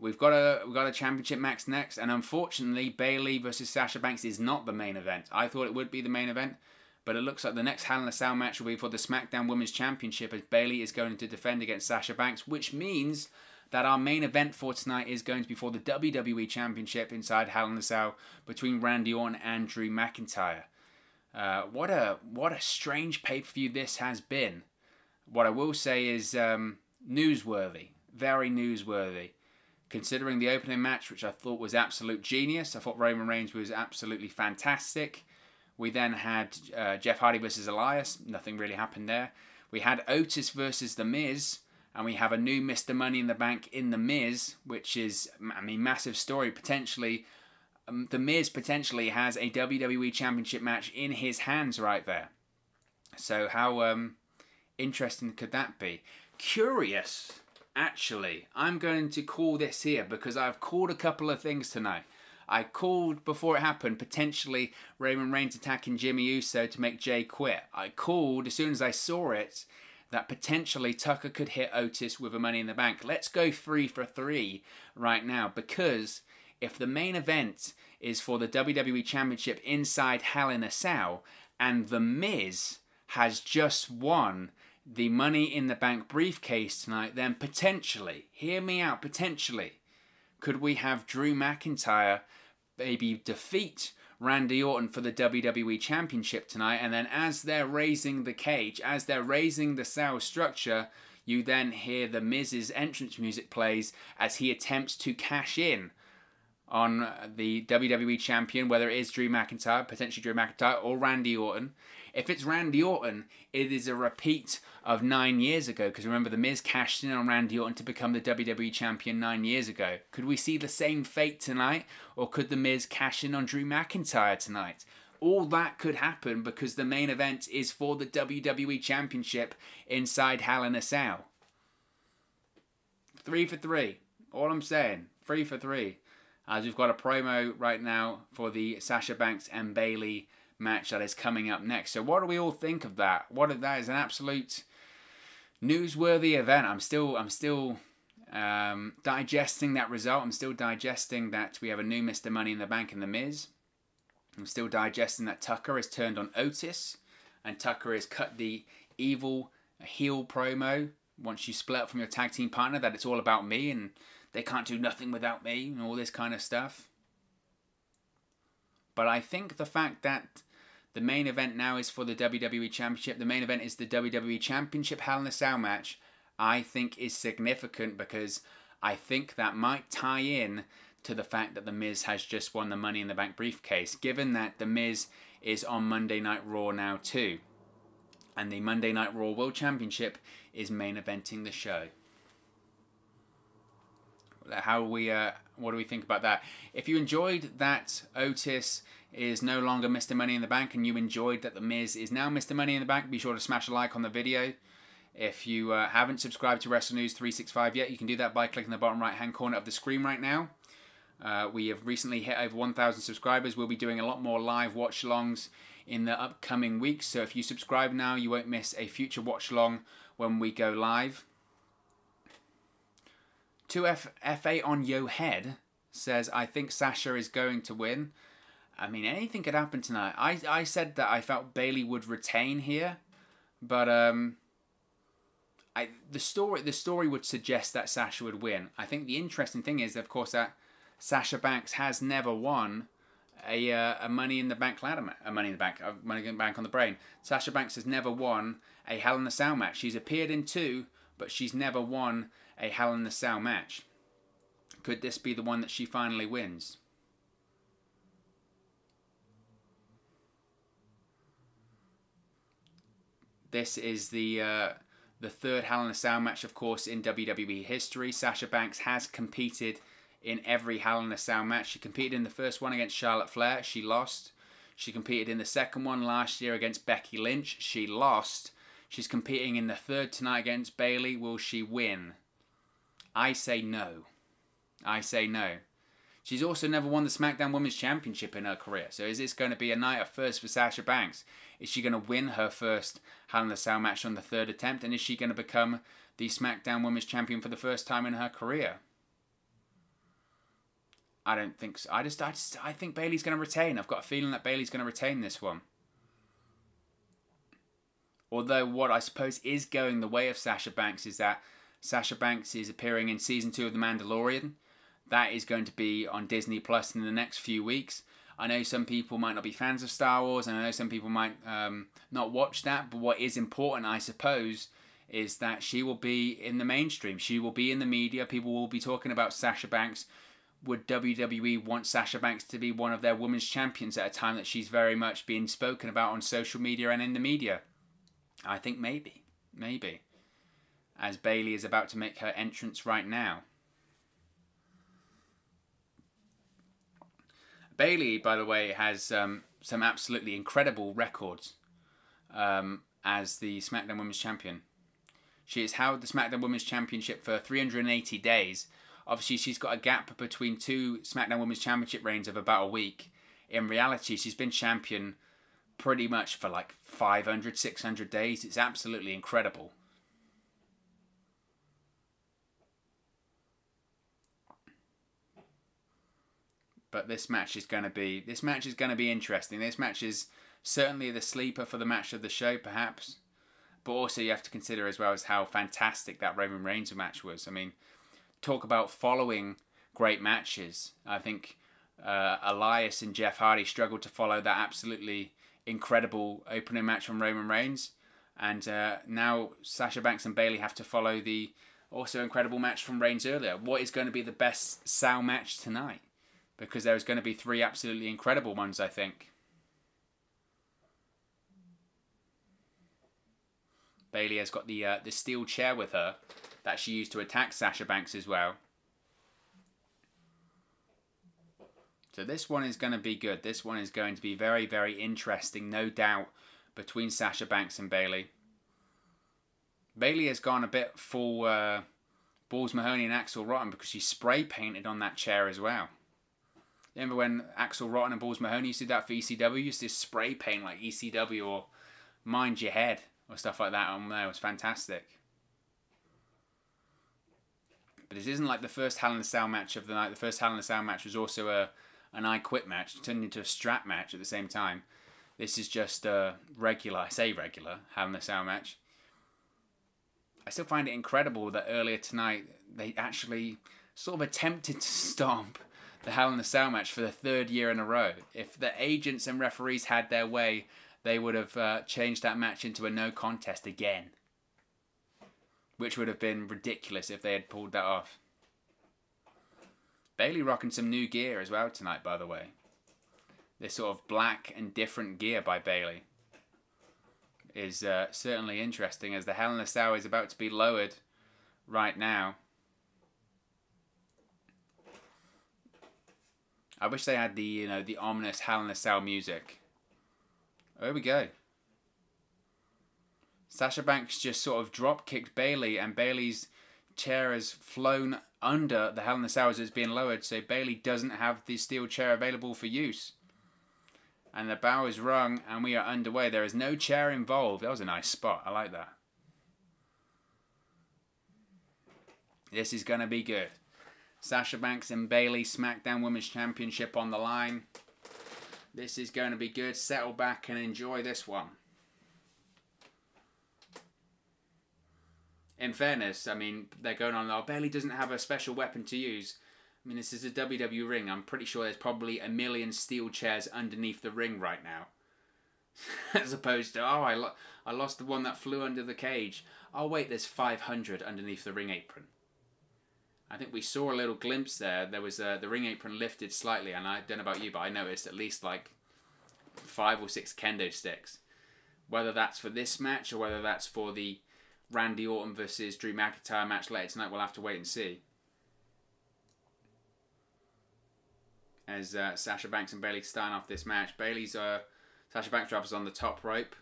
[SPEAKER 1] We've got a we've got a championship match next, and unfortunately, Bayley versus Sasha Banks is not the main event. I thought it would be the main event, but it looks like the next Hell in a Cell match will be for the SmackDown Women's Championship, as Bayley is going to defend against Sasha Banks, which means that our main event for tonight is going to be for the WWE Championship inside Hell in a Cell between Randy Orton and Drew McIntyre. Uh, what a what a strange pay per view this has been. What I will say is um, newsworthy, very newsworthy. Considering the opening match, which I thought was absolute genius, I thought Roman Reigns was absolutely fantastic. We then had uh, Jeff Hardy versus Elias. Nothing really happened there. We had Otis versus The Miz, and we have a new Mr. Money in the Bank in The Miz, which is, I mean, massive story potentially um, the Miz potentially has a WWE Championship match in his hands right there. So how um, interesting could that be? Curious, actually. I'm going to call this here because I've called a couple of things tonight. I called before it happened potentially Roman Reigns attacking Jimmy Uso to make Jey quit. I called as soon as I saw it that potentially Tucker could hit Otis with a Money in the Bank. Let's go three for three right now because if the main event is for the WWE Championship inside Hell in a Cell, and The Miz has just won the Money in the Bank briefcase tonight, then potentially, hear me out, potentially, could we have Drew McIntyre maybe defeat Randy Orton for the WWE Championship tonight, and then as they're raising the cage, as they're raising the cell structure, you then hear the Miz's entrance music plays as he attempts to cash in on the WWE champion, whether it is Drew McIntyre, potentially Drew McIntyre, or Randy Orton. If it's Randy Orton, it is a repeat of nine years ago, because remember, The Miz cashed in on Randy Orton to become the WWE champion nine years ago. Could we see the same fate tonight, or could The Miz cash in on Drew McIntyre tonight? All that could happen because the main event is for the WWE Championship inside Hell in a Cell. Three for three. All I'm saying. Three for three as we've got a promo right now for the Sasha Banks and Bayley match that is coming up next. So what do we all think of that? What if that is an absolute newsworthy event? I'm still I'm still um, digesting that result. I'm still digesting that we have a new Mr. Money in the Bank in the Miz. I'm still digesting that Tucker has turned on Otis and Tucker has cut the evil heel promo once you split up from your tag team partner that it's all about me and they can't do nothing without me and all this kind of stuff. But I think the fact that the main event now is for the WWE Championship, the main event is the WWE Championship Hell in a Cell match, I think is significant because I think that might tie in to the fact that The Miz has just won the Money in the Bank briefcase, given that The Miz is on Monday Night Raw now too. And the Monday Night Raw World Championship is main eventing the show. How we uh, what do we think about that? If you enjoyed that Otis is no longer Mr. Money in the Bank and you enjoyed that The Miz is now Mr. Money in the Bank, be sure to smash a like on the video. If you uh, haven't subscribed to Wrestle News 365 yet, you can do that by clicking the bottom right hand corner of the screen right now. Uh, we have recently hit over 1,000 subscribers. We'll be doing a lot more live watch alongs in the upcoming weeks. So if you subscribe now, you won't miss a future watch along when we go live. 2FA on Yo Head says, I think Sasha is going to win. I mean, anything could happen tonight. I, I said that I felt Bayley would retain here, but um, I the story the story would suggest that Sasha would win. I think the interesting thing is, of course, that Sasha Banks has never won a uh, a Money in the Bank ladder match, a Money in the Bank, a Money in the Bank on the brain. Sasha Banks has never won a Hell in a Cell match. She's appeared in two, but she's never won a Hell in a Cell match. Could this be the one that she finally wins? This is the uh, the third Hell in a Cell match, of course, in WWE history. Sasha Banks has competed in every Hell in a Cell match. She competed in the first one against Charlotte Flair. She lost. She competed in the second one last year against Becky Lynch. She lost. She's competing in the third tonight against Bayley. Will she win? I say no. I say no. She's also never won the SmackDown Women's Championship in her career. So is this going to be a night of first for Sasha Banks? Is she going to win her first Hell in a Cell match on the third attempt? And is she going to become the SmackDown Women's Champion for the first time in her career? I don't think so. I just, I just, I think Bayley's going to retain. I've got a feeling that Bayley's going to retain this one. Although what I suppose is going the way of Sasha Banks is that Sasha Banks is appearing in season two of The Mandalorian. That is going to be on Disney Plus in the next few weeks. I know some people might not be fans of Star Wars, and I know some people might um, not watch that. But what is important, I suppose, is that she will be in the mainstream. She will be in the media. People will be talking about Sasha Banks. Would WWE want Sasha Banks to be one of their women's champions at a time that she's very much being spoken about on social media and in the media? I think maybe. Maybe. As Bayley is about to make her entrance right now. Bayley, by the way, has um, some absolutely incredible records um, as the SmackDown Women's Champion. She has held the SmackDown Women's Championship for 380 days. Obviously, she's got a gap between two SmackDown Women's Championship reigns of about a week. In reality, she's been champion pretty much for like 500, 600 days. It's absolutely incredible. But this match is going to be this match is going to be interesting. This match is certainly the sleeper for the match of the show, perhaps. But also you have to consider as well as how fantastic that Roman Reigns match was. I mean, talk about following great matches. I think uh, Elias and Jeff Hardy struggled to follow that absolutely incredible opening match from Roman Reigns, and uh, now Sasha Banks and Bayley have to follow the also incredible match from Reigns earlier. What is going to be the best Sal match tonight? Because there's going to be three absolutely incredible ones, I think. Bayley has got the uh, the steel chair with her that she used to attack Sasha Banks as well. So this one is going to be good. This one is going to be very, very interesting, no doubt, between Sasha Banks and Bayley. Bayley has gone a bit full uh, Balls Mahoney and Axel Rotten because she spray painted on that chair as well. Remember when Axel Rotten and Balls Mahoney used to do that for ECW? Used to spray paint like ECW or Mind Your Head or stuff like that on there. It was fantastic. But this isn't like the first Hell in a Cell match of the night. The first Hell in a Cell match was also a an I Quit match, it turned into a strap match at the same time. This is just a regular, I say regular, Hell in a Cell match. I still find it incredible that earlier tonight they actually sort of attempted to stomp the Hell in a Cell match for the third year in a row. If the agents and referees had their way, they would have uh, changed that match into a no contest again. Which would have been ridiculous if they had pulled that off. Bayley rocking some new gear as well tonight, by the way. This sort of black and different gear by Bayley is uh, certainly interesting as the Hell in a Cell is about to be lowered right now. I wish they had the you know the ominous Hell in a Cell music. Oh, here we go. Sasha Banks just sort of drop kicked Bayley, and Bayley's chair has flown under the Hell in a Cell as it's being lowered, so Bayley doesn't have the steel chair available for use. And the bow is rung, and we are underway. There is no chair involved. That was a nice spot. I like that. This is going to be good. Sasha Banks and Bayley SmackDown Women's Championship on the line. This is going to be good. Settle back and enjoy this one. In fairness, I mean, they're going on, oh, Bayley doesn't have a special weapon to use. I mean, this is a WWE ring. I'm pretty sure there's probably a million steel chairs underneath the ring right now. As opposed to, oh, I, lo I lost the one that flew under the cage. Oh, wait, there's 500 underneath the ring apron. I think we saw a little glimpse there. There was uh, the ring apron lifted slightly, and I don't know about you, but I noticed at least like five or six kendo sticks. Whether that's for this match or whether that's for the Randy Orton versus Drew McIntyre match later tonight, we'll have to wait and see. As uh, Sasha Banks and Bayley starting off this match, Bayley's uh, Sasha Banks drop is on the top rope.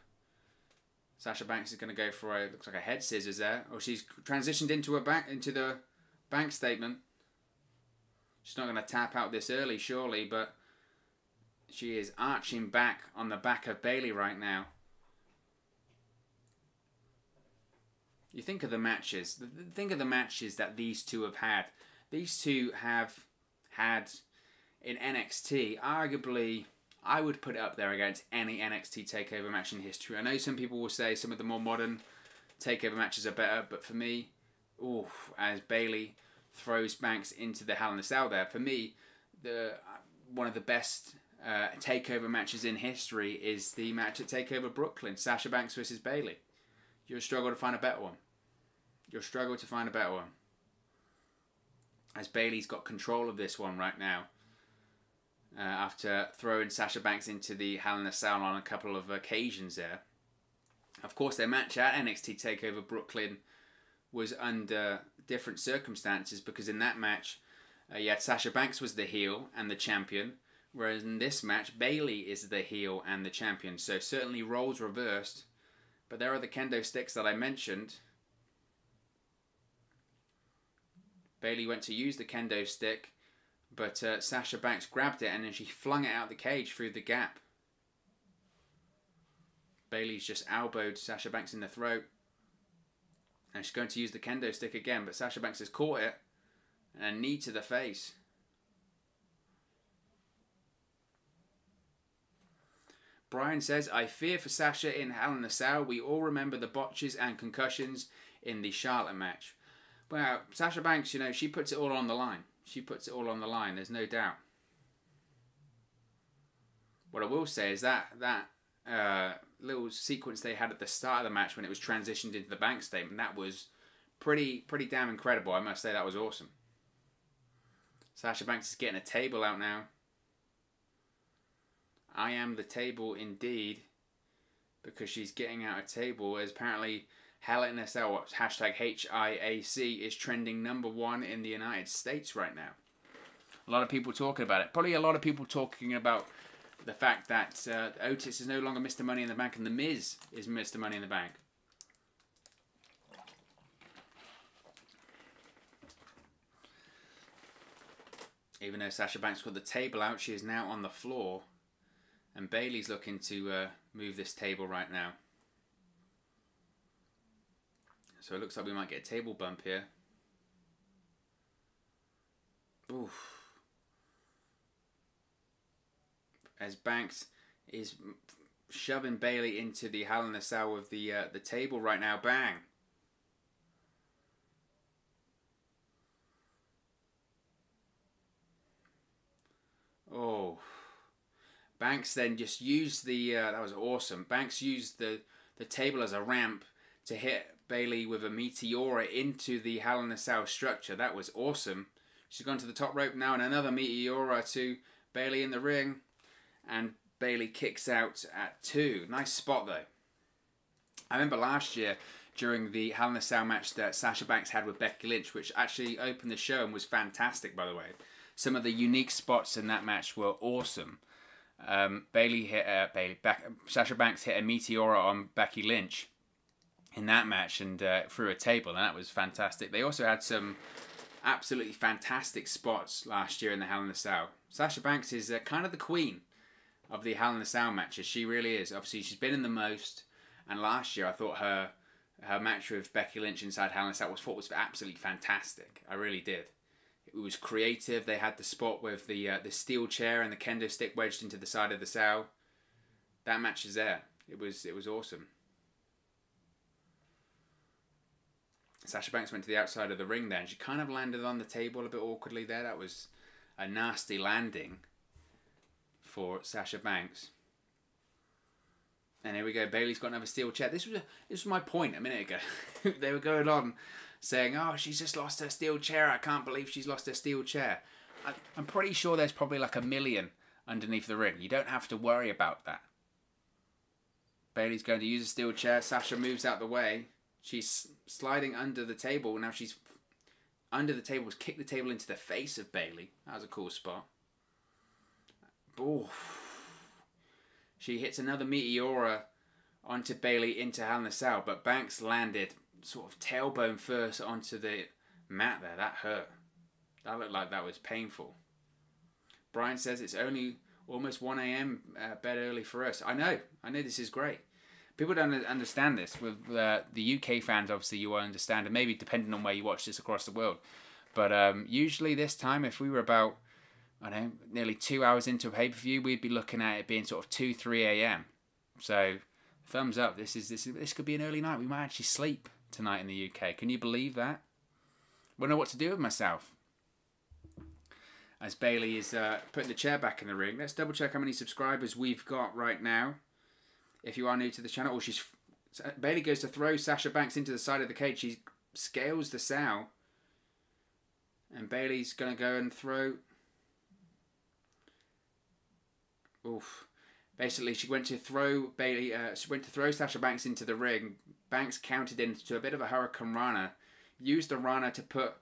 [SPEAKER 1] Sasha Banks is going to go for a looks like a head scissors there, or she's transitioned into a back into the bank statement. She's not going to tap out this early, surely, but she is arching back on the back of Bayley right now. You think of the matches. Think of the matches that these two have had. These two have had in NXT. Arguably, I would put it up there against any NXT Takeover match in history. I know some people will say some of the more modern Takeover matches are better, but for me, oh, as Bayley throws Banks into the Hell in a Cell there, for me, the one of the best uh, takeover matches in history is the match at Takeover Brooklyn, Sasha Banks versus Bayley. You'll struggle to find a better one. You'll struggle to find a better one. As Bayley's got control of this one right now. Uh, after throwing Sasha Banks into the Hell in a Cell on a couple of occasions there. Of course, their match at NXT TakeOver Brooklyn was under different circumstances because in that match, uh, you had Sasha Banks was the heel and the champion, whereas in this match, Bayley is the heel and the champion. So certainly roles reversed, but there are the kendo sticks that I mentioned. Bayley went to use the kendo stick, but uh, Sasha Banks grabbed it and then she flung it out the cage through the gap. Bayley's just elbowed Sasha Banks in the throat. And she's going to use the kendo stick again, but Sasha Banks has caught it. And a knee to the face. Brian says, I fear for Sasha in Hell in a Cell. We all remember the botches and concussions in the Charlotte match. Well, Sasha Banks, you know, she puts it all on the line. She puts it all on the line, there's no doubt. What I will say is that that uh, little sequence they had at the start of the match when it was transitioned into the bank statement, that was pretty pretty damn incredible. I must say that was awesome. Sasha Banks is getting a table out now. I am the table indeed, because she's getting out a table. As apparently Hell in a Cell, hashtag HIAC, is trending number one in the United States right now. A lot of people talking about it. Probably a lot of people talking about the fact that uh, Otis is no longer Mr. Money in the Bank and The Miz is Mr. Money in the Bank. Even though Sasha Banks got the table out, she is now on the floor. And Bayley's looking to uh, move this table right now. So it looks like we might get a table bump here. Oof. As Banks is shoving Bayley into the Hell in a Cell of the uh, the table right now. Bang. Oh. Banks then just used the uh, that was awesome. Banks used the the table as a ramp to hit Bayley with a meteora into the Hell in a Cell structure. That was awesome. She's gone to the top rope now and another meteora to Bayley in the ring, and Bayley kicks out at two. Nice spot though. I remember last year during the Hell in a Cell match that Sasha Banks had with Becky Lynch, which actually opened the show and was fantastic, by the way. Some of the unique spots in that match were awesome. Um, Bayley hit uh, Bayley back, Sasha Banks hit a meteora on Becky Lynch in that match and uh, threw a table, and that was fantastic. They also had some absolutely fantastic spots last year in the Hell in a Cell. Sasha Banks is uh, kind of the queen of the Hell in a Cell matches. She really is. Obviously, she's been in the most, and last year I thought her her match with Becky Lynch inside Hell in a Cell was thought was absolutely fantastic. I really did. It was creative. They had the spot with the uh, the steel chair and the kendo stick wedged into the side of the cell. That match is there. It was it was awesome. Sasha Banks went to the outside of the ring then. She kind of landed on the table a bit awkwardly there. That was a nasty landing for Sasha Banks. And here we go. Bayley's got another steel chair. This was a, this was my point a minute ago. they were going on saying, "Oh, she's just lost her steel chair. I can't believe she's lost her steel chair." I, I'm pretty sure there's probably like a million underneath the ring. You don't have to worry about that. Bayley's going to use a steel chair. Sasha moves out the way. She's sliding under the table. Now she's under the table. Kick the table into the face of Bayley. That was a cool spot. Oof. She hits another Meteora onto Bayley into Hell in a Cell, but Banks landed sort of tailbone first onto the mat there. That hurt. That looked like that was painful. Brian says it's only almost 1 a.m. Uh, bed early for us. I know. I know this is great. People don't understand this. With uh, the UK fans, obviously, you won't understand, and maybe depending on where you watch this across the world. But um, usually, this time, if we were about I know, nearly two hours into a pay per view, we'd be looking at it being sort of two, three a.m. So, thumbs up. This is this is, this could be an early night. We might actually sleep tonight in the UK. Can you believe that? Know what to do with myself. As Bayley is uh, putting the chair back in the ring, let's double check how many subscribers we've got right now. If you are new to the channel, or she's Bayley goes to throw Sasha Banks into the side of the cage. She scales the sow, and Bayley's gonna go and throw oof. Basically, she went to throw Bayley. Uh, she went to throw Sasha Banks into the ring. Banks counted into a bit of a hurricanrana, used the rana to put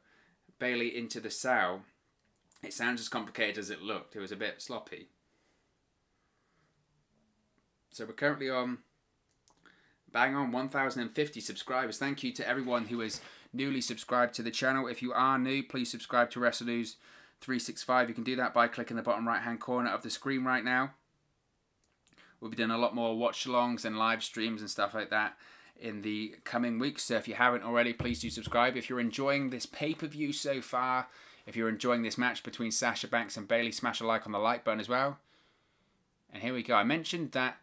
[SPEAKER 1] Bayley into the sow. It sounds as complicated as it looked. It was a bit sloppy. So we're currently on bang on 1050 subscribers. Thank you to everyone who is newly subscribed to the channel. If you are new, please subscribe to Wrestle News 365. You can do that by clicking the bottom right hand corner of the screen right now. We'll be doing a lot more watch alongs and live streams and stuff like that in the coming weeks. So if you haven't already, please do subscribe. If you're enjoying this pay per view so far, if you're enjoying this match between Sasha Banks and Bayley, smash a like on the like button as well. And here we go. I mentioned that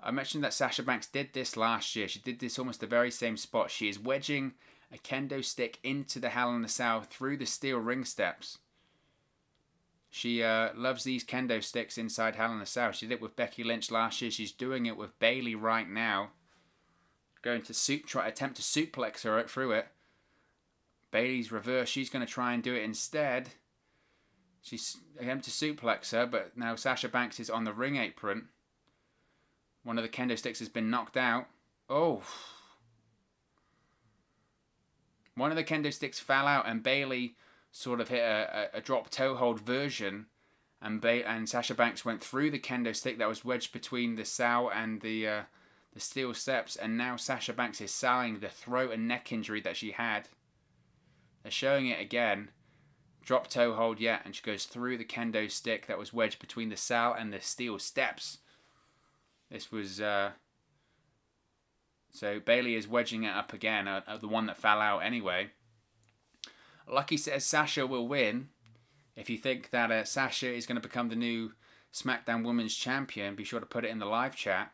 [SPEAKER 1] I mentioned that Sasha Banks did this last year. She did this almost the very same spot. She is wedging a kendo stick into the Hell in the Cell through the steel ring steps. She uh, loves these kendo sticks inside Hell in a Cell. She did it with Becky Lynch last year. She's doing it with Bayley right now. Going to suit, try attempt to suplex her through it. Bayley's reverse. She's going to try and do it instead. She's attempt to suplex her, but now Sasha Banks is on the ring apron. One of the kendo sticks has been knocked out. Oh. One of the kendo sticks fell out, and Bayley sort of hit a, a, drop toe hold version, and ba- and Sasha Banks went through the kendo stick that was wedged between the sow and the uh, the steel steps, and now Sasha Banks is selling the throat and neck injury that she had. They're showing it again. Drop toe hold yet, and she goes through the kendo stick that was wedged between the sow and the steel steps. This was uh, so Bayley is wedging it up again, uh, uh, the one that fell out anyway. Lucky says Sasha will win. If you think that uh, Sasha is going to become the new SmackDown Women's Champion, be sure to put it in the live chat.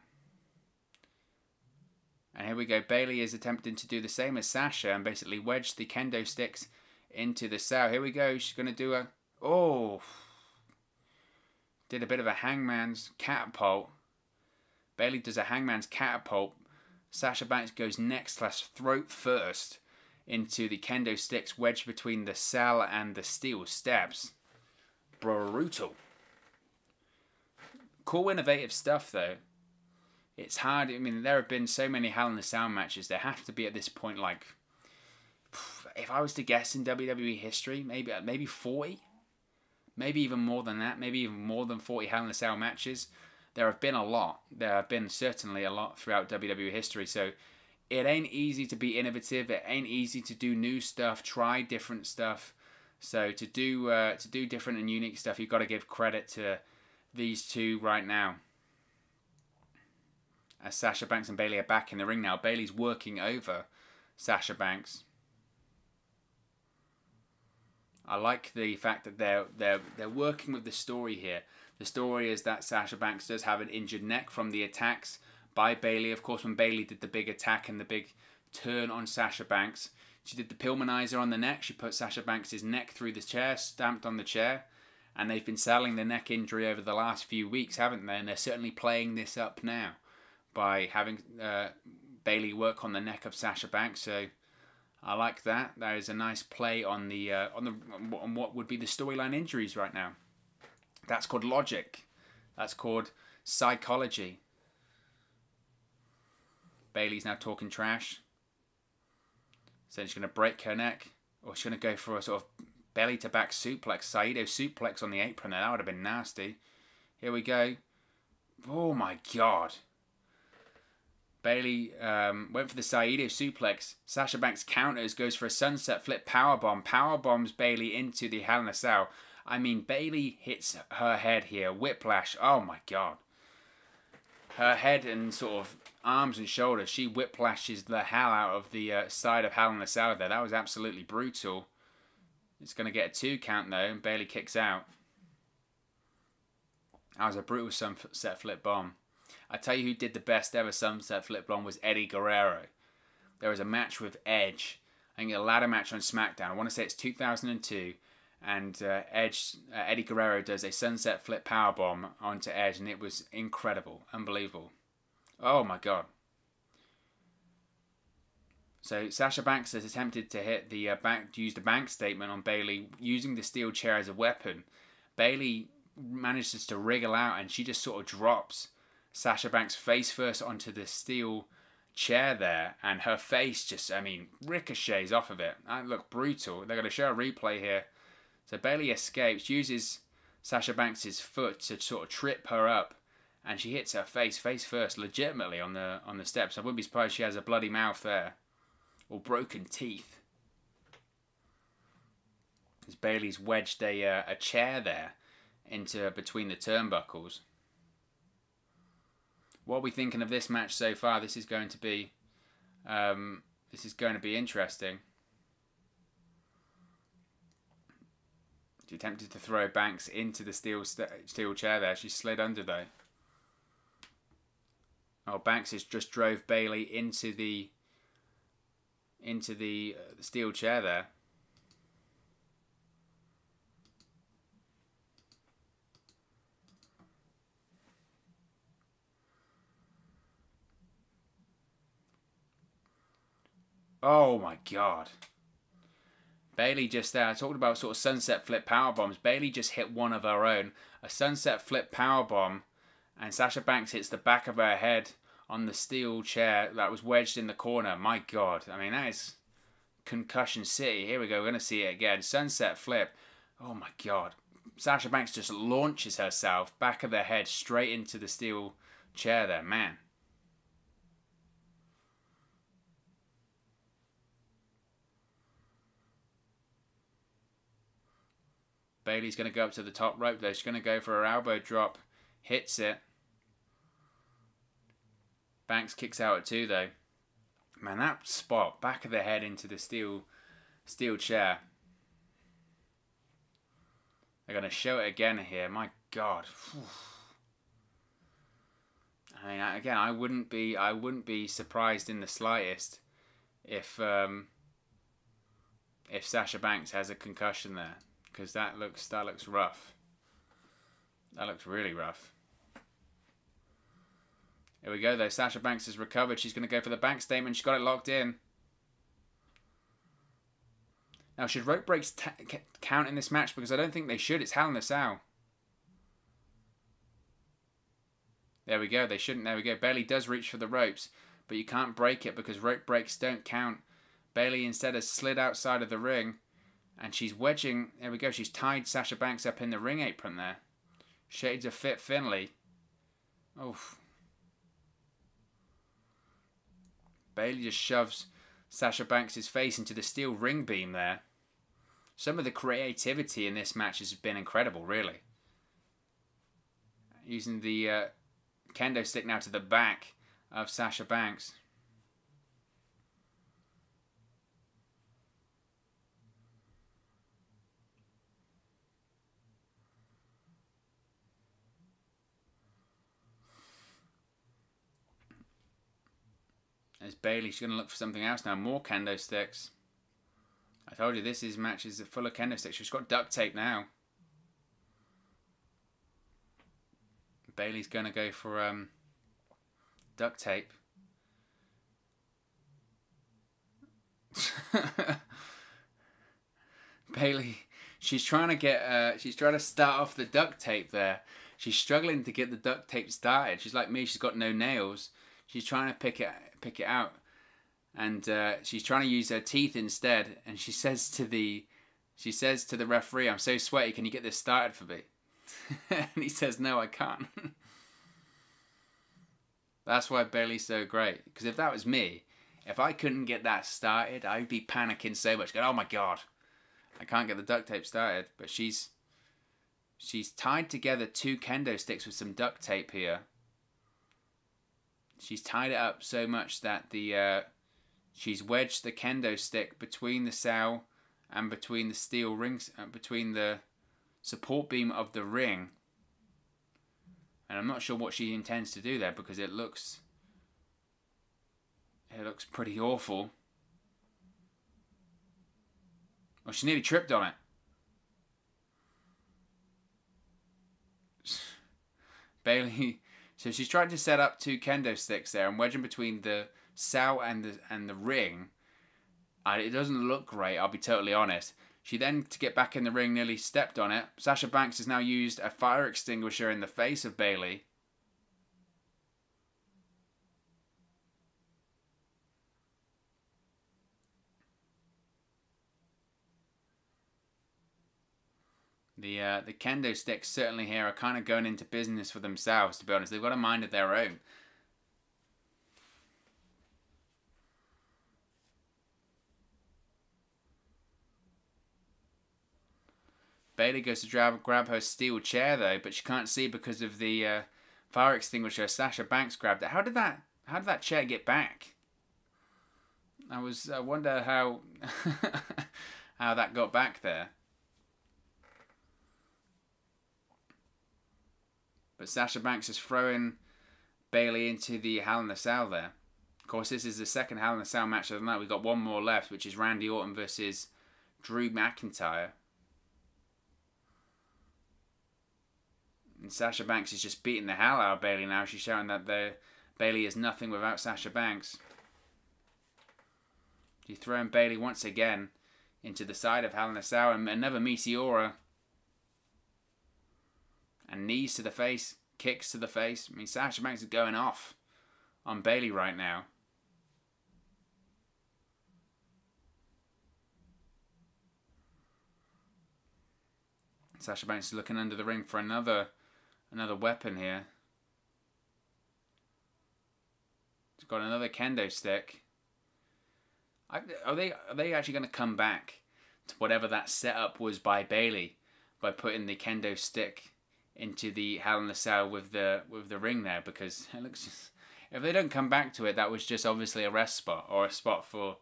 [SPEAKER 1] And here we go. Bayley is attempting to do the same as Sasha and basically wedge the kendo sticks into the cell. Here we go. She's going to do a... Oh! did a bit of a hangman's catapult. Bayley does a hangman's catapult. Sasha Banks goes neck slash throat first into the kendo sticks wedged between the cell and the steel steps. Brutal. Cool, innovative stuff though. It's hard. I mean, there have been so many Hell in the Cell matches. There have to be at this point like, if I was to guess in WWE history, maybe maybe forty, maybe even more than that. Maybe even more than forty Hell in the Cell matches. There have been a lot. There have been certainly a lot throughout WWE history. So it ain't easy to be innovative. It ain't easy to do new stuff, try different stuff. So to do uh, to do different and unique stuff, you've got to give credit to these two right now. As Sasha Banks and Bayley are back in the ring now, Bayley's working over Sasha Banks. I like the fact that they're they're they're working with the story here. The story is that Sasha Banks does have an injured neck from the attacks by Bayley. Of course, when Bayley did the big attack and the big turn on Sasha Banks, she did the Pillmanizer on the neck. She put Sasha Banks' neck through the chair, stamped on the chair, and they've been selling the neck injury over the last few weeks, haven't they? And they're certainly playing this up now by having uh, Bayley work on the neck of Sasha Banks. So I like that. That is a nice play on the uh, on the on what would be the storyline injuries right now. That's called logic. That's called psychology. Bayley's now talking trash. So she's going to break her neck, or she's going to go for a sort of belly to back suplex, Saito suplex on the apron. That would have been nasty. Here we go. Oh my god. Bayley um, went for the Saito suplex. Sasha Banks counters, goes for a sunset flip powerbomb. Powerbombs Bayley into the Hell in a Cell. I mean, Bayley hits her head here. Whiplash. Oh my god. Her head and sort of arms and shoulders, she whiplashes the hell out of the uh, side of Hell in a Cell there. That was absolutely brutal. It's going to get a two count though, and Bayley kicks out. That was a brutal sunset flip bomb. I tell you who did the best ever sunset flip bomb was Eddie Guerrero. There was a match with Edge. I think a ladder match on SmackDown. I want to say it's 2002 and uh, Edge uh, Eddie Guerrero does a sunset flip power bomb onto Edge, and it was incredible, unbelievable. Oh my god! So Sasha Banks has attempted to hit the uh, bank, use the bank statement on Bayley using the steel chair as a weapon. Bayley manages to wriggle out, and she just sort of drops Sasha Banks face first onto the steel chair there, and her face just, I mean, ricochets off of it. That looked brutal. They're going to show a replay here so Bayley escapes, uses Sasha Banks' foot to sort of trip her up, and she hits her face face first, legitimately on the on the steps. I wouldn't be surprised she has a bloody mouth there, or broken teeth. As Bayley's wedged a uh, a chair there into between the turnbuckles. What are we thinking of this match so far? This is going to be, um, this is going to be interesting. She attempted to throw Banks into the steel steel chair there. She slid under though. Oh, Banks has just drove Bayley into the into the, uh, steel chair there. Oh my god. Bayley just there. Uh, I talked about sort of sunset flip power bombs. Bayley just hit one of her own, a sunset flip power bomb, and Sasha Banks hits the back of her head on the steel chair that was wedged in the corner. My God, I mean that is concussion city. Here we go. We're gonna see it again. Sunset flip. Oh my God. Sasha Banks just launches herself back of the head straight into the steel chair there. Man. Bayley's going to go up to the top rope though. She's going to go for her elbow drop. Hits it. Banks kicks out at two though. Man, that spot, back of the head into the steel steel chair. They're to show it again here. My God. I mean, again, I wouldn't be, I wouldn't be surprised in the slightest if, um, if Sasha Banks has a concussion there because that looks that looks rough. That looks really rough. Here we go though. Sasha Banks has recovered. She's going to go for the bank statement. She's got it locked in. Now, should rope breaks count in this match? Because I don't think they should. It's Hell in a Cell. There we go. They shouldn't. There we go. Bayley does reach for the ropes, but you can't break it because rope breaks don't count. Bayley instead has slid outside of the ring, and she's wedging. There we go. She's tied Sasha Banks up in the ring apron there. Shades of Fit Finley. Oof. Bayley just shoves Sasha Banks' face into the steel ring beam there. Some of the creativity in this match has been incredible, really. Using the uh, kendo stick now to the back of Sasha Banks. There's Bayley. She's going to look for something else now. More kendo sticks. I told you this is matches full of kendo sticks. She's got duct tape now. Bayley's going to go for um, duct tape. Bayley, she's trying to get, uh, she's trying to start off the duct tape there. She's struggling to get the duct tape started. She's like me, she's got no nails. She's trying to pick it, pick it out and uh, she's trying to use her teeth instead. And she says to the, she says to the referee, "I'm so sweaty. Can you get this started for me?" and he says, "No, I can't." That's why Bayley's so great. Because if that was me, if I couldn't get that started, I'd be panicking so much. Going, "Oh my god, I can't get the duct tape started." But she's, she's tied together two kendo sticks with some duct tape here. She's tied it up so much that the uh, She's wedged the kendo stick between the cell and between the steel rings, uh, between the support beam of the ring. And I'm not sure what she intends to do there because it looks it looks pretty awful. Oh, she nearly tripped on it. Bayley, so she's trying to set up two kendo sticks there and wedge them between the Sal and the and the ring, and it doesn't look great. I'll be totally honest. She then, to get back in the ring, nearly stepped on it. Sasha Banks has now used a fire extinguisher in the face of Bayley. The uh, the kendo sticks certainly here are kind of going into business for themselves. To be honest, they've got a mind of their own. Bayley goes to grab, grab her steel chair though, but she can't see because of the uh, fire extinguisher. Sasha Banks grabbed it. How did that? How did that chair get back? I was. I wonder how how that got back there. But Sasha Banks is throwing Bayley into the Hell in a Cell there. Of course, this is the second Hell in a Cell match of the night. We've got one more left, which is Randy Orton versus Drew McIntyre. And Sasha Banks is just beating the hell out of Bayley now. She's showing that the Bayley is nothing without Sasha Banks. She's throwing Bayley once again into the side of Hell in a Cell and another Meteora. And knees to the face, kicks to the face. I mean, Sasha Banks is going off on Bayley right now. Sasha Banks is looking under the ring for another another weapon here. It's got another kendo stick. Are they are they actually going to come back to whatever that setup was by Bayley by putting the kendo stick into the Hell in the Cell with the with the ring there because it looks just, if they don't come back to it that was just obviously a rest spot or a spot for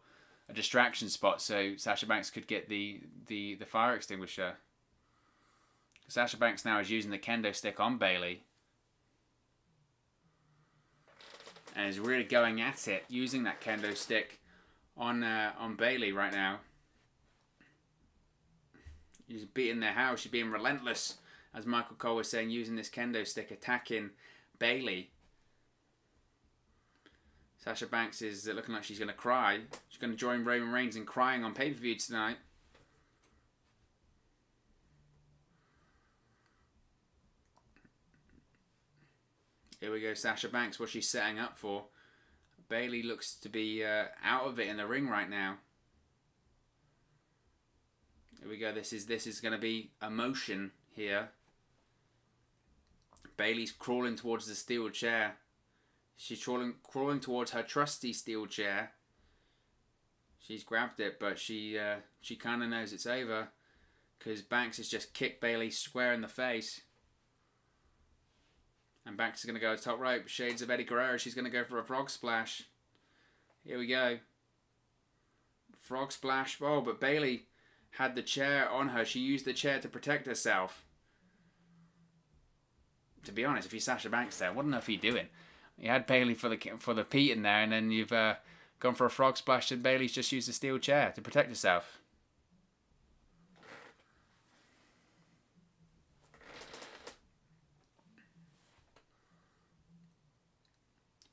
[SPEAKER 1] a distraction spot so Sasha Banks could get the the the fire extinguisher Sasha Banks now is using the kendo stick on Bayley. And is really going at it, using that kendo stick on uh, on Bayley right now. She's beating the house. She's being relentless as Michael Cole was saying, using this kendo stick, attacking Bayley. Sasha Banks is looking like she's going to cry. She's going to join Roman Reigns in crying on pay per view tonight. Here we go, Sasha Banks. What she's setting up for. Bayley looks to be uh, out of it in the ring right now. Here we go. This is this is going to be emotion here. Bayley's crawling towards the steel chair. She's crawling crawling towards her trusty steel chair. She's grabbed it, but she uh, she kind of knows it's over because Banks has just kicked Bayley square in the face. And Banks is going to go to top rope. Shades of Eddie Guerrero. She's going to go for a frog splash. Here we go. Frog splash. Oh, but Bayley had the chair on her. She used the chair to protect herself. To be honest, if you're Sasha Banks there, what on earth are you doing? You had Bayley for the for the Pete in there, and then you've uh, gone for a frog splash, and Bayley's just used a steel chair to protect herself.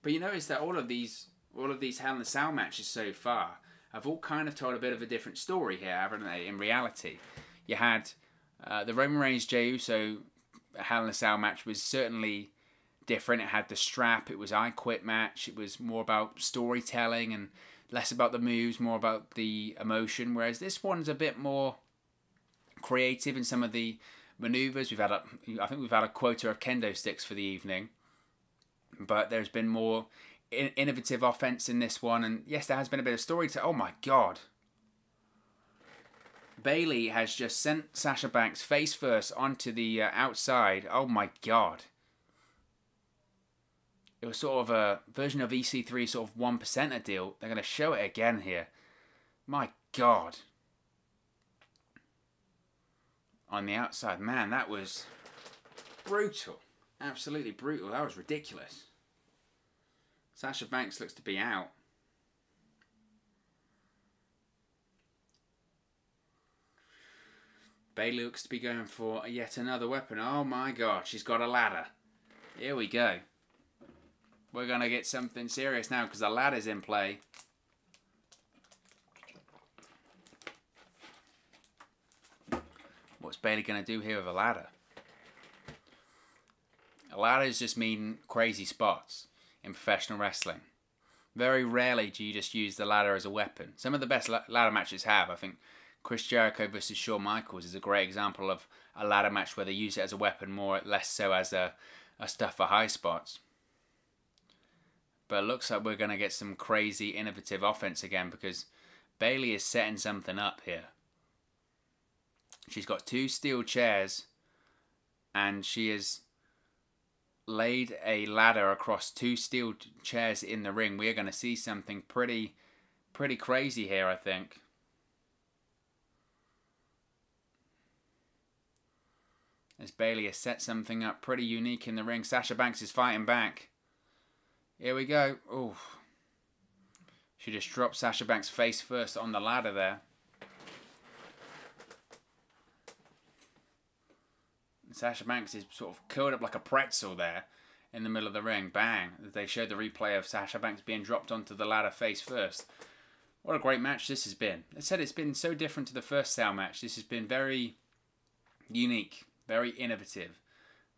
[SPEAKER 1] But you notice that all of these all of these Hell in a Cell matches so far have all kind of told a bit of a different story here, haven't they? In reality, you had uh, the Roman Reigns Jey Uso Hell in a Cell match was certainly different. It had the strap. It was I Quit match. It was more about storytelling and less about the moves, more about the emotion. Whereas this one's a bit more creative in some of the maneuvers. We've had a, I think we've had a quota of kendo sticks for the evening but there's been more innovative offense in this one. And yes, there has been a bit of story to. Oh my god. Bayley has just sent Sasha Banks face first onto the uh, outside. Oh my god. It was sort of a version of EC3, sort of 1%er deal. They're going to show it again here. My god. On the outside. Man, that was brutal. Absolutely brutal. That was ridiculous. Sasha Banks looks to be out. Bayley looks to be going for yet another weapon. Oh my god, she's got a ladder. Here we go. We're going to get something serious now because the ladder's in play. What's Bayley going to do here with a ladder? A ladders just mean crazy spots in professional wrestling. Very rarely do you just use the ladder as a weapon. Some of the best ladder matches have. I think Chris Jericho versus Shawn Michaels is a great example of a ladder match where they use it as a weapon more, less so as a, a stuff for high spots. But it looks like we're going to get some crazy innovative offense again because Bayley is setting something up here. She's got two steel chairs and she is laid a ladder across two steel chairs in the ring, we are going to see something pretty, pretty crazy here, I think. As Bayley has set something up pretty unique in the ring. Sasha Banks is fighting back. Here we go. Oh, She just dropped Sasha Banks face first on the ladder there. Sasha Banks is sort of curled up like a pretzel there in the middle of the ring. Bang! They showed the replay of Sasha Banks being dropped onto the ladder face first. What a great match this has been. I said it's been so different to the first Cell match. This has been very unique, very innovative,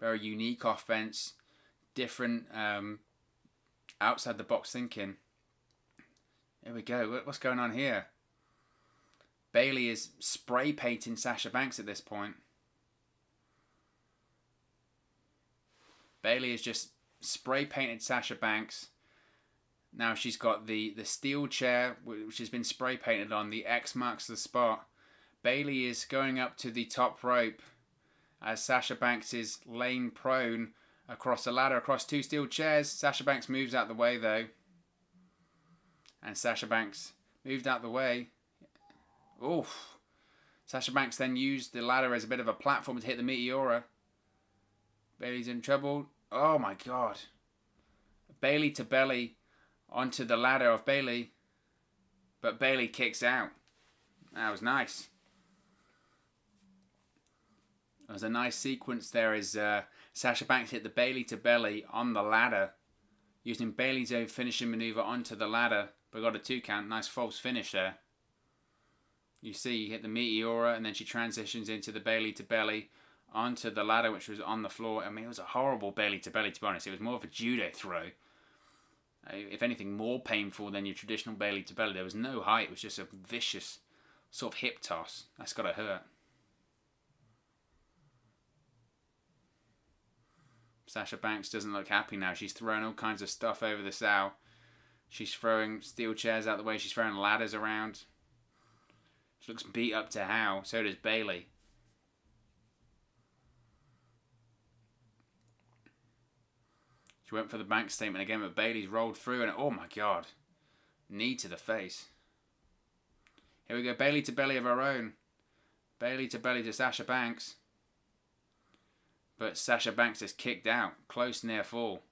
[SPEAKER 1] very unique offense, different um, outside the box thinking. Here we go. What's going on here? Bayley is spray painting Sasha Banks at this point. Bayley has just spray painted Sasha Banks. Now she's got the, the steel chair, which has been spray painted on. The X marks the spot. Bayley is going up to the top rope as Sasha Banks is laying prone across a ladder, across two steel chairs. Sasha Banks moves out the way though. And Sasha Banks moved out the way. Oof. Sasha Banks then used the ladder as a bit of a platform to hit the Meteora. Bayley's in trouble. Oh my god. Bayley to belly onto the ladder of Bayley. But Bayley kicks out. That was nice. There's a nice sequence there as uh, Sasha Banks hit the Bayley to belly on the ladder, using Bayley's own finishing maneuver onto the ladder, but got a two count. Nice false finish there. You see, you hit the Meteora, and then she transitions into the Bayley to belly onto the ladder, which was on the floor. I mean, it was a horrible Bayley to belly, to be honest. It was more of a judo throw. Uh, if anything, more painful than your traditional Bayley to belly. There was no height, it was just a vicious sort of hip toss. That's got to hurt. Sasha Banks doesn't look happy now. She's throwing all kinds of stuff over the sow. She's throwing steel chairs out the way. She's throwing ladders around. She looks beat up to how. So does Bayley. She went for the bank statement again, but Bayley's rolled through and oh my god. Knee to the face. Here we go. Bayley to belly of her own. Bayley to belly to Sasha Banks. But Sasha Banks is kicked out. Close near fall.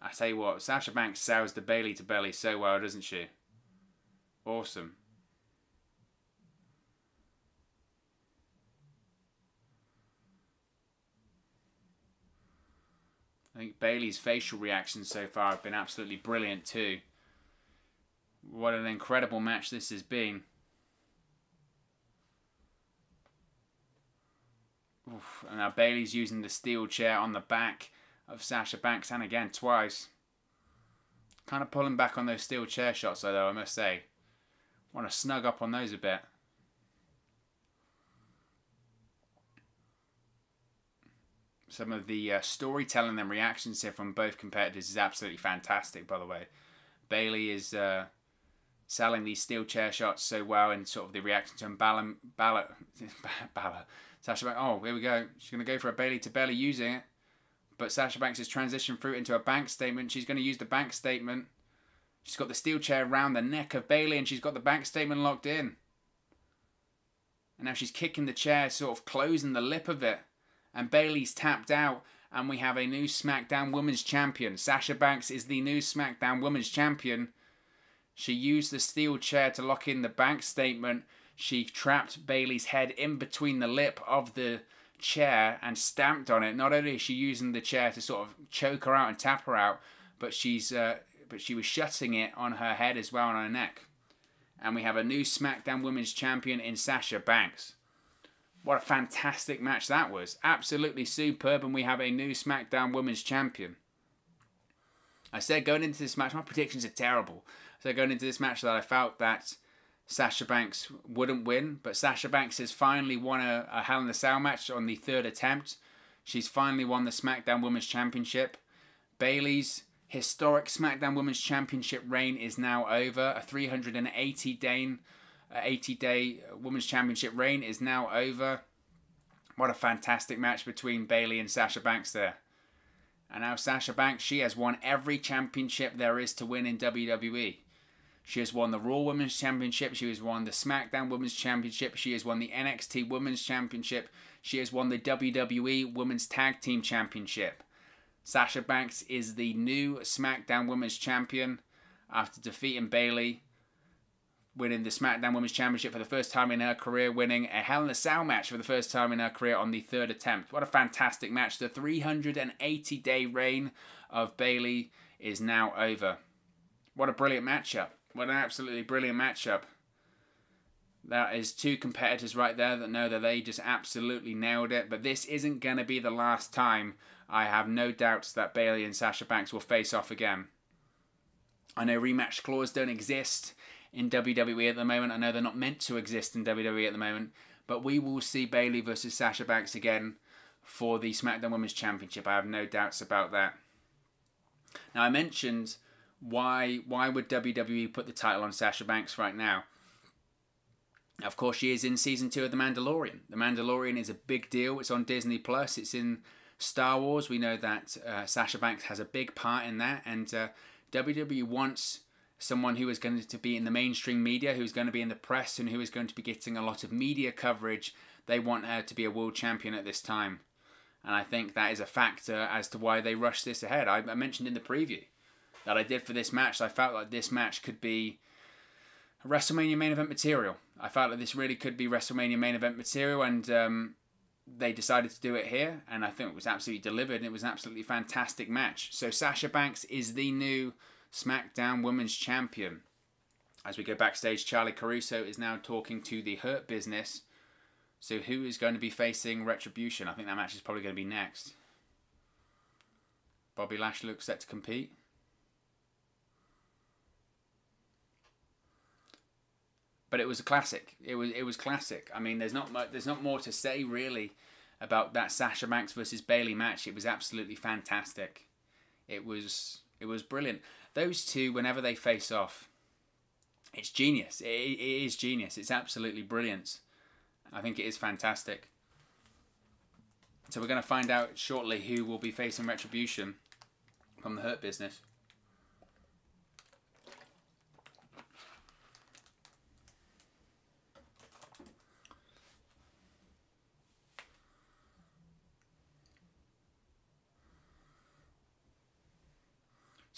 [SPEAKER 1] I you what, Sasha Banks sells the Bayley to belly so well, doesn't she? Awesome. I think Bayley's facial reactions so far have been absolutely brilliant too. What an incredible match this has been. Oof. And now Bayley's using the steel chair on the back of Sasha Banks, and again twice. Kind of pulling back on those steel chair shots, though, I must say. Want to snug up on those a bit. Some of the uh, storytelling and reactions here from both competitors is absolutely fantastic, by the way. Bayley is uh, selling these steel chair shots so well, and sort of the reaction to him. Balor, Balor, Balor, Sasha Banks. Oh, here we go. She's going to go for a Bayley to belly using it. But Sasha Banks has transitioned through into a bank statement. She's going to use the bank statement. She's got the steel chair around the neck of Bayley and she's got the bank statement locked in. And now she's kicking the chair, sort of closing the lip of it. And Bayley's tapped out. And we have a new SmackDown Women's Champion. Sasha Banks is the new SmackDown Women's Champion. She used the steel chair to lock in the bank statement. She trapped Bayley's head in between the lip of the chair and stamped on it. Not only is she using the chair to sort of choke her out and tap her out, but she's uh, but she was shutting it on her head as well on her neck. And we have a new SmackDown Women's Champion in Sasha Banks. What a fantastic match that was. Absolutely superb, and we have a new SmackDown Women's Champion. I said going into this match, my predictions are terrible. So going into this match that I felt that Sasha Banks wouldn't win, but Sasha Banks has finally won a, a Hell in a Cell match on the third attempt. She's finally won the SmackDown Women's Championship. Bayley's historic SmackDown Women's Championship reign is now over. A 380 day, uh, 80 day Women's Championship reign is now over. What a fantastic match between Bayley and Sasha Banks there. And now Sasha Banks, she has won every championship there is to win in WWE. She has won the Raw Women's Championship. She has won the SmackDown Women's Championship. She has won the NXT Women's Championship. She has won the WWE Women's Tag Team Championship. Sasha Banks is the new SmackDown Women's Champion after defeating Bayley, winning the SmackDown Women's Championship for the first time in her career, winning a Hell in a Cell match for the first time in her career on the third attempt. What a fantastic match. The 380 day reign of Bayley is now over. What a brilliant matchup. What an absolutely brilliant matchup. That is two competitors right there that know that they just absolutely nailed it. But this isn't going to be the last time. I have no doubts that Bayley and Sasha Banks will face off again. I know rematch clause don't exist in WWE at the moment. I know they're not meant to exist in WWE at the moment. But we will see Bayley versus Sasha Banks again for the SmackDown Women's Championship. I have no doubts about that. Now, I mentioned why why would WWE put the title on Sasha Banks right now? Of course, she is in season two of The Mandalorian. The Mandalorian is a big deal. It's on Disney Plus. It's in Star Wars. We know that uh, Sasha Banks has a big part in that, and uh, WWE wants someone who is going to be in the mainstream media, who is going to be in the press, and who is going to be getting a lot of media coverage. They want her to be a world champion at this time, and I think that is a factor as to why they rushed this ahead. I, I mentioned in the preview that I did for this match. I felt like this match could be WrestleMania main event material. I felt that this really could be WrestleMania main event material, and um, they decided to do it here, and I think it was absolutely delivered, and it was an absolutely fantastic match. So Sasha Banks is the new SmackDown Women's Champion. As we go backstage, Charlie Caruso is now talking to the Hurt Business. So who is going to be facing Retribution? I think that match is probably going to be next. Bobby Lashley looks set to compete. But it was a classic. It was it was classic. I mean, there's not much, there's not more to say really about that Sasha Banks versus Bayley match. It was absolutely fantastic. It was it was brilliant. Those two, whenever they face off, it's genius. It, it is genius. It's absolutely brilliant. I think it is fantastic. So we're going to find out shortly who will be facing retribution from the Hurt Business.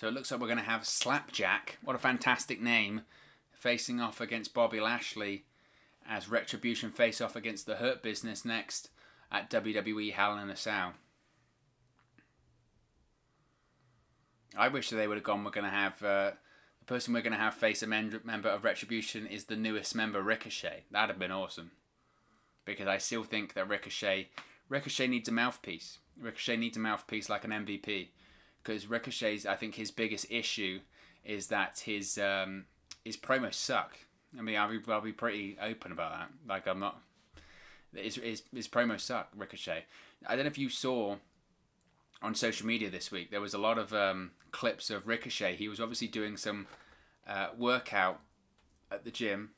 [SPEAKER 1] So it looks like we're going to have Slapjack, what a fantastic name, facing off against Bobby Lashley as Retribution face off against the Hurt Business next at WWE Hell in a Cell. I wish they would have gone. We're going to have uh, the person we're going to have face a member of Retribution is the newest member, Ricochet. That'd have been awesome. Because I still think that Ricochet, Ricochet needs a mouthpiece. Ricochet needs a mouthpiece like an MVP because Ricochet's I think his biggest issue is that his um, his promos suck. I mean, I'll be, I'll be pretty open about that. Like I'm not. His, his, his promos suck, Ricochet. I don't know if you saw on social media this week. There was a lot of um, clips of Ricochet. He was obviously doing some uh, workout at the gym.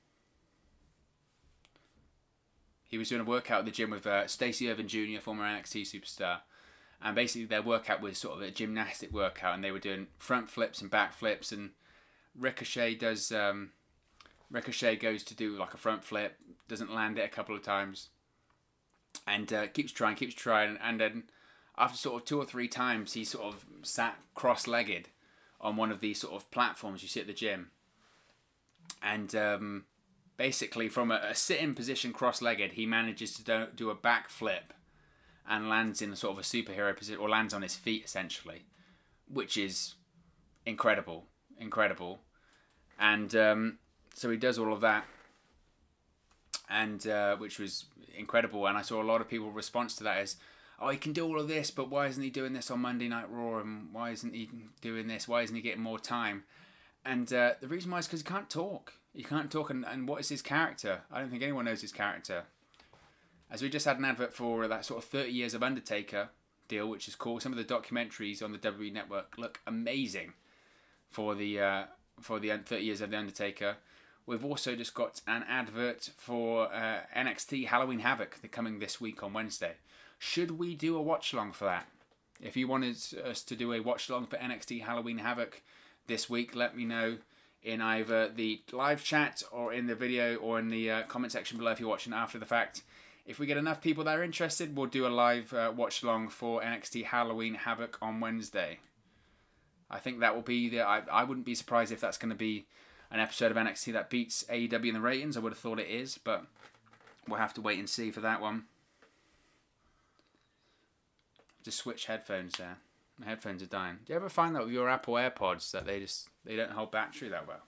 [SPEAKER 1] He was doing a workout at the gym with uh, Stacey Ervin Jr., former NXT superstar, and basically their workout was sort of a gymnastic workout, and they were doing front flips and back flips, and Ricochet does um, Ricochet goes to do like a front flip, doesn't land it a couple of times, and uh, keeps trying, keeps trying, and then after sort of two or three times, he sort of sat cross-legged on one of these sort of platforms you see at the gym, and um, basically from a, a sit-in position cross-legged, he manages to do, do a back flip and lands in a sort of a superhero position or lands on his feet essentially, which is incredible, incredible, and um, so he does all of that, and uh, which was incredible. And I saw a lot of people response to that as, "Oh, he can do all of this, but why isn't he doing this on Monday Night Raw? And why isn't he doing this? Why isn't he getting more time?" And uh, the reason why is because he can't talk. He can't talk, and, and what is his character? I don't think anyone knows his character as we just had an advert for that sort of 30 years of Undertaker deal, which is cool. Some of the documentaries on the WWE network look amazing for the uh, for the 30 years of the Undertaker. We've also just got an advert for uh, NXT Halloween Havoc coming this week on Wednesday. Should we do a watch along for that? If you wanted us to do a watch along for NXT Halloween Havoc this week, let me know in either the live chat or in the video or in the uh, comment section below if you're watching after the fact. If we get enough people that are interested, we'll do a live uh, watch along for NXT Halloween Havoc on Wednesday. I think that will be the. I, I wouldn't be surprised if that's going to be an episode of NXT that beats AEW in the ratings. I would have thought it is, but we'll have to wait and see for that one. Just switch headphones there. My headphones are dying. Do you ever find that with your Apple AirPods that they just they don't hold battery that well?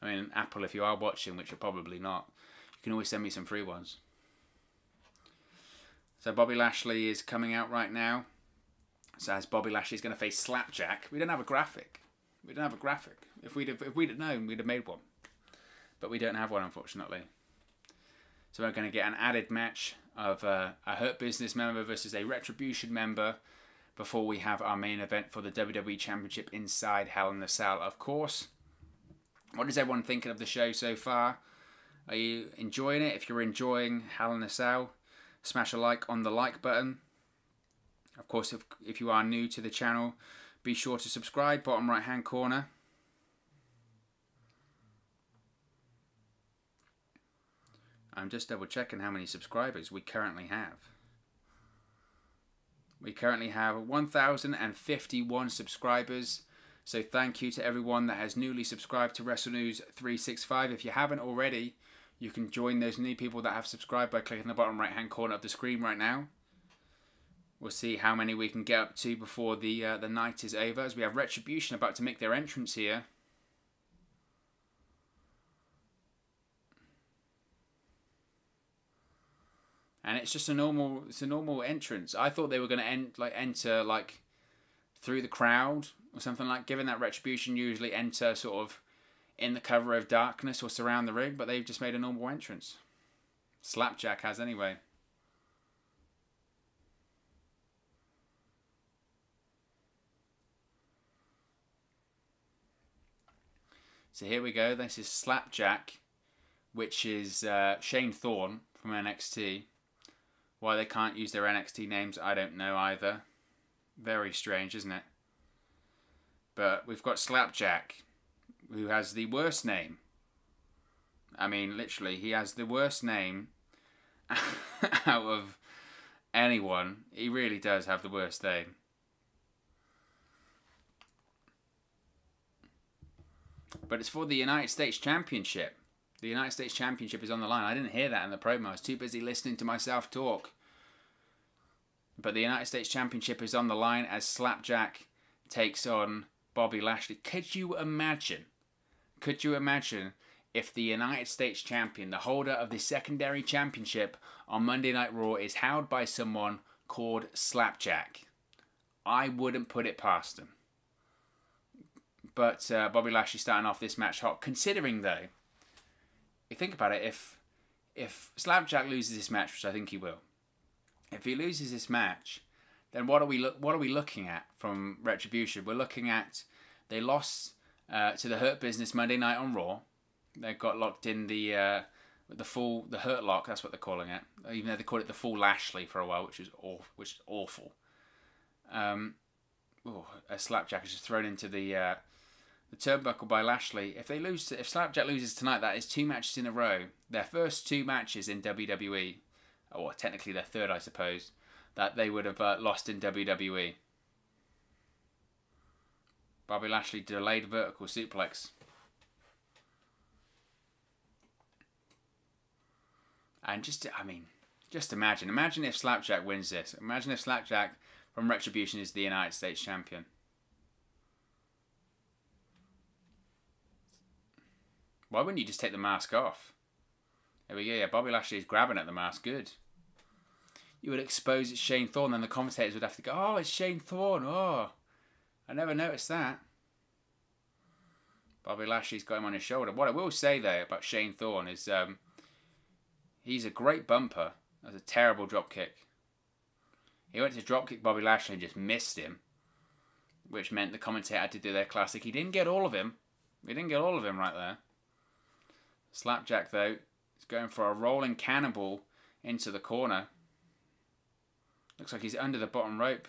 [SPEAKER 1] I mean, Apple, if you are watching, which you're probably not, you can always send me some free ones. So Bobby Lashley is coming out right now. So as Bobby Lashley is going to face Slapjack. We don't have a graphic. We don't have a graphic. If we'd have, if we'd have known, we'd have made one. But we don't have one, unfortunately. So we're going to get an added match of uh, a Hurt Business member versus a Retribution member before we have our main event for the WWE Championship inside Hell in a Cell, of course. What is everyone thinking of the show so far? Are you enjoying it? If you're enjoying Hell in a Cell, smash a like on the like button. Of course, if, if you are new to the channel, be sure to subscribe, bottom right hand corner. I'm just double checking how many subscribers we currently have. We currently have 1,051 subscribers. So thank you to everyone that has newly subscribed to Wrestle News 365. If you haven't already, You can join those new people that have subscribed by clicking the bottom right hand corner of the screen right now. We'll see how many we can get up to before the uh, the night is over, as we have Retribution about to make their entrance here. and it's just a normal it's a normal entrance. I thought they were going to end like enter like through the crowd or something like. Given that retribution usually enter sort of in the cover of darkness or surround the ring, but they've just made a normal entrance. Slapjack has anyway. So here we go. This is Slapjack, which is uh, Shane Thorne from NXT. Why they can't use their NXT names, I don't know either. Very strange, isn't it? But we've got Slapjack, who has the worst name. I mean, literally, he has the worst name out of anyone. He really does have the worst name. But it's for the United States Championship. The United States Championship is on the line. I didn't hear that in the promo. I was too busy listening to myself talk. But the United States Championship is on the line as Slapjack takes on Bobby Lashley. Could you imagine? Could you imagine if the United States Champion, the holder of the secondary championship on Monday Night Raw, is held by someone called Slapjack? I wouldn't put it past them. But uh, Bobby Lashley starting off this match hot, considering though you think about it, if if Slapjack loses this match, which I think he will, if he loses this match, then what are we look what are we looking at from Retribution? We're looking at they lost uh, to the Hurt Business Monday night on Raw. They got locked in the uh, the full the Hurt Lock. That's what they're calling it. Even though they called it the full Lashley for a while, which was awful, which is awful. Um, oh, a slapjack is just thrown into the uh, the turnbuckle by Lashley. If they lose, if Slapjack loses tonight, that is two matches in a row. Their first two matches in WWE, or technically their third, I suppose, that they would have uh, lost in WWE. Bobby Lashley delayed vertical suplex. And just, I mean, just imagine. Imagine if Slapjack wins this. Imagine if Slapjack from Retribution is the United States champion. Why wouldn't you just take the mask off? There we go. Yeah, Bobby Lashley is grabbing at the mask. Good. You would expose it's Shane Thorne, then the commentators would have to go, "Oh, it's Shane Thorne." Oh, I never noticed that. Bobby Lashley's got him on his shoulder. What I will say though about Shane Thorne is, um, he's a great bumper. That's a terrible drop kick. He went to drop kick Bobby Lashley and just missed him, which meant the commentator had to do their classic. He didn't get all of him. He didn't get all of him right there. Slapjack, though, is going for a rolling cannonball into the corner. Looks like he's under the bottom rope.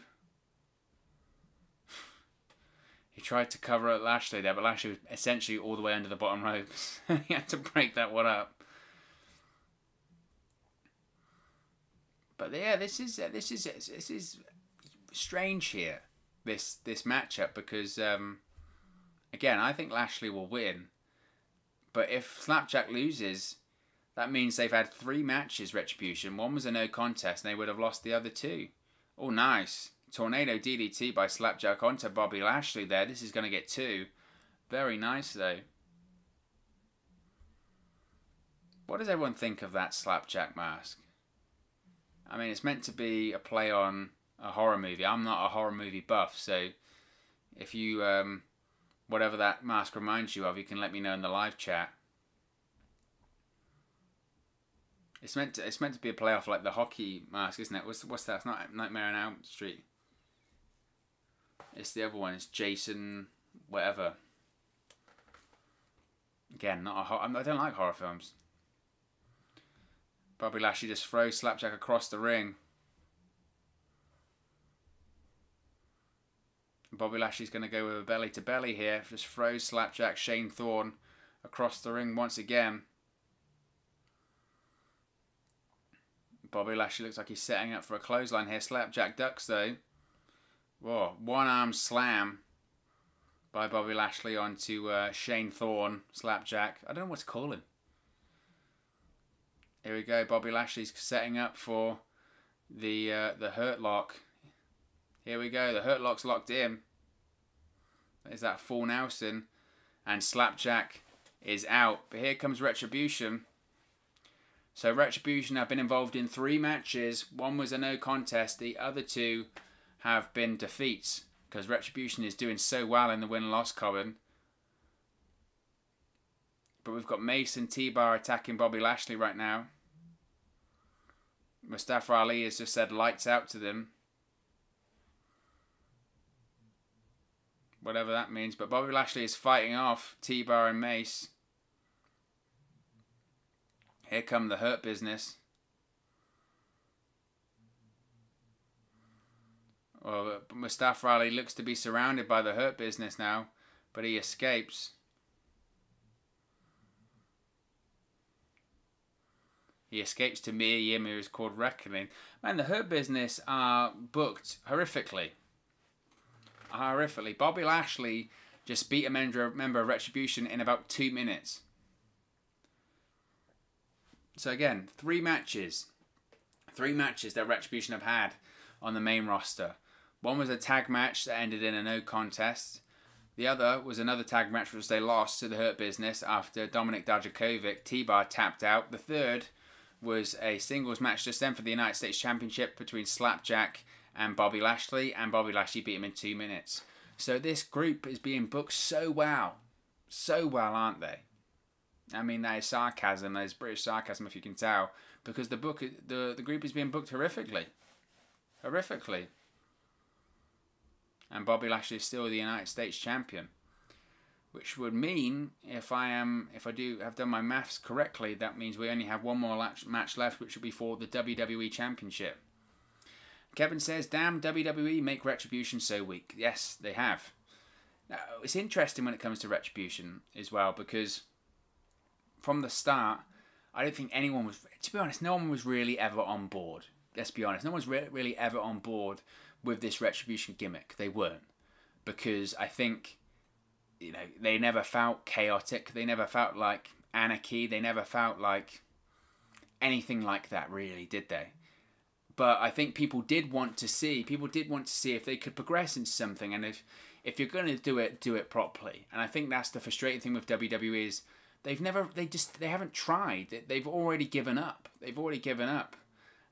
[SPEAKER 1] He tried to cover Lashley there, but Lashley was essentially all the way under the bottom ropes. he had to break that one up. But yeah, this is uh, this is this is strange here. This this matchup because um, again, I think Lashley will win but if Slapjack loses, that means they've had three matches, Retribution. One was a no contest, and they would have lost the other two. Oh, nice. Tornado DDT by Slapjack onto Bobby Lashley there. This is going to get two. Very nice, though. What does everyone think of that Slapjack mask? I mean, it's meant to be a play on a horror movie. I'm not a horror movie buff, so if you um, whatever that mask reminds you of, you can let me know in the live chat. It's meant to, it's meant to be a playoff like the hockey mask, isn't it? What's what's that? It's not Nightmare on Elm Street. It's the other one. It's Jason, whatever. Again, not a I don't like horror films. Bobby Lashley just throws Slapjack across the ring. Bobby Lashley's going to go with a belly to belly here. Just throws Slapjack Shane Thorne across the ring once again. Bobby Lashley looks like he's setting up for a clothesline here. Slapjack ducks though. Whoa, one arm slam by Bobby Lashley onto uh, Shane Thorne. Slapjack. I don't know what to call him. Here we go. Bobby Lashley's setting up for the uh, the hurt lock. Here we go. The hurt lock's locked in. There's that full Nelson. And Slapjack is out. But here comes Retribution. So Retribution have been involved in three matches. One was a no contest. The other two have been defeats. Because Retribution is doing so well in the win-loss column. But we've got Mason T-Bar attacking Bobby Lashley right now. Mustafa Ali has just said lights out to them. Whatever that means. But Bobby Lashley is fighting off T-Bar and Mace. Here come the Hurt Business. Well, uh, Mustafa Ali looks to be surrounded by the Hurt Business now, but he escapes. He escapes to Mia Yim, who is called Reckoning. Man, the Hurt Business are booked horrifically. Horrifically. Bobby Lashley just beat a member of Retribution in about two minutes. So again, three matches. Three matches that Retribution have had on the main roster. One was a tag match that ended in a no contest. The other was another tag match which they lost to the Hurt Business after Dominik Dijakovic, T-Bar tapped out. The third was a singles match just then for the United States Championship between Slapjack and Bobby Lashley, and Bobby Lashley beat him in two minutes. So this group is being booked so well. So well, aren't they? I mean, that is sarcasm. That is British sarcasm, if you can tell, because the book, the the group is being booked horrifically, horrifically. And Bobby Lashley is still the United States champion which would mean if I am if I do have done my maths correctly, that means we only have one more match left, which will be for the WWE Championship. Kevin says, "Damn WWE make Retribution so weak." Yes, they have. Now it's interesting when it comes to Retribution as well because from the start, I don't think anyone was. To be honest, no one was really ever on board. Let's be honest, no one's re- really ever on board with this Retribution gimmick. They weren't because I think you know, they never felt chaotic. They never felt like anarchy. They never felt like anything like that, really, did they? But I think people did want to see. People did want to see if they could progress into something, and if if you're going to do it, do it properly. And I think that's the frustrating thing with WWE is they've never, they just, they haven't tried. They've already given up. They've already given up.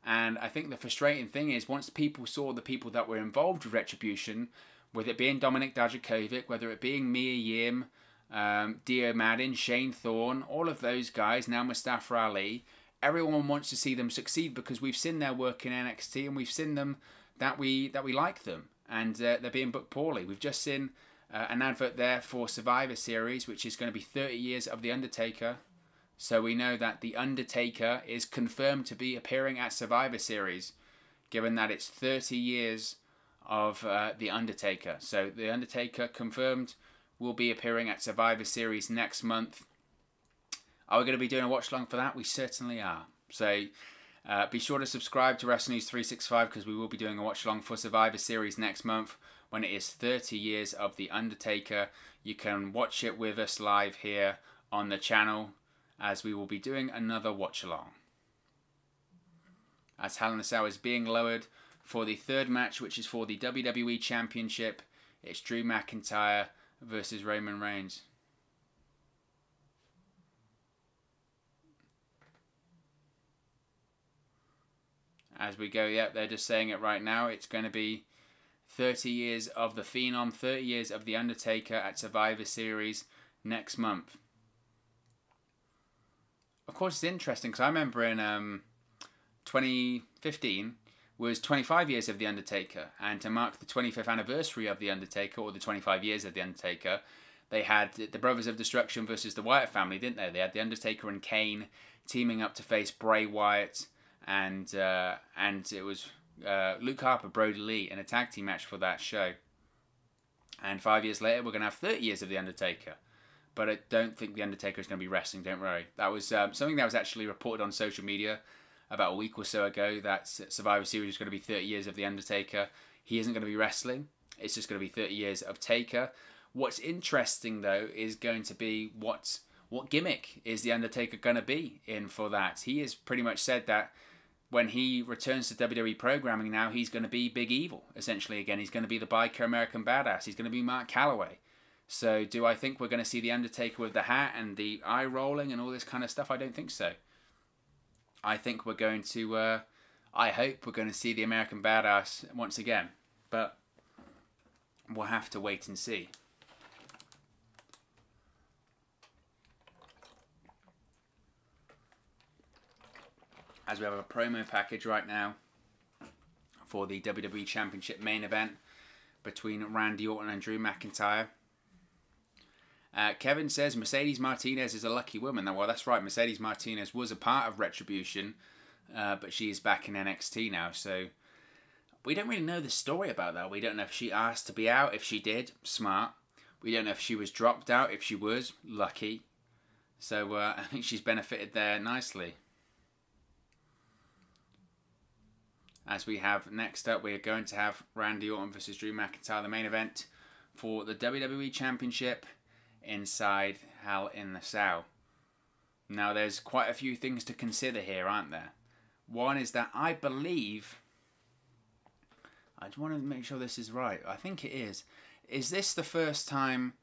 [SPEAKER 1] And I think the frustrating thing is once people saw the people that were involved with Retribution whether it being Dominik Dijakovic, whether it being Mia Yim, um, Dio Maddin, Shane Thorne, all of those guys, now Mustafa Ali, everyone wants to see them succeed because we've seen their work in NXT and we've seen them that we that we like them and uh, they're being booked poorly. We've just seen uh, an advert there for Survivor Series, which is going to be 30 years of The Undertaker. So we know that The Undertaker is confirmed to be appearing at Survivor Series, given that it's 30 years of uh, The Undertaker. So, The Undertaker confirmed will be appearing at Survivor Series next month. Are we going to be doing a watch along for that? We certainly are. So, uh, be sure to subscribe to Wrestling News 365 because we will be doing a watch along for Survivor Series next month when it is 30 years of The Undertaker. You can watch it with us live here on the channel as we will be doing another watch along. As Hell in a Cell is being lowered, for the third match, which is for the WWE Championship. It's Drew McIntyre versus Roman Reigns. As we go, yep, they're just saying it right now. It's going to be 30 years of The Phenom, 30 years of The Undertaker at Survivor Series next month. Of course, it's interesting because I remember in um, 2015 was 25 years of The Undertaker. And to mark the 25th anniversary of The Undertaker, or the 25 years of The Undertaker, they had the Brothers of Destruction versus the Wyatt family, didn't they? They had The Undertaker and Kane teaming up to face Bray Wyatt, and uh, and it was uh, Luke Harper, Brodie Lee in a tag team match for that show. And five years later, we're going to have 30 years of The Undertaker. But I don't think The Undertaker is going to be wrestling, don't worry. That was um, something that was actually reported on social media about a week or so ago that Survivor Series is going to be 30 years of The Undertaker. He isn't going to be wrestling. It's just going to be 30 years of Taker. What's interesting though is going to be what what gimmick is the Undertaker gonna be in for that? He has pretty much said that when he returns to WWE programming now, he's going to be Big Evil essentially again. He's going to be the biker American badass. He's going to be Mark Calaway. So, do I think we're going to see the Undertaker with the hat and the eye rolling and all this kind of stuff? I don't think so. I think we're going to. Uh, I hope we're going to see the American badass once again, but we'll have to wait and see. as we have a promo package right now for the WWE Championship main event between Randy Orton and Drew McIntyre. Uh, Kevin says Mercedes Martinez is a lucky woman. Well, that's right. Mercedes Martinez was a part of Retribution, uh, but she is back in NXT now. So we don't really know the story about that. We don't know if she asked to be out. If she did, smart. We don't know if she was dropped out. If she was, lucky. So uh, I think she's benefited there nicely. as we have next up, we are going to have Randy Orton versus Drew McIntyre, the main event for the WWE Championship inside Hell in the Cell. Now, there's quite a few things to consider here, aren't there? One is that I believe. I just want to make sure this is right. I think it is. Is this the first time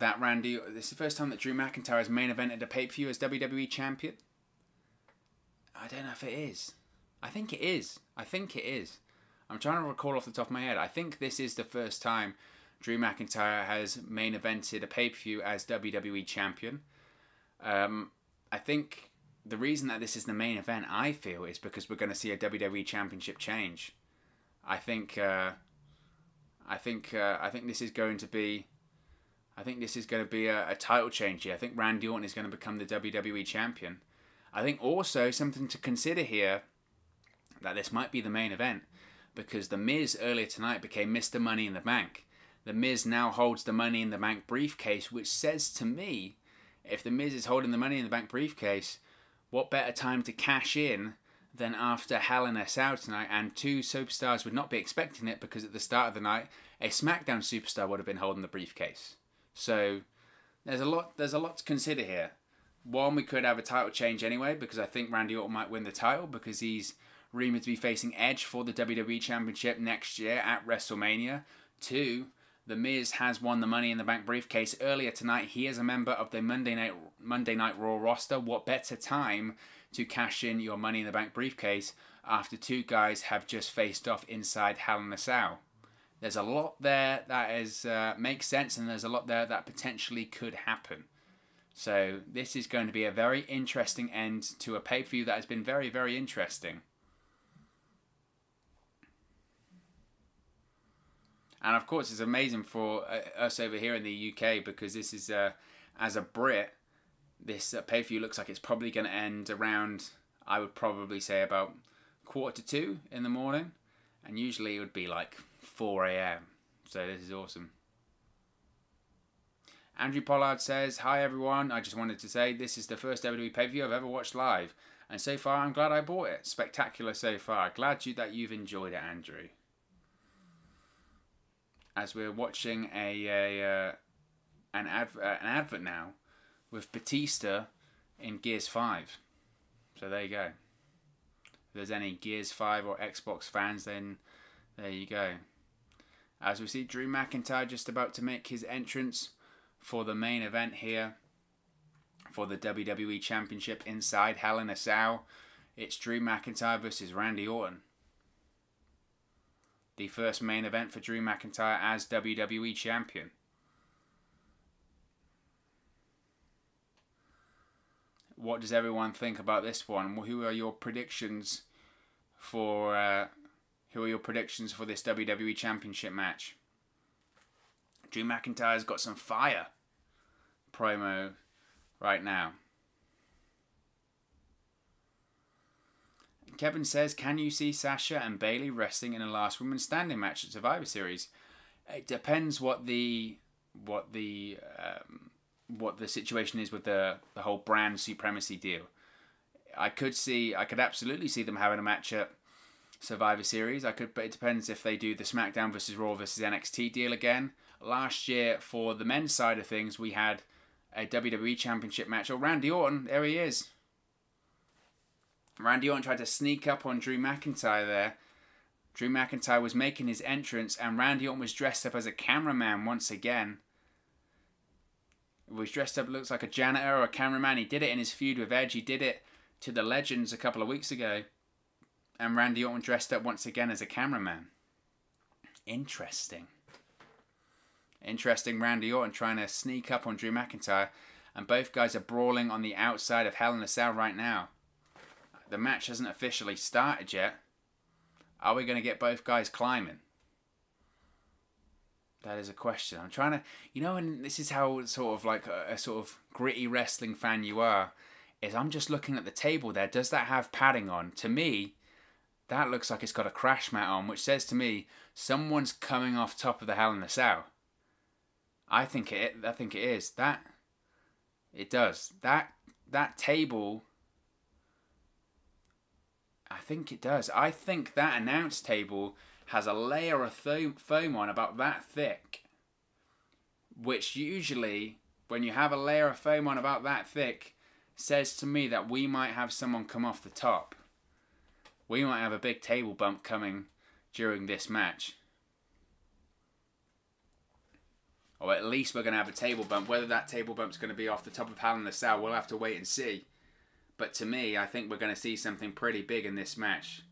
[SPEAKER 1] that Randy. This is the first time that Drew McIntyre has main evented a pay per view as WWE Champion? I don't know if it is. I think it is. I think it is. I'm trying to recall off the top of my head. I think this is the first time Drew McIntyre has main evented a pay per view as WWE Champion. Um, I think the reason that this is the main event, I feel, is because we're going to see a WWE Championship change. I think. Uh, I think. Uh, I think this is going to be. I think this is going to be a, a title change here. I think Randy Orton is going to become the WWE Champion. I think also something to consider here that this might be the main event because The Miz earlier tonight became Mr. Money in the Bank. The Miz now holds the Money in the Bank briefcase, which says to me, if The Miz is holding the Money in the Bank briefcase, what better time to cash in than after Hell in a Cell tonight? And two superstars would not be expecting it because at the start of the night, a SmackDown superstar would have been holding the briefcase. So there's a lot. There's a lot to consider here. One, we could have a title change anyway because I think Randy Orton might win the title because he's rumored to be facing Edge for the WWE Championship next year at WrestleMania. Two, The Miz has won the Money in the Bank briefcase earlier tonight. He is a member of the Monday Night Monday Night Raw roster. What better time to cash in your Money in the Bank briefcase after two guys have just faced off inside Hell in a Cell? There's a lot there that is uh, makes sense, and there's a lot there that potentially could happen. So this is going to be a very interesting end to a pay per view that has been very, very interesting. And of course, it's amazing for uh, us over here in the UK because this is, uh, as a Brit, this uh, pay per view looks like it's probably going to end around, I would probably say about quarter to two in the morning. And usually it would be like 4 a.m. So this is awesome. Andrew Pollard says, Hi everyone, I just wanted to say this is the first WWE pay per view I've ever watched live. And so far, I'm glad I bought it. Spectacular so far. Glad you that you've enjoyed it, Andrew as we're watching a, a uh, an advert uh, an advert now with Batista in Gears Five. So there you go. If there's any Gears Five or Xbox fans, then there you go. As we see Drew McIntyre just about to make his entrance for the main event here for the WWE Championship inside Hell in a Cell. It's Drew McIntyre versus Randy Orton the first main event for Drew McIntyre as WWE Champion. What does everyone think about this one? Who are your predictions for uh, who are your predictions for this WWE Championship match? Drew McIntyre's got some fire promo right now. Kevin says, "Can you see Sasha and Bayley wrestling in a last woman standing match at Survivor Series?" It depends what the what the um, what the situation is with the the whole brand supremacy deal. I could see, I could absolutely see them having a match at Survivor Series. I could, but it depends if they do the SmackDown versus Raw versus NXT deal again. Last year, for the men's side of things, we had a WWE Championship match. Oh, Randy Orton, there he is. Randy Orton tried to sneak up on Drew McIntyre there. Drew McIntyre was making his entrance, and Randy Orton was dressed up as a cameraman once again. He was dressed up, looks like a janitor or a cameraman. He did it in his feud with Edge. He did it to the Legends a couple of weeks ago. And Randy Orton dressed up once again as a cameraman. Interesting. Interesting, Randy Orton trying to sneak up on Drew McIntyre. And both guys are brawling on the outside of Hell in a Cell right now. The match hasn't officially started yet. Are we going to get both guys climbing? That is a question. I'm trying to, you know, and this is how sort of like a, a, sort of gritty wrestling fan you are. Is I'm just looking at the table there. Does that have padding on? To me, that looks like it's got a crash mat on, which says to me someone's coming off top of the Hell in the Cell. I think it. I think it is that. It does that. That table I think it does. I think that announce table has a layer of foam on about that thick. Which usually, when you have a layer of foam on about that thick, says to me that we might have someone come off the top. We might have a big table bump coming during this match. Or at least we're going to have a table bump. Whether that table bump's going to be off the top of Hell in the Cell, we'll have to wait and see. But to me, I think we're going to see something pretty big in this match.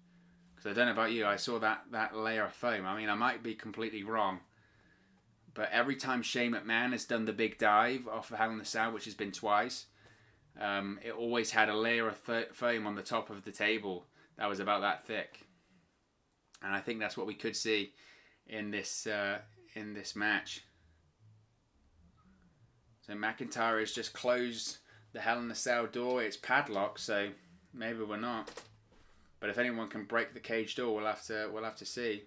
[SPEAKER 1] Because I don't know about you, I saw that, that layer of foam. I mean, I might be completely wrong. But every time Shane McMahon has done the big dive off of Hell in the Cell, which has been twice, um, it always had a layer of foam on the top of the table that was about that thick. And I think that's what we could see in this uh, in this match. So McIntyre has just closed the Hell in the Cell door. It's padlocked, so maybe we're not. But if anyone can break the cage door, we'll have to we'll have to see.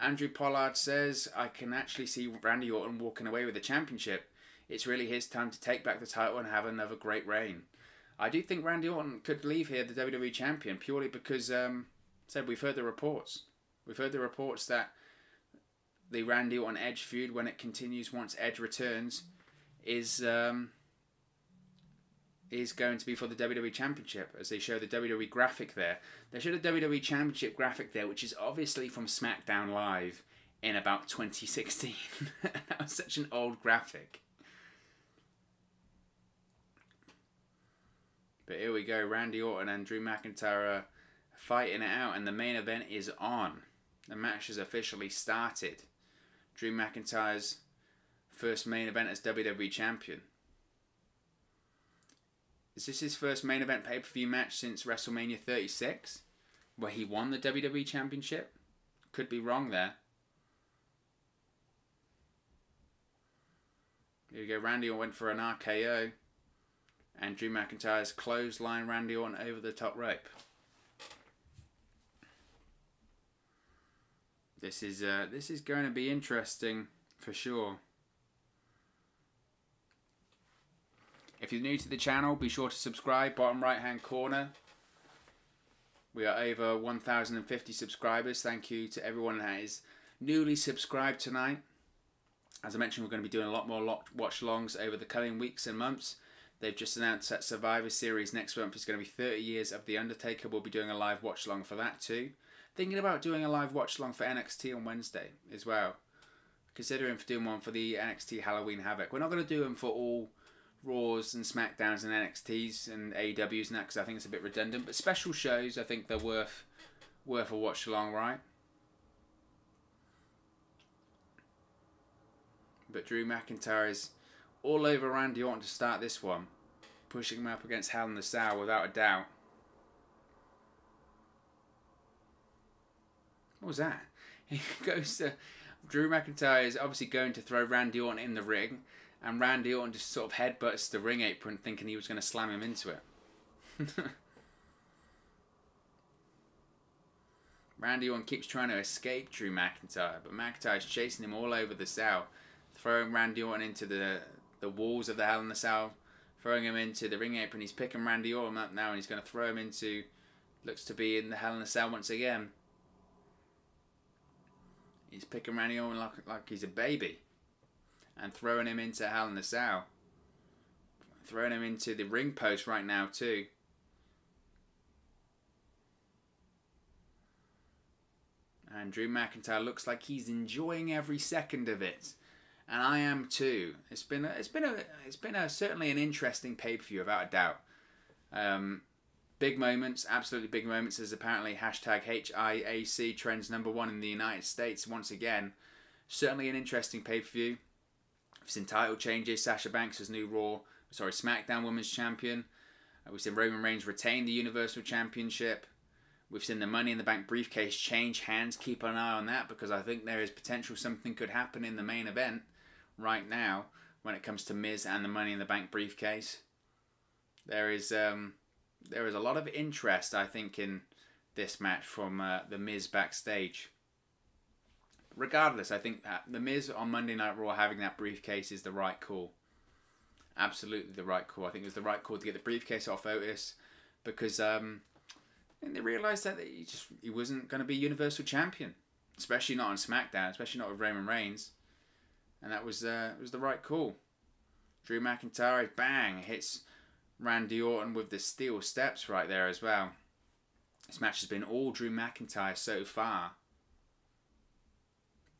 [SPEAKER 1] Andrew Pollard says, I can actually see Randy Orton walking away with the championship. It's really his time to take back the title and have another great reign. I do think Randy Orton could leave here the WWE champion purely because, um, said we've heard the reports. We've heard the reports that the Randy Orton Edge feud, when it continues once Edge returns, is um, is going to be for the WWE Championship, as they show the WWE graphic there. They show the WWE Championship graphic there, which is obviously from SmackDown Live in about 2016. that was such an old graphic. But here we go, Randy Orton and Drew McIntyre fighting it out, and the main event is on. The match has officially started. Drew McIntyre's first main event as WWE Champion. Is this his first main event pay per view match since WrestleMania 36, where he won the WWE Championship? Could be wrong there. Here we go. Randy Orton went for an RKO. And Drew McIntyre's clothesline Randy Orton over the top rope. This is uh, this is going to be interesting for sure. If you're new to the channel, be sure to subscribe, bottom right hand corner. We are over 1,050 subscribers. Thank you to everyone that is newly subscribed tonight. As I mentioned, we're going to be doing a lot more watch longs over the coming weeks and months. They've just announced that Survivor Series next month is going to be 30 years of The Undertaker. We'll be doing a live watch long for that too. Thinking about doing a live watch long for NXT on Wednesday as well. Considering for doing one for the NXT Halloween Havoc. We're not going to do them for all Raws and SmackDowns and NXTs and AEWs and that because I think it's a bit redundant. But special shows, I think they're worth worth a watch along, right? But Drew McIntyre is all over Randy Orton to start this one, pushing him up against Hell in the Cell without a doubt. What was that? He goes to Drew McIntyre is obviously going to throw Randy Orton in the ring and Randy Orton just sort of headbutts the ring apron, thinking he was going to slam him into it. Randy Orton keeps trying to escape Drew McIntyre, but McIntyre's chasing him all over the cell, throwing Randy Orton into the the walls of the Hell in the Cell, throwing him into the ring apron. He's picking Randy Orton up now, and he's going to throw him into looks to be in the Hell in the Cell once again. He's picking Randy Orton like like he's a baby and throwing him into Hell in the Cell. throwing him into the ring post right now too. And Drew McIntyre looks like he's enjoying every second of it, and I am too. It's been a, it's been a it's been a certainly an interesting pay per view without a doubt. Um, big moments, absolutely big moments. As apparently hashtag HIAC trends number one in the United States once again. Certainly an interesting pay per view. We've seen title changes. Sasha Banks as new Raw, sorry SmackDown Women's Champion. Uh, we've seen Roman Reigns retain the Universal Championship. We've seen the Money in the Bank briefcase change hands. Keep an eye on that because I think there is potential something could happen in the main event right now when it comes to Miz and the Money in the Bank briefcase. There is um, there is a lot of interest, I think, in this match from uh, the Miz backstage. Regardless, I think that the Miz on Monday Night Raw having that briefcase is the right call. Absolutely the right call. I think it was the right call to get the briefcase off Otis because um, and they realised that he just he wasn't going to be Universal Champion, especially not on SmackDown, especially not with Roman Reigns, and that was uh, was the right call. Drew McIntyre bang hits Randy Orton with the steel steps right there as well. This match has been all Drew McIntyre so far.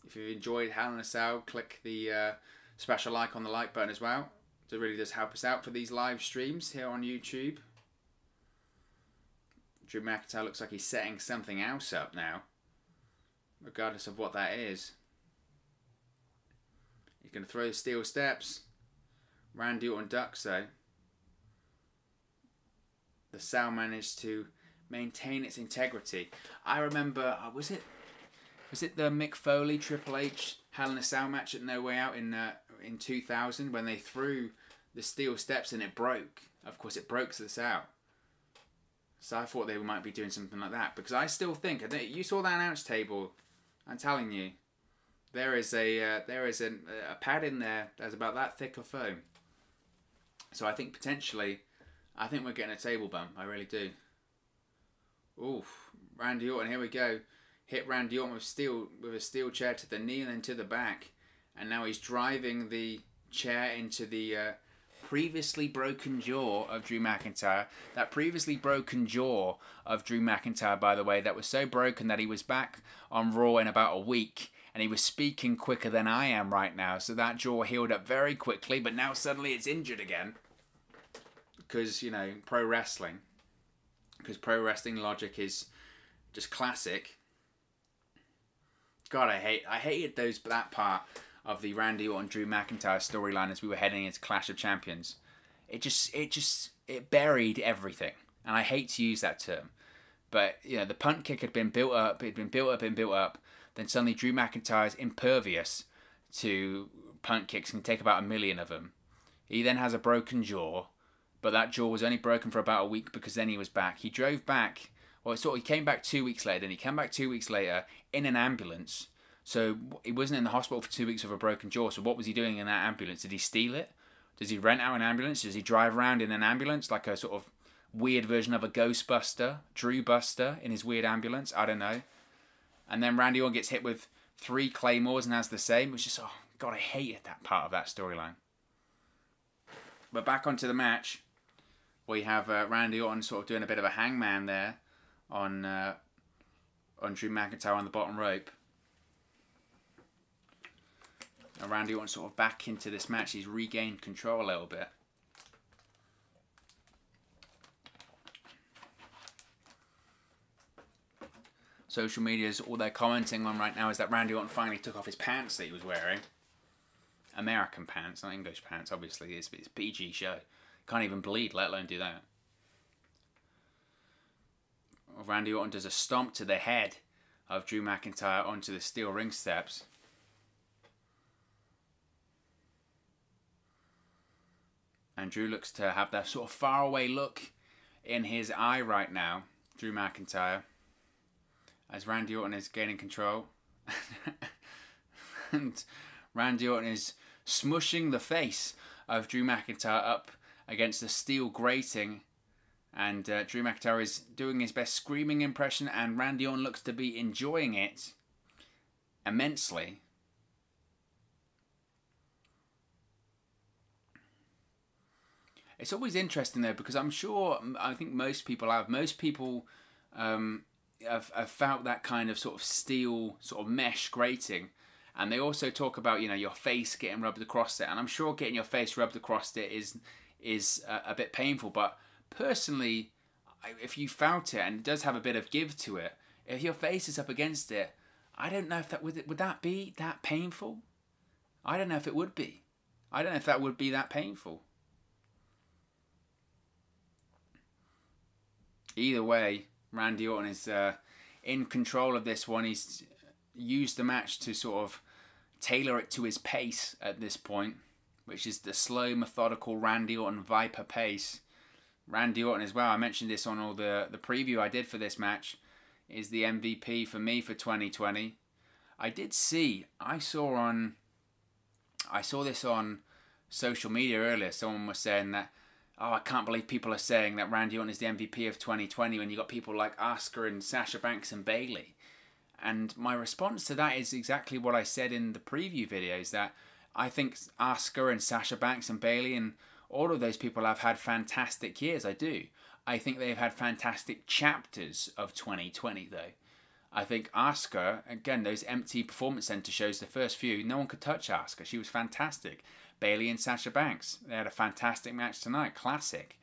[SPEAKER 1] If you've enjoyed in a Cell, click the uh, special like on the like button as well. It really does help us out for these live streams here on YouTube. Drew McIntyre looks like he's setting something else up now, regardless of what that is. He's going to throw the steel steps. Randy Orton ducks though. The cell managed to maintain its integrity. I remember, uh, was it was it the Mick Foley Triple H Hell in a Cell match at No Way Out in uh, in 2000 when they threw the steel steps and it broke? Of course, it broke the cell. So I thought they might be doing something like that because I still think you saw that announce table. I'm telling you, there is a uh, there is a, a pad in there that's about that thick of foam. So I think potentially, I think we're getting a table bump. I really do. Oof, Randy Orton. Here we go. Hit Randy Orton with steel with a steel chair to the knee and then to the back, and now he's driving the chair into the. Uh, previously broken jaw of Drew McIntyre. That previously broken jaw of Drew McIntyre, by the way, that was so broken that he was back on Raw in about a week and he was speaking quicker than I am right now. So that jaw healed up very quickly, but now suddenly it's injured again. Because, you know, pro wrestling. Because pro wrestling logic is just classic. God, I hate I hated those that part of the Randy Orton Drew McIntyre storyline as we were heading into Clash of Champions. It just it just it buried everything. And I hate to use that term. But you know, the punt kick had been built up, it had been built up and built up. Then suddenly Drew McIntyre's impervious to punt kicks and can take about a million of them. He then has a broken jaw, but that jaw was only broken for about a week because then he was back. He drove back, well, sort of, he came back two weeks later, and he came back two weeks later in an ambulance so he wasn't in the hospital for two weeks with a broken jaw. So what was he doing in that ambulance? Did he steal it? Does he rent out an ambulance? Does he drive around in an ambulance like a sort of weird version of a Ghostbuster, Drew Buster in his weird ambulance? I don't know. And then Randy Orton gets hit with three claymores and has the same, which is oh god, I hated that part of that storyline. But back onto the match, we have uh, Randy Orton sort of doing a bit of a hangman there on uh, on Drew McIntyre on the bottom rope. And Randy Orton sort of back into this match. He's regained control a little bit. Social media's all they're commenting on right now is that Randy Orton finally took off his pants that he was wearing. American pants, not English pants, obviously. It's, it's PG show. Can't even bleed, let alone do that. Randy Orton does a stomp to the head of Drew McIntyre onto the steel ring steps. And Drew looks to have that sort of faraway look in his eye right now, Drew McIntyre, as Randy Orton is gaining control. and Randy Orton is smushing the face of Drew McIntyre up against the steel grating. And uh, Drew McIntyre is doing his best screaming impression, and Randy Orton looks to be enjoying it immensely. It's always interesting though because I'm sure I think most people have. Most people um, have, have felt that kind of sort of steel sort of mesh grating, and they also talk about you know your face getting rubbed across it, and I'm sure getting your face rubbed across it is is a, a bit painful. But personally, if you felt it and it does have a bit of give to it, if your face is up against it, I don't know if that would would that be that painful. I don't know if it would be. I don't know if that would be that painful. Either way, Randy Orton is uh, in control of this one. He's used the match to sort of tailor it to his pace at this point, which is the slow, methodical Randy Orton Viper pace. Randy Orton as well. I mentioned this on all the the preview I did for this match. Is the MVP for me for 2020. I did see. I saw on. I saw this on social media earlier. Someone was saying that. Oh, I can't believe people are saying that Randy Orton is the MVP of 2020 when you got people like Asuka and Sasha Banks and Bayley. And my response to that is exactly what I said in the preview videos that I think Asuka and Sasha Banks and Bayley and all of those people have had fantastic years. I do. I think they've had fantastic chapters of 2020 though. I think Asuka, again, those empty performance center shows, the first few, no one could touch Asuka. She was fantastic. Bayley and Sasha Banks, they had a fantastic match tonight, classic.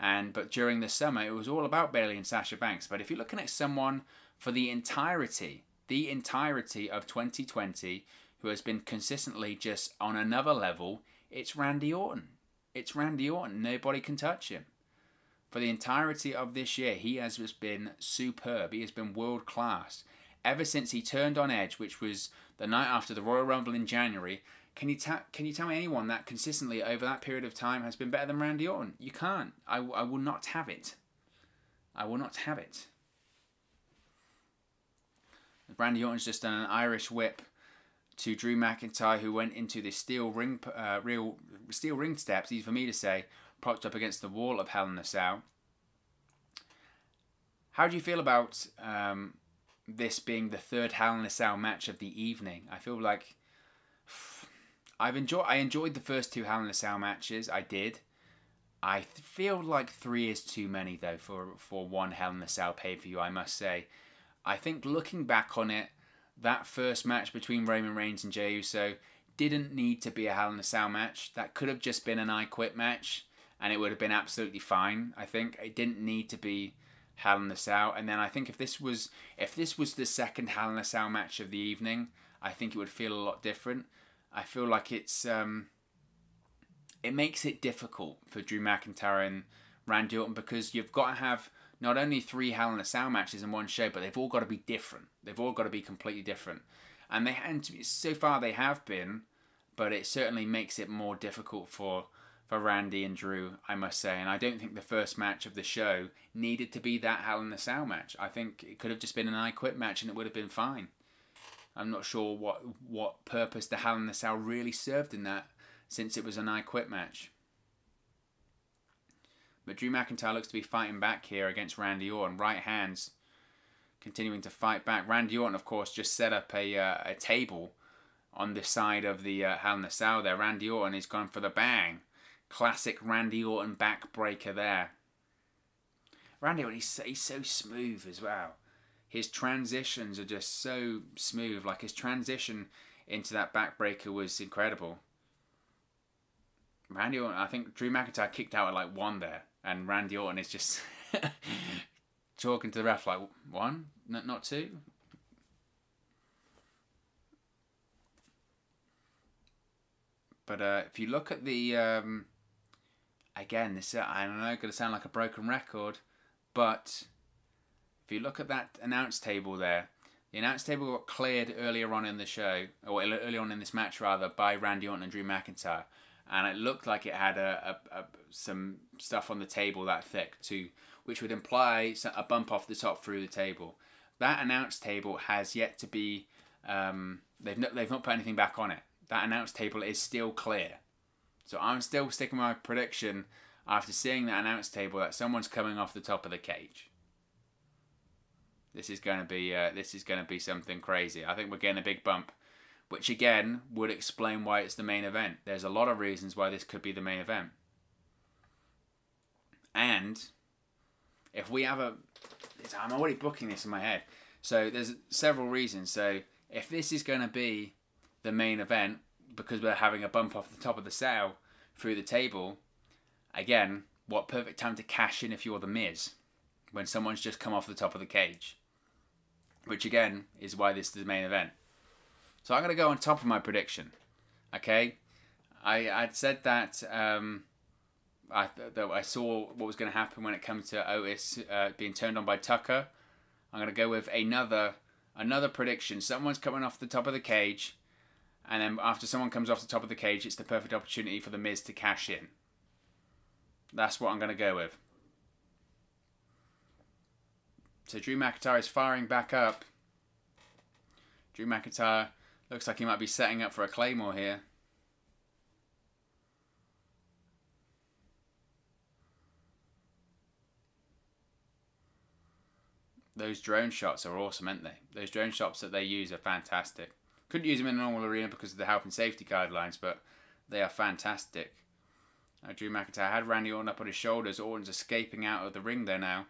[SPEAKER 1] And but during the summer, it was all about Bayley and Sasha Banks. But if you're looking at someone for the entirety, the entirety of 2020, who has been consistently just on another level, it's Randy Orton. It's Randy Orton. Nobody can touch him. For the entirety of this year, he has just been superb. He has been world class. Ever since he turned on Edge, which was the night after the Royal Rumble in January, can you, can you tell me anyone that consistently over that period of time has been better than Randy Orton? You can't. I, I will not have it. I will not have it. Randy Orton's just done an Irish whip to Drew McIntyre, who went into the steel ring, uh, real steel ring steps. Easy for me to say, propped up against the wall of Hell in a Cell. How do you feel about um, this being the third Hell in a Cell match of the evening? I feel like I've enjoyed. I enjoyed the first two Hell in a Cell matches. I did. I feel like three is too many though for for one Hell in a Cell pay per view. I must say. I think looking back on it, that first match between Roman Reigns and Jey Uso didn't need to be a Hell in a Cell match. That could have just been an I Quit match, and it would have been absolutely fine. I think it didn't need to be Hell in a Cell. And then I think if this was if this was the second Hell in a Cell match of the evening, I think it would feel a lot different. I feel like it's um, it makes it difficult for Drew McIntyre and Randy Orton because you've got to have not only three Hell in a Cell matches in one show, but they've all got to be different. They've all got to be completely different, and they and so far they have been, but it certainly makes it more difficult for for Randy and Drew, I must say. And I don't think the first match of the show needed to be that Hell in a Cell match. I think it could have just been an I Quit match, and it would have been fine. I'm not sure what what purpose the Hell in a Cell really served in that, since it was an I Quit match. But Drew McIntyre looks to be fighting back here against Randy Orton. Right hands continuing to fight back. Randy Orton, of course, just set up a, uh, a table on the side of the uh, Hell in a Cell there. Randy Orton is going for the bang. Classic Randy Orton backbreaker there. Randy Orton, he's, he's so smooth as well. His transitions are just so smooth. Like his transition into that backbreaker was incredible. Randy Orton, I think Drew McIntyre kicked out at like one there and Randy Orton is just talking to the ref like one, not not two. But uh, if you look at the um, again, this uh, I don't know, going to sound like a broken record, but if you look at that announce table there, the announce table got cleared earlier on in the show, or early on in this match rather, by Randy Orton and Drew McIntyre and it looked like it had a, a, a, some stuff on the table that thick too, which would imply a bump off the top through the table. That announce table has yet to be. Um, they've not, they've not put anything back on it. That announce table is still clear, so I'm still sticking my prediction after seeing that announce table that someone's coming off the top of the cage. This is going to be uh, this is going to be something crazy. I think we're getting a big bump which again would explain why it's the main event. There's a lot of reasons why this could be the main event. And if we have a, I'm already booking this in my head. So there's several reasons. So if this is going to be the main event because we're having a bump off the top of the cell through the table, again, what perfect time to cash in if you're the Miz when someone's just come off the top of the cage. Which again is why this is the main event. So I'm going to go on top of my prediction. Okay, I I'd said that um, I that I saw what was going to happen when it comes to Otis uh, being turned on by Tucker. I'm going to go with another another prediction. Someone's coming off the top of the cage, and then after someone comes off the top of the cage, it's the perfect opportunity for the Miz to cash in. That's what I'm going to go with. So Drew McIntyre is firing back up. Drew McIntyre looks like he might be setting up for a Claymore here. Those drone shots are awesome, aren't they? Those drone shots that they use are fantastic. Couldn't use them in a normal arena because of the health and safety guidelines, but they are fantastic. Uh, Drew McIntyre had Randy Orton up on his shoulders. Orton's escaping out of the ring there now.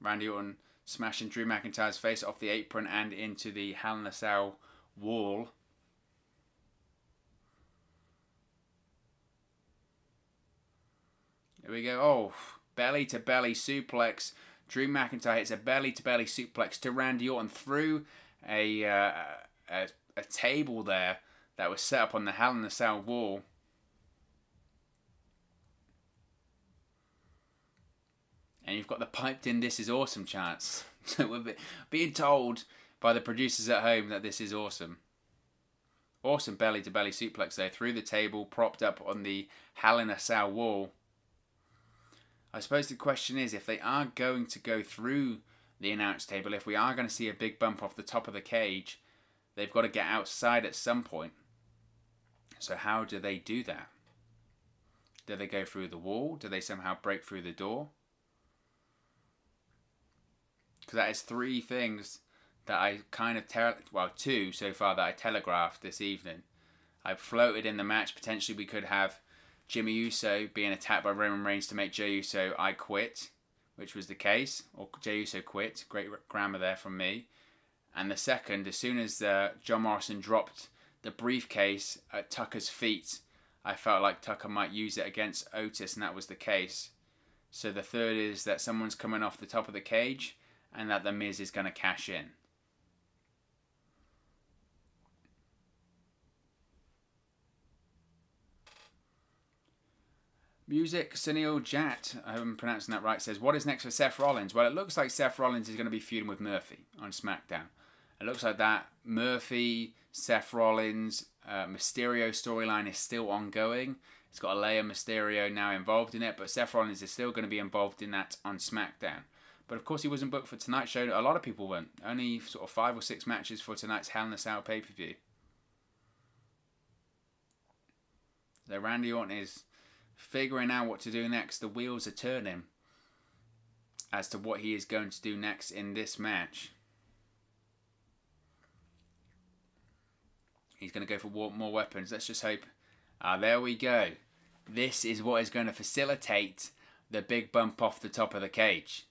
[SPEAKER 1] Randy Orton smashing Drew McIntyre's face off the apron and into the Hell in a Cell wall. Here we go. Oh, belly to belly suplex. Drew McIntyre hits a belly to belly suplex to Randy Orton through a, uh, a, a table there that was set up on the Hell in a Cell wall. And you've got the piped in "This is awesome" chance. So we're being told by the producers at home that this is awesome. Awesome belly to belly suplex there through the table, propped up on the Hell in a Cell wall. I suppose the question is if they are going to go through the announce table, if we are going to see a big bump off the top of the cage, they've got to get outside at some point. So, how do they do that? Do they go through the wall? Do they somehow break through the door? Because that is three things that I kind of tell well two so far that I telegraphed this evening. I've floated in the match potentially we could have Jimmy Uso being attacked by Roman Reigns to make Jey Uso I quit, which was the case, or Jey Uso quit. Great grammar there from me. And the second, as soon as uh, John Morrison dropped the briefcase at Tucker's feet, I felt like Tucker might use it against Otis, and that was the case. So the third is that someone's coming off the top of the cage, and that the Miz is going to cash in. Music, Sunil Jat, I hope I'm pronouncing that right, says, What is next for Seth Rollins? Well, it looks like Seth Rollins is going to be feuding with Murphy on SmackDown. It looks like that Murphy, Seth Rollins, uh, Mysterio storyline is still ongoing. It's got Aalyah Mysterio now involved in it, but Seth Rollins is still going to be involved in that on SmackDown. But of course, he wasn't booked for tonight's show. A lot of people weren't. Only sort of five or six matches for tonight's Hell in a Cell pay per view. So Randy Orton is figuring out what to do next. The wheels are turning as to what he is going to do next in this match. He's going to go for more weapons. Let's just hope. Ah, there we go. This is what is going to facilitate the big bump off the top of the cage.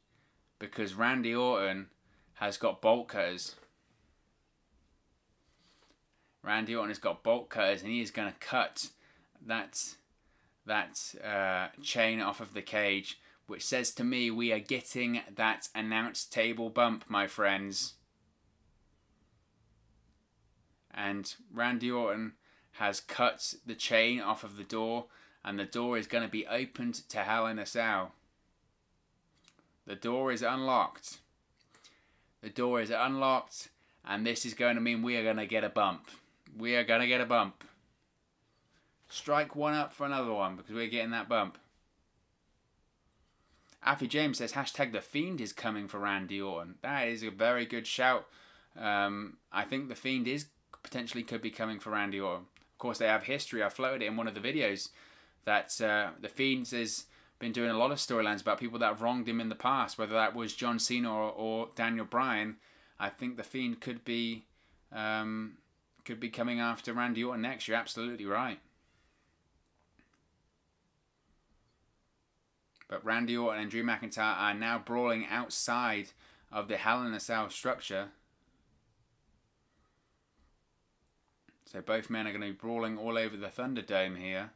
[SPEAKER 1] Because Randy Orton has got bolt cutters. Randy Orton has got bolt cutters and he is going to cut that that uh, chain off of the cage, which says to me we are getting that announced table bump, my friends. And Randy Orton has cut the chain off of the door, and the door is going to be opened to Hell in a Cell. The door is unlocked. The door is unlocked, and this is going to mean we are going to get a bump. We are going to get a bump. Strike one up for another one because we're getting that bump. Alfie James says hashtag the fiend is coming for Randy Orton. That is a very good shout. Um, I think the fiend is potentially could be coming for Randy Orton. Of course, they have history. I floated it in one of the videos that uh, the fiend has been doing a lot of storylines about people that have wronged him in the past, whether that was John Cena or, or Daniel Bryan. I think the fiend could be um, could be coming after Randy Orton next. You're absolutely right. But Randy Orton and Drew McIntyre are now brawling outside of the Hell in a Cell structure. So both men are going to be brawling all over the Thunderdome here.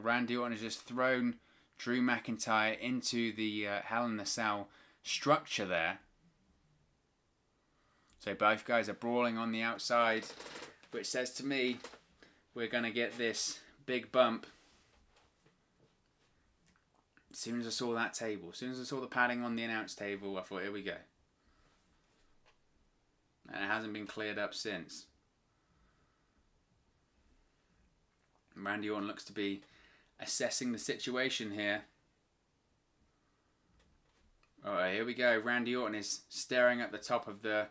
[SPEAKER 1] Randy Orton has just thrown Drew McIntyre into the uh, Hell in a Cell structure there. So both guys are brawling on the outside, which says to me we're going to get this big bump. As soon as I saw that table, as soon as I saw the padding on the announce table, I thought, here we go. And it hasn't been cleared up since. Randy Orton looks to be assessing the situation here. Alright, here we go. Randy Orton is staring at the top of the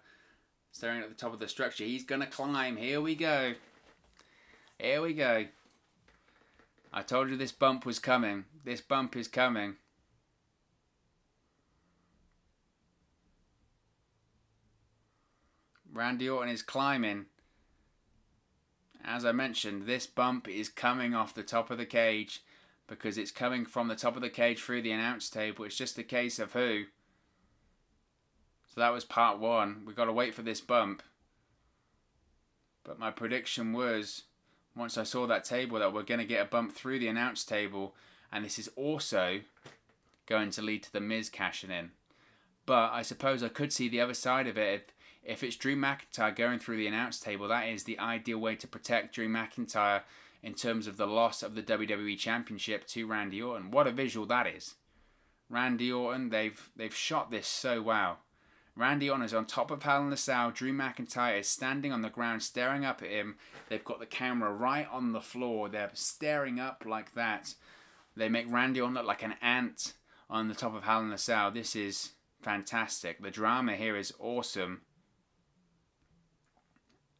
[SPEAKER 1] staring at the top of the structure. He's gonna climb. Here we go. Here we go. I told you this bump was coming. This bump is coming. Randy Orton is climbing. As I mentioned, this bump is coming off the top of the cage because it's coming from the top of the cage through the announce table. It's just a case of who. So that was part one. We've got to wait for this bump. But my prediction was, once I saw that table, that we're going to get a bump through the announce table. And this is also going to lead to the Miz cashing in. But I suppose I could see the other side of it. If if it's Drew McIntyre going through the announce table, that is the ideal way to protect Drew McIntyre in terms of the loss of the WWE Championship to Randy Orton. What a visual that is. Randy Orton, they've they've shot this so well. Randy Orton is on top of Hell in the Cell. Drew McIntyre is standing on the ground staring up at him. They've got the camera right on the floor. They're staring up like that. They make Randy Orton look like an ant on the top of Hell in the Cell. This is fantastic. The drama here is awesome.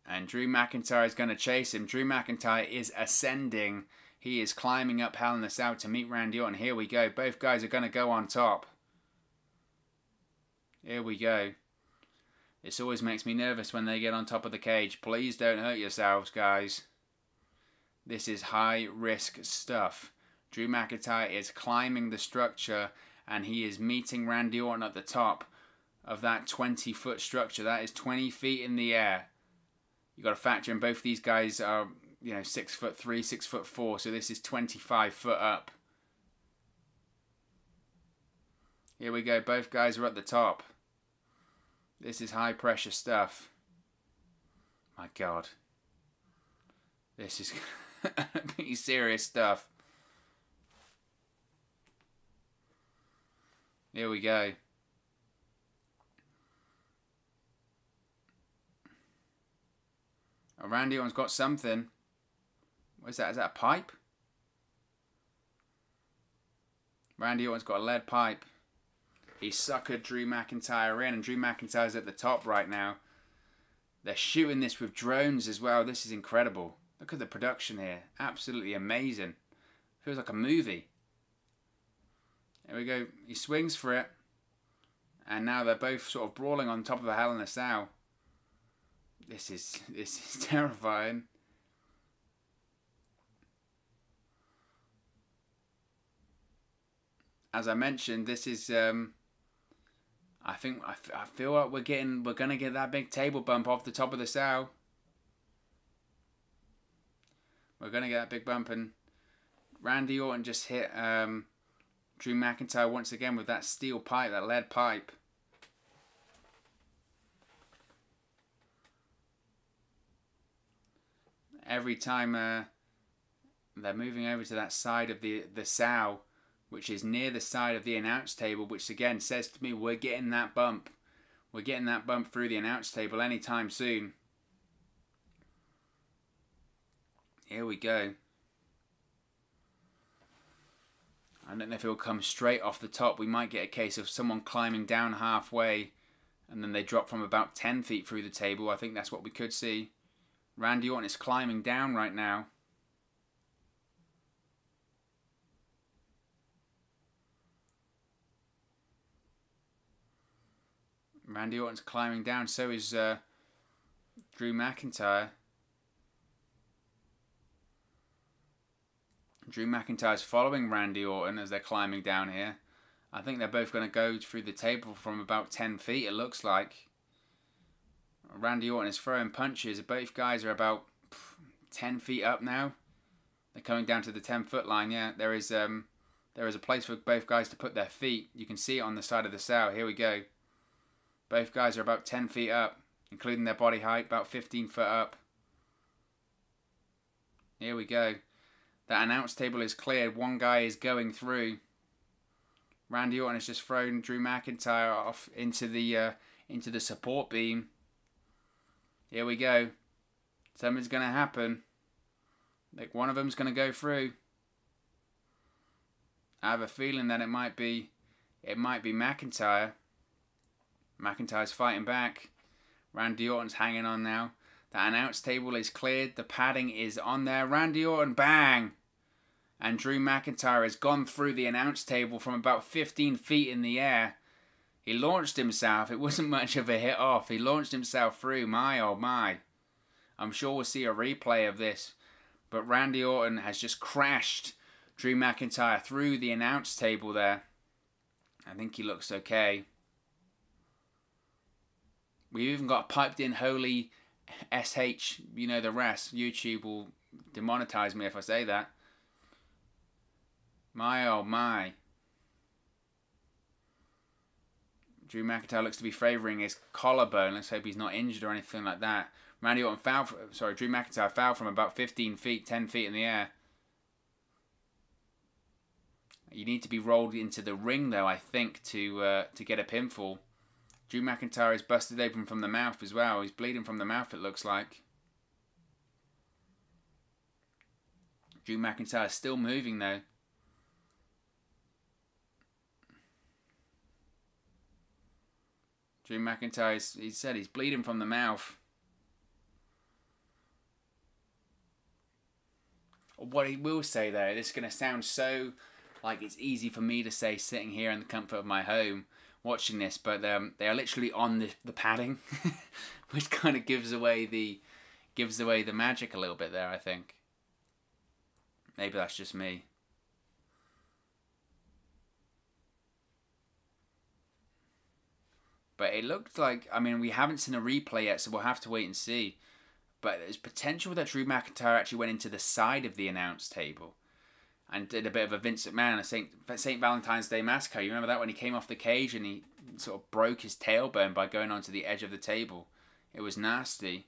[SPEAKER 1] And Drew McIntyre is going to chase him. Drew McIntyre is ascending. He is climbing up Hell in the Cell to meet Randy Orton. Here we go. Both guys are going to go on top. Here we go. This always makes me nervous when they get on top of the cage. Please don't hurt yourselves, guys. This is high risk stuff. Drew McIntyre is climbing the structure and he is meeting Randy Orton at the top of that 20 foot structure. That is 20 feet in the air you got to factor in both these guys are you know six foot three, six foot four, so this is twenty five foot up. Here we go. Both guys are at the top. This is high pressure stuff. My God. This is pretty serious stuff. Here we go. Randy Orton's got something. What is that? Is that a pipe? Randy Orton's got a lead pipe. He suckered Drew McIntyre in, and Drew McIntyre's at the top right now. They're shooting this with drones as well. This is incredible. Look at the production here. Absolutely amazing. Feels like a movie. There we go. He swings for it. And now they're both sort of brawling on top of a Hell in a Cell. This is this is terrifying. As I mentioned, this is um, I think I, I feel like we're getting we're gonna get that big table bump off the top of the cell. We're gonna get that big bump and Randy Orton just hit um, Drew McIntyre once again with that steel pipe, that lead pipe. Every time uh, they're moving over to that side of the the sow, which is near the side of the announce table, which again says to me we're getting that bump. We're getting that bump through the announce table anytime soon. Here we go. I don't know if it will come straight off the top. We might get a case of someone climbing down halfway and then they drop from about 10 feet through the table. I think that's what we could see. Randy Orton is climbing down right now. Randy Orton's climbing down, so is uh, Drew McIntyre. Drew McIntyre's following Randy Orton as they're climbing down here. I think they're both going to go through the table from about 10 feet, it looks like. Randy Orton is throwing punches. Both guys are about 10 feet up now. They're coming down to the 10 foot line, yeah. There is um, there is a place for both guys to put their feet. You can see it on the side of the cell. Here we go. Both guys are about 10 feet up, including their body height, about 15 foot up. Here we go. That announce table is cleared. One guy is going through. Randy Orton has just thrown Drew McIntyre off into the uh, into the support beam. Here we go. Something's gonna happen. Like one of them's gonna go through. I have a feeling that it might be it might be McIntyre. McIntyre's fighting back. Randy Orton's hanging on now. The announce table is cleared. The padding is on there. Randy Orton, bang! And Drew McIntyre has gone through the announce table from about 15 feet in the air. He launched himself. It wasn't much of a hit off. He launched himself through. My oh my. I'm sure we'll see a replay of this. But Randy Orton has just crashed Drew McIntyre through the announce table there. I think he looks okay. We've even got piped in holy SH, you know the rest. YouTube will demonetize me if I say that. My oh my. Drew McIntyre looks to be favouring his collarbone. Let's hope he's not injured or anything like that. Randy Orton foul. Sorry, Drew McIntyre foul from about 15 feet, 10 feet in the air. You need to be rolled into the ring, though, I think, to uh, to get a pinfall. Drew McIntyre is busted open from the mouth as well. He's bleeding from the mouth, it looks like. Drew McIntyre is still moving, though. Drew McIntyre, he said he's bleeding from the mouth. What he will say though, this is going to sound so like it's easy for me to say sitting here in the comfort of my home watching this, but um, they are literally on the, the padding, which kind of gives away the gives away the magic a little bit there. I think. Maybe that's just me. But it looked like I mean we haven't seen a replay yet, so we'll have to wait and see. But there's potential that Drew McIntyre actually went into the side of the announce table and did a bit of a Vince McMahon, a Saint Saint Valentine's Day massacre. You remember that when he came off the cage and he sort of broke his tailbone by going onto the edge of the table. It was nasty.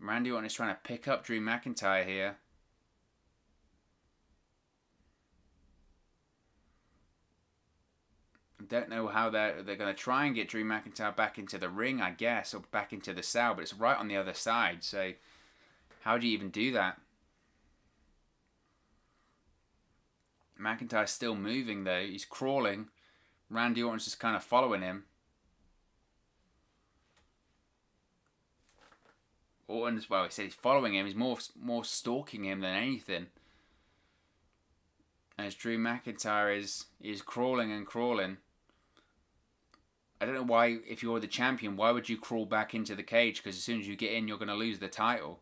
[SPEAKER 1] Randy Orton is trying to pick up Drew McIntyre here. Don't know how they're they're going to try and get Drew McIntyre back into the ring, I guess, or back into the cell, but it's right on the other side. So, how do you even do that? McIntyre's still moving though. He's crawling. Randy Orton's just kind of following him. Orton's well, he said he's following him. He's more more stalking him than anything. As Drew McIntyre is is crawling and crawling. I don't know why, if you're the champion, why would you crawl back into the cage? Because as soon as you get in, you're going to lose the title.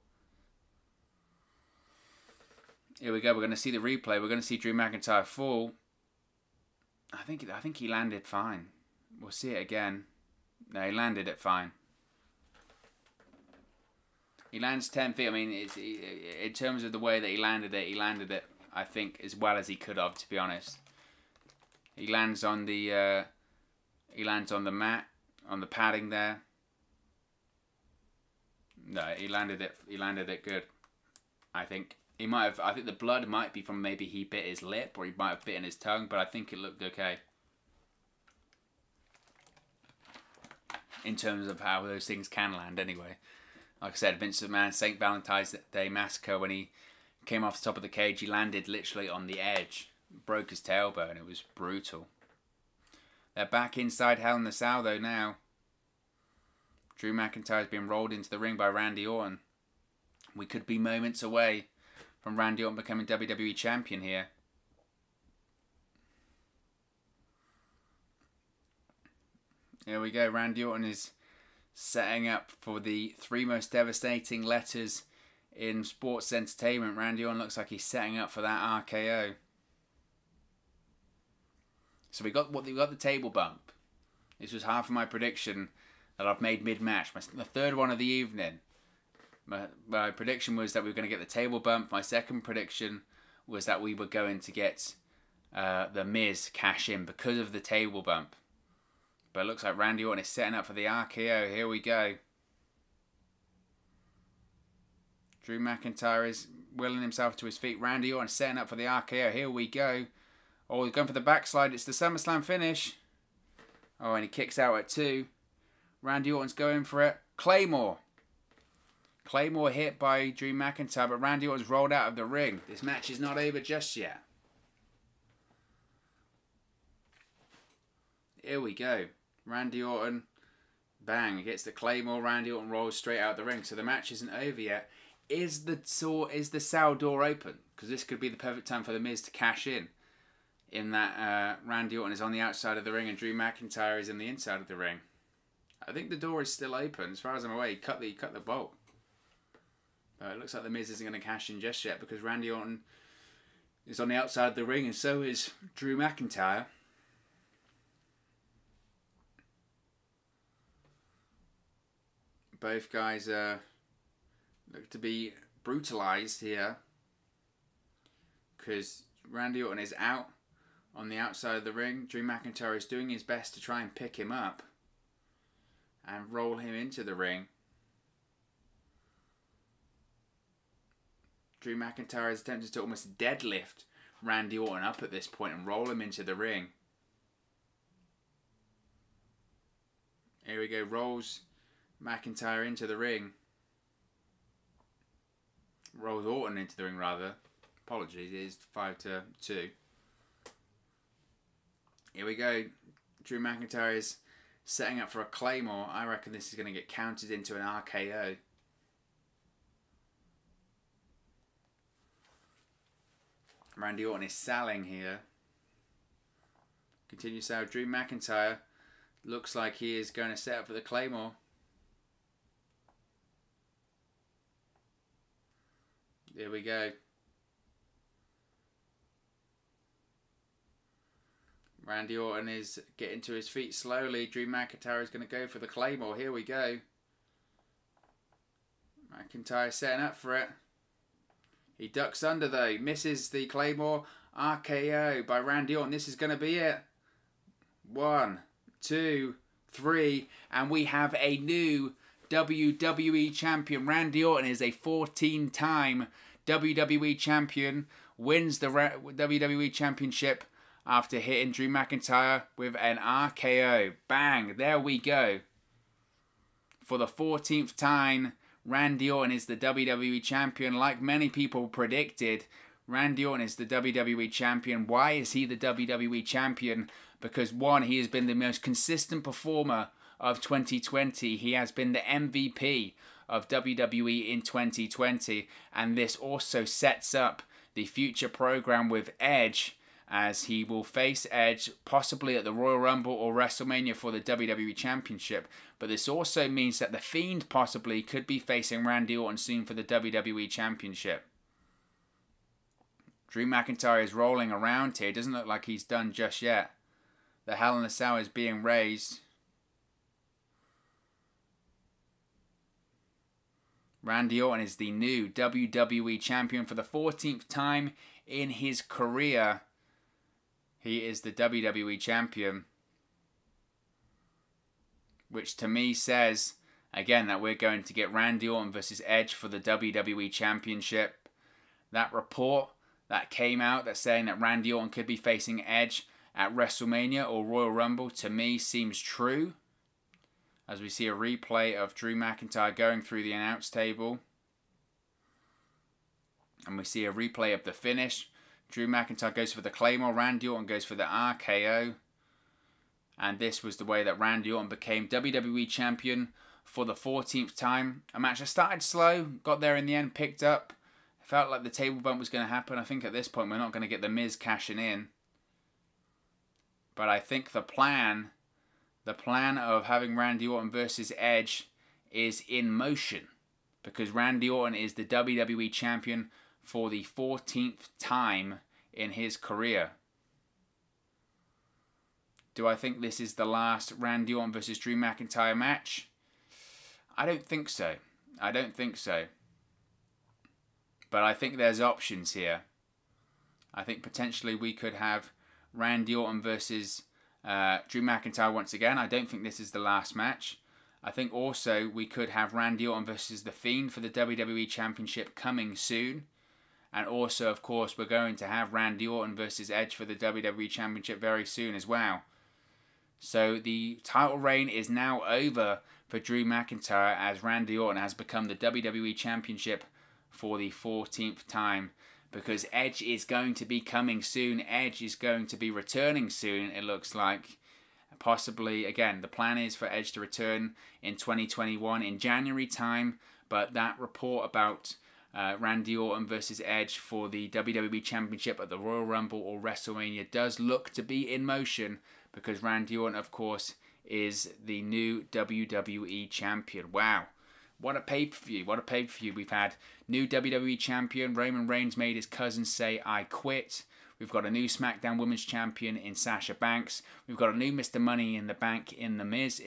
[SPEAKER 1] Here we go. We're going to see the replay. We're going to see Drew McIntyre fall. I think I think he landed fine. We'll see it again. No, he landed it fine. He lands ten feet. I mean, it's, in terms of the way that he landed it, he landed it. I think as well as he could have. To be honest, he lands on the. Uh, he lands on the mat, on the padding there. No, he landed it. He landed it good. I think he might have. I think the blood might be from maybe he bit his lip or he might have bitten his tongue, but I think it looked okay. In terms of how those things can land, anyway. Like I said, Vince McMahon St. Valentine's Day Massacre, when he came off the top of the cage, he landed literally on the edge, broke his tailbone. It was brutal. They're back inside Hell in the Cell though now. Drew McIntyre's been rolled into the ring by Randy Orton. We could be moments away from Randy Orton becoming WWE Champion here. Here we go. Randy Orton is setting up for the three most devastating letters in sports entertainment. Randy Orton looks like he's setting up for that RKO. So we got what we got the table bump. This was half of my prediction that I've made mid match. The third one of the evening. My, my prediction was that we were going to get the table bump. My second prediction was that we were going to get uh, the Miz cash in because of the table bump. But it looks like Randy Orton is setting up for the RKO. Here we go. Drew McIntyre is willing himself to his feet. Randy Orton setting up for the RKO. Here we go. Oh, he's going for the backslide. It's the SummerSlam finish. Oh, and he kicks out at two. Randy Orton's going for it. Claymore. Claymore hit by Drew McIntyre, but Randy Orton's rolled out of the ring. This match is not over just yet. Here we go. Randy Orton, bang, gets the Claymore. Randy Orton rolls straight out of the ring. So the match isn't over yet. Is the door, is the cell door open? Because this could be the perfect time for the Miz to cash in. In that uh, Randy Orton is on the outside of the ring and Drew McIntyre is in the inside of the ring. I think the door is still open. As far as I'm aware, he cut the cut the bolt. But it looks like the Miz isn't going to cash in just yet because Randy Orton is on the outside of the ring and so is Drew McIntyre. Both guys uh, look to be brutalized here because Randy Orton is out on the outside of the ring. Drew McIntyre is doing his best to try and pick him up and roll him into the ring. Drew McIntyre is attempting to almost deadlift Randy Orton up at this point and roll him into the ring. Here we go, rolls McIntyre into the ring. Rolls Orton into the ring, rather. Apologies, it is 5 to 2. Here we go. Drew McIntyre is setting up for a Claymore. I reckon this is going to get counted into an RKO. Randy Orton is selling here. Continue sell. Drew McIntyre looks like he is going to set up for the Claymore. There we go. Randy Orton is getting to his feet slowly. Drew McIntyre is going to go for the Claymore. Here we go. McIntyre setting up for it. He ducks under though. Misses the Claymore. RKO by Randy Orton. This is going to be it. One, two, three. And we have a new WWE champion. Randy Orton is a 14 time WWE champion. Wins the WWE championship after hitting Drew McIntyre with an RKO. Bang, there we go. For the 14th time, Randy Orton is the WWE Champion. Like many people predicted, Randy Orton is the WWE Champion. Why is he the WWE Champion? Because one, he has been the most consistent performer of 2020. He has been the MVP of WWE in 2020. And this also sets up the future program with Edge as he will face Edge possibly at the Royal Rumble or WrestleMania for the WWE Championship. But this also means that The Fiend possibly could be facing Randy Orton soon for the WWE Championship. Drew McIntyre is rolling around here. Doesn't look like he's done just yet. The Hell in a Cell is being raised. Randy Orton is the new WWE Champion for the 14th time in his career. He is the WWE Champion. Which to me says, again, that we're going to get Randy Orton versus Edge for the WWE Championship. That report that came out that's saying that Randy Orton could be facing Edge at WrestleMania or Royal Rumble to me seems true. As we see a replay of Drew McIntyre going through the announce table. And we see a replay of the finish. Drew McIntyre goes for the Claymore. Randy Orton goes for the RKO. And this was the way that Randy Orton became WWE Champion for the 14th time. A match that started slow, got there in the end, picked up. Felt like the table bump was going to happen. I think at this point we're not going to get The Miz cashing in. But I think the plan, the plan of having Randy Orton versus Edge is in motion. because Randy Orton is the WWE Champion for the 14th time in his career. Do I think this is the last Randy Orton versus Drew McIntyre match? I don't think so. I don't think so. But I think there's options here. I think potentially we could have Randy Orton versus uh, Drew McIntyre once again. I don't think this is the last match. I think also we could have Randy Orton versus The Fiend for the WWE Championship coming soon. And also, of course, we're going to have Randy Orton versus Edge for the WWE Championship very soon as well. So the title reign is now over for Drew McIntyre as Randy Orton has become the WWE Championship for the 14th time because Edge is going to be coming soon. Edge is going to be returning soon, it looks like. Possibly, again, the plan is for Edge to return in 2021 in January time, but that report about uh, Randy Orton versus Edge for the WWE Championship at the Royal Rumble or WrestleMania does look to be in motion because Randy Orton, of course, is the new WWE Champion. Wow. What a pay per view. What a pay per view. We've had new WWE Champion. Roman Reigns made his cousin say, I quit. We've got a new SmackDown Women's Champion in Sasha Banks. We've got a new Mr. Money in the Bank in The Miz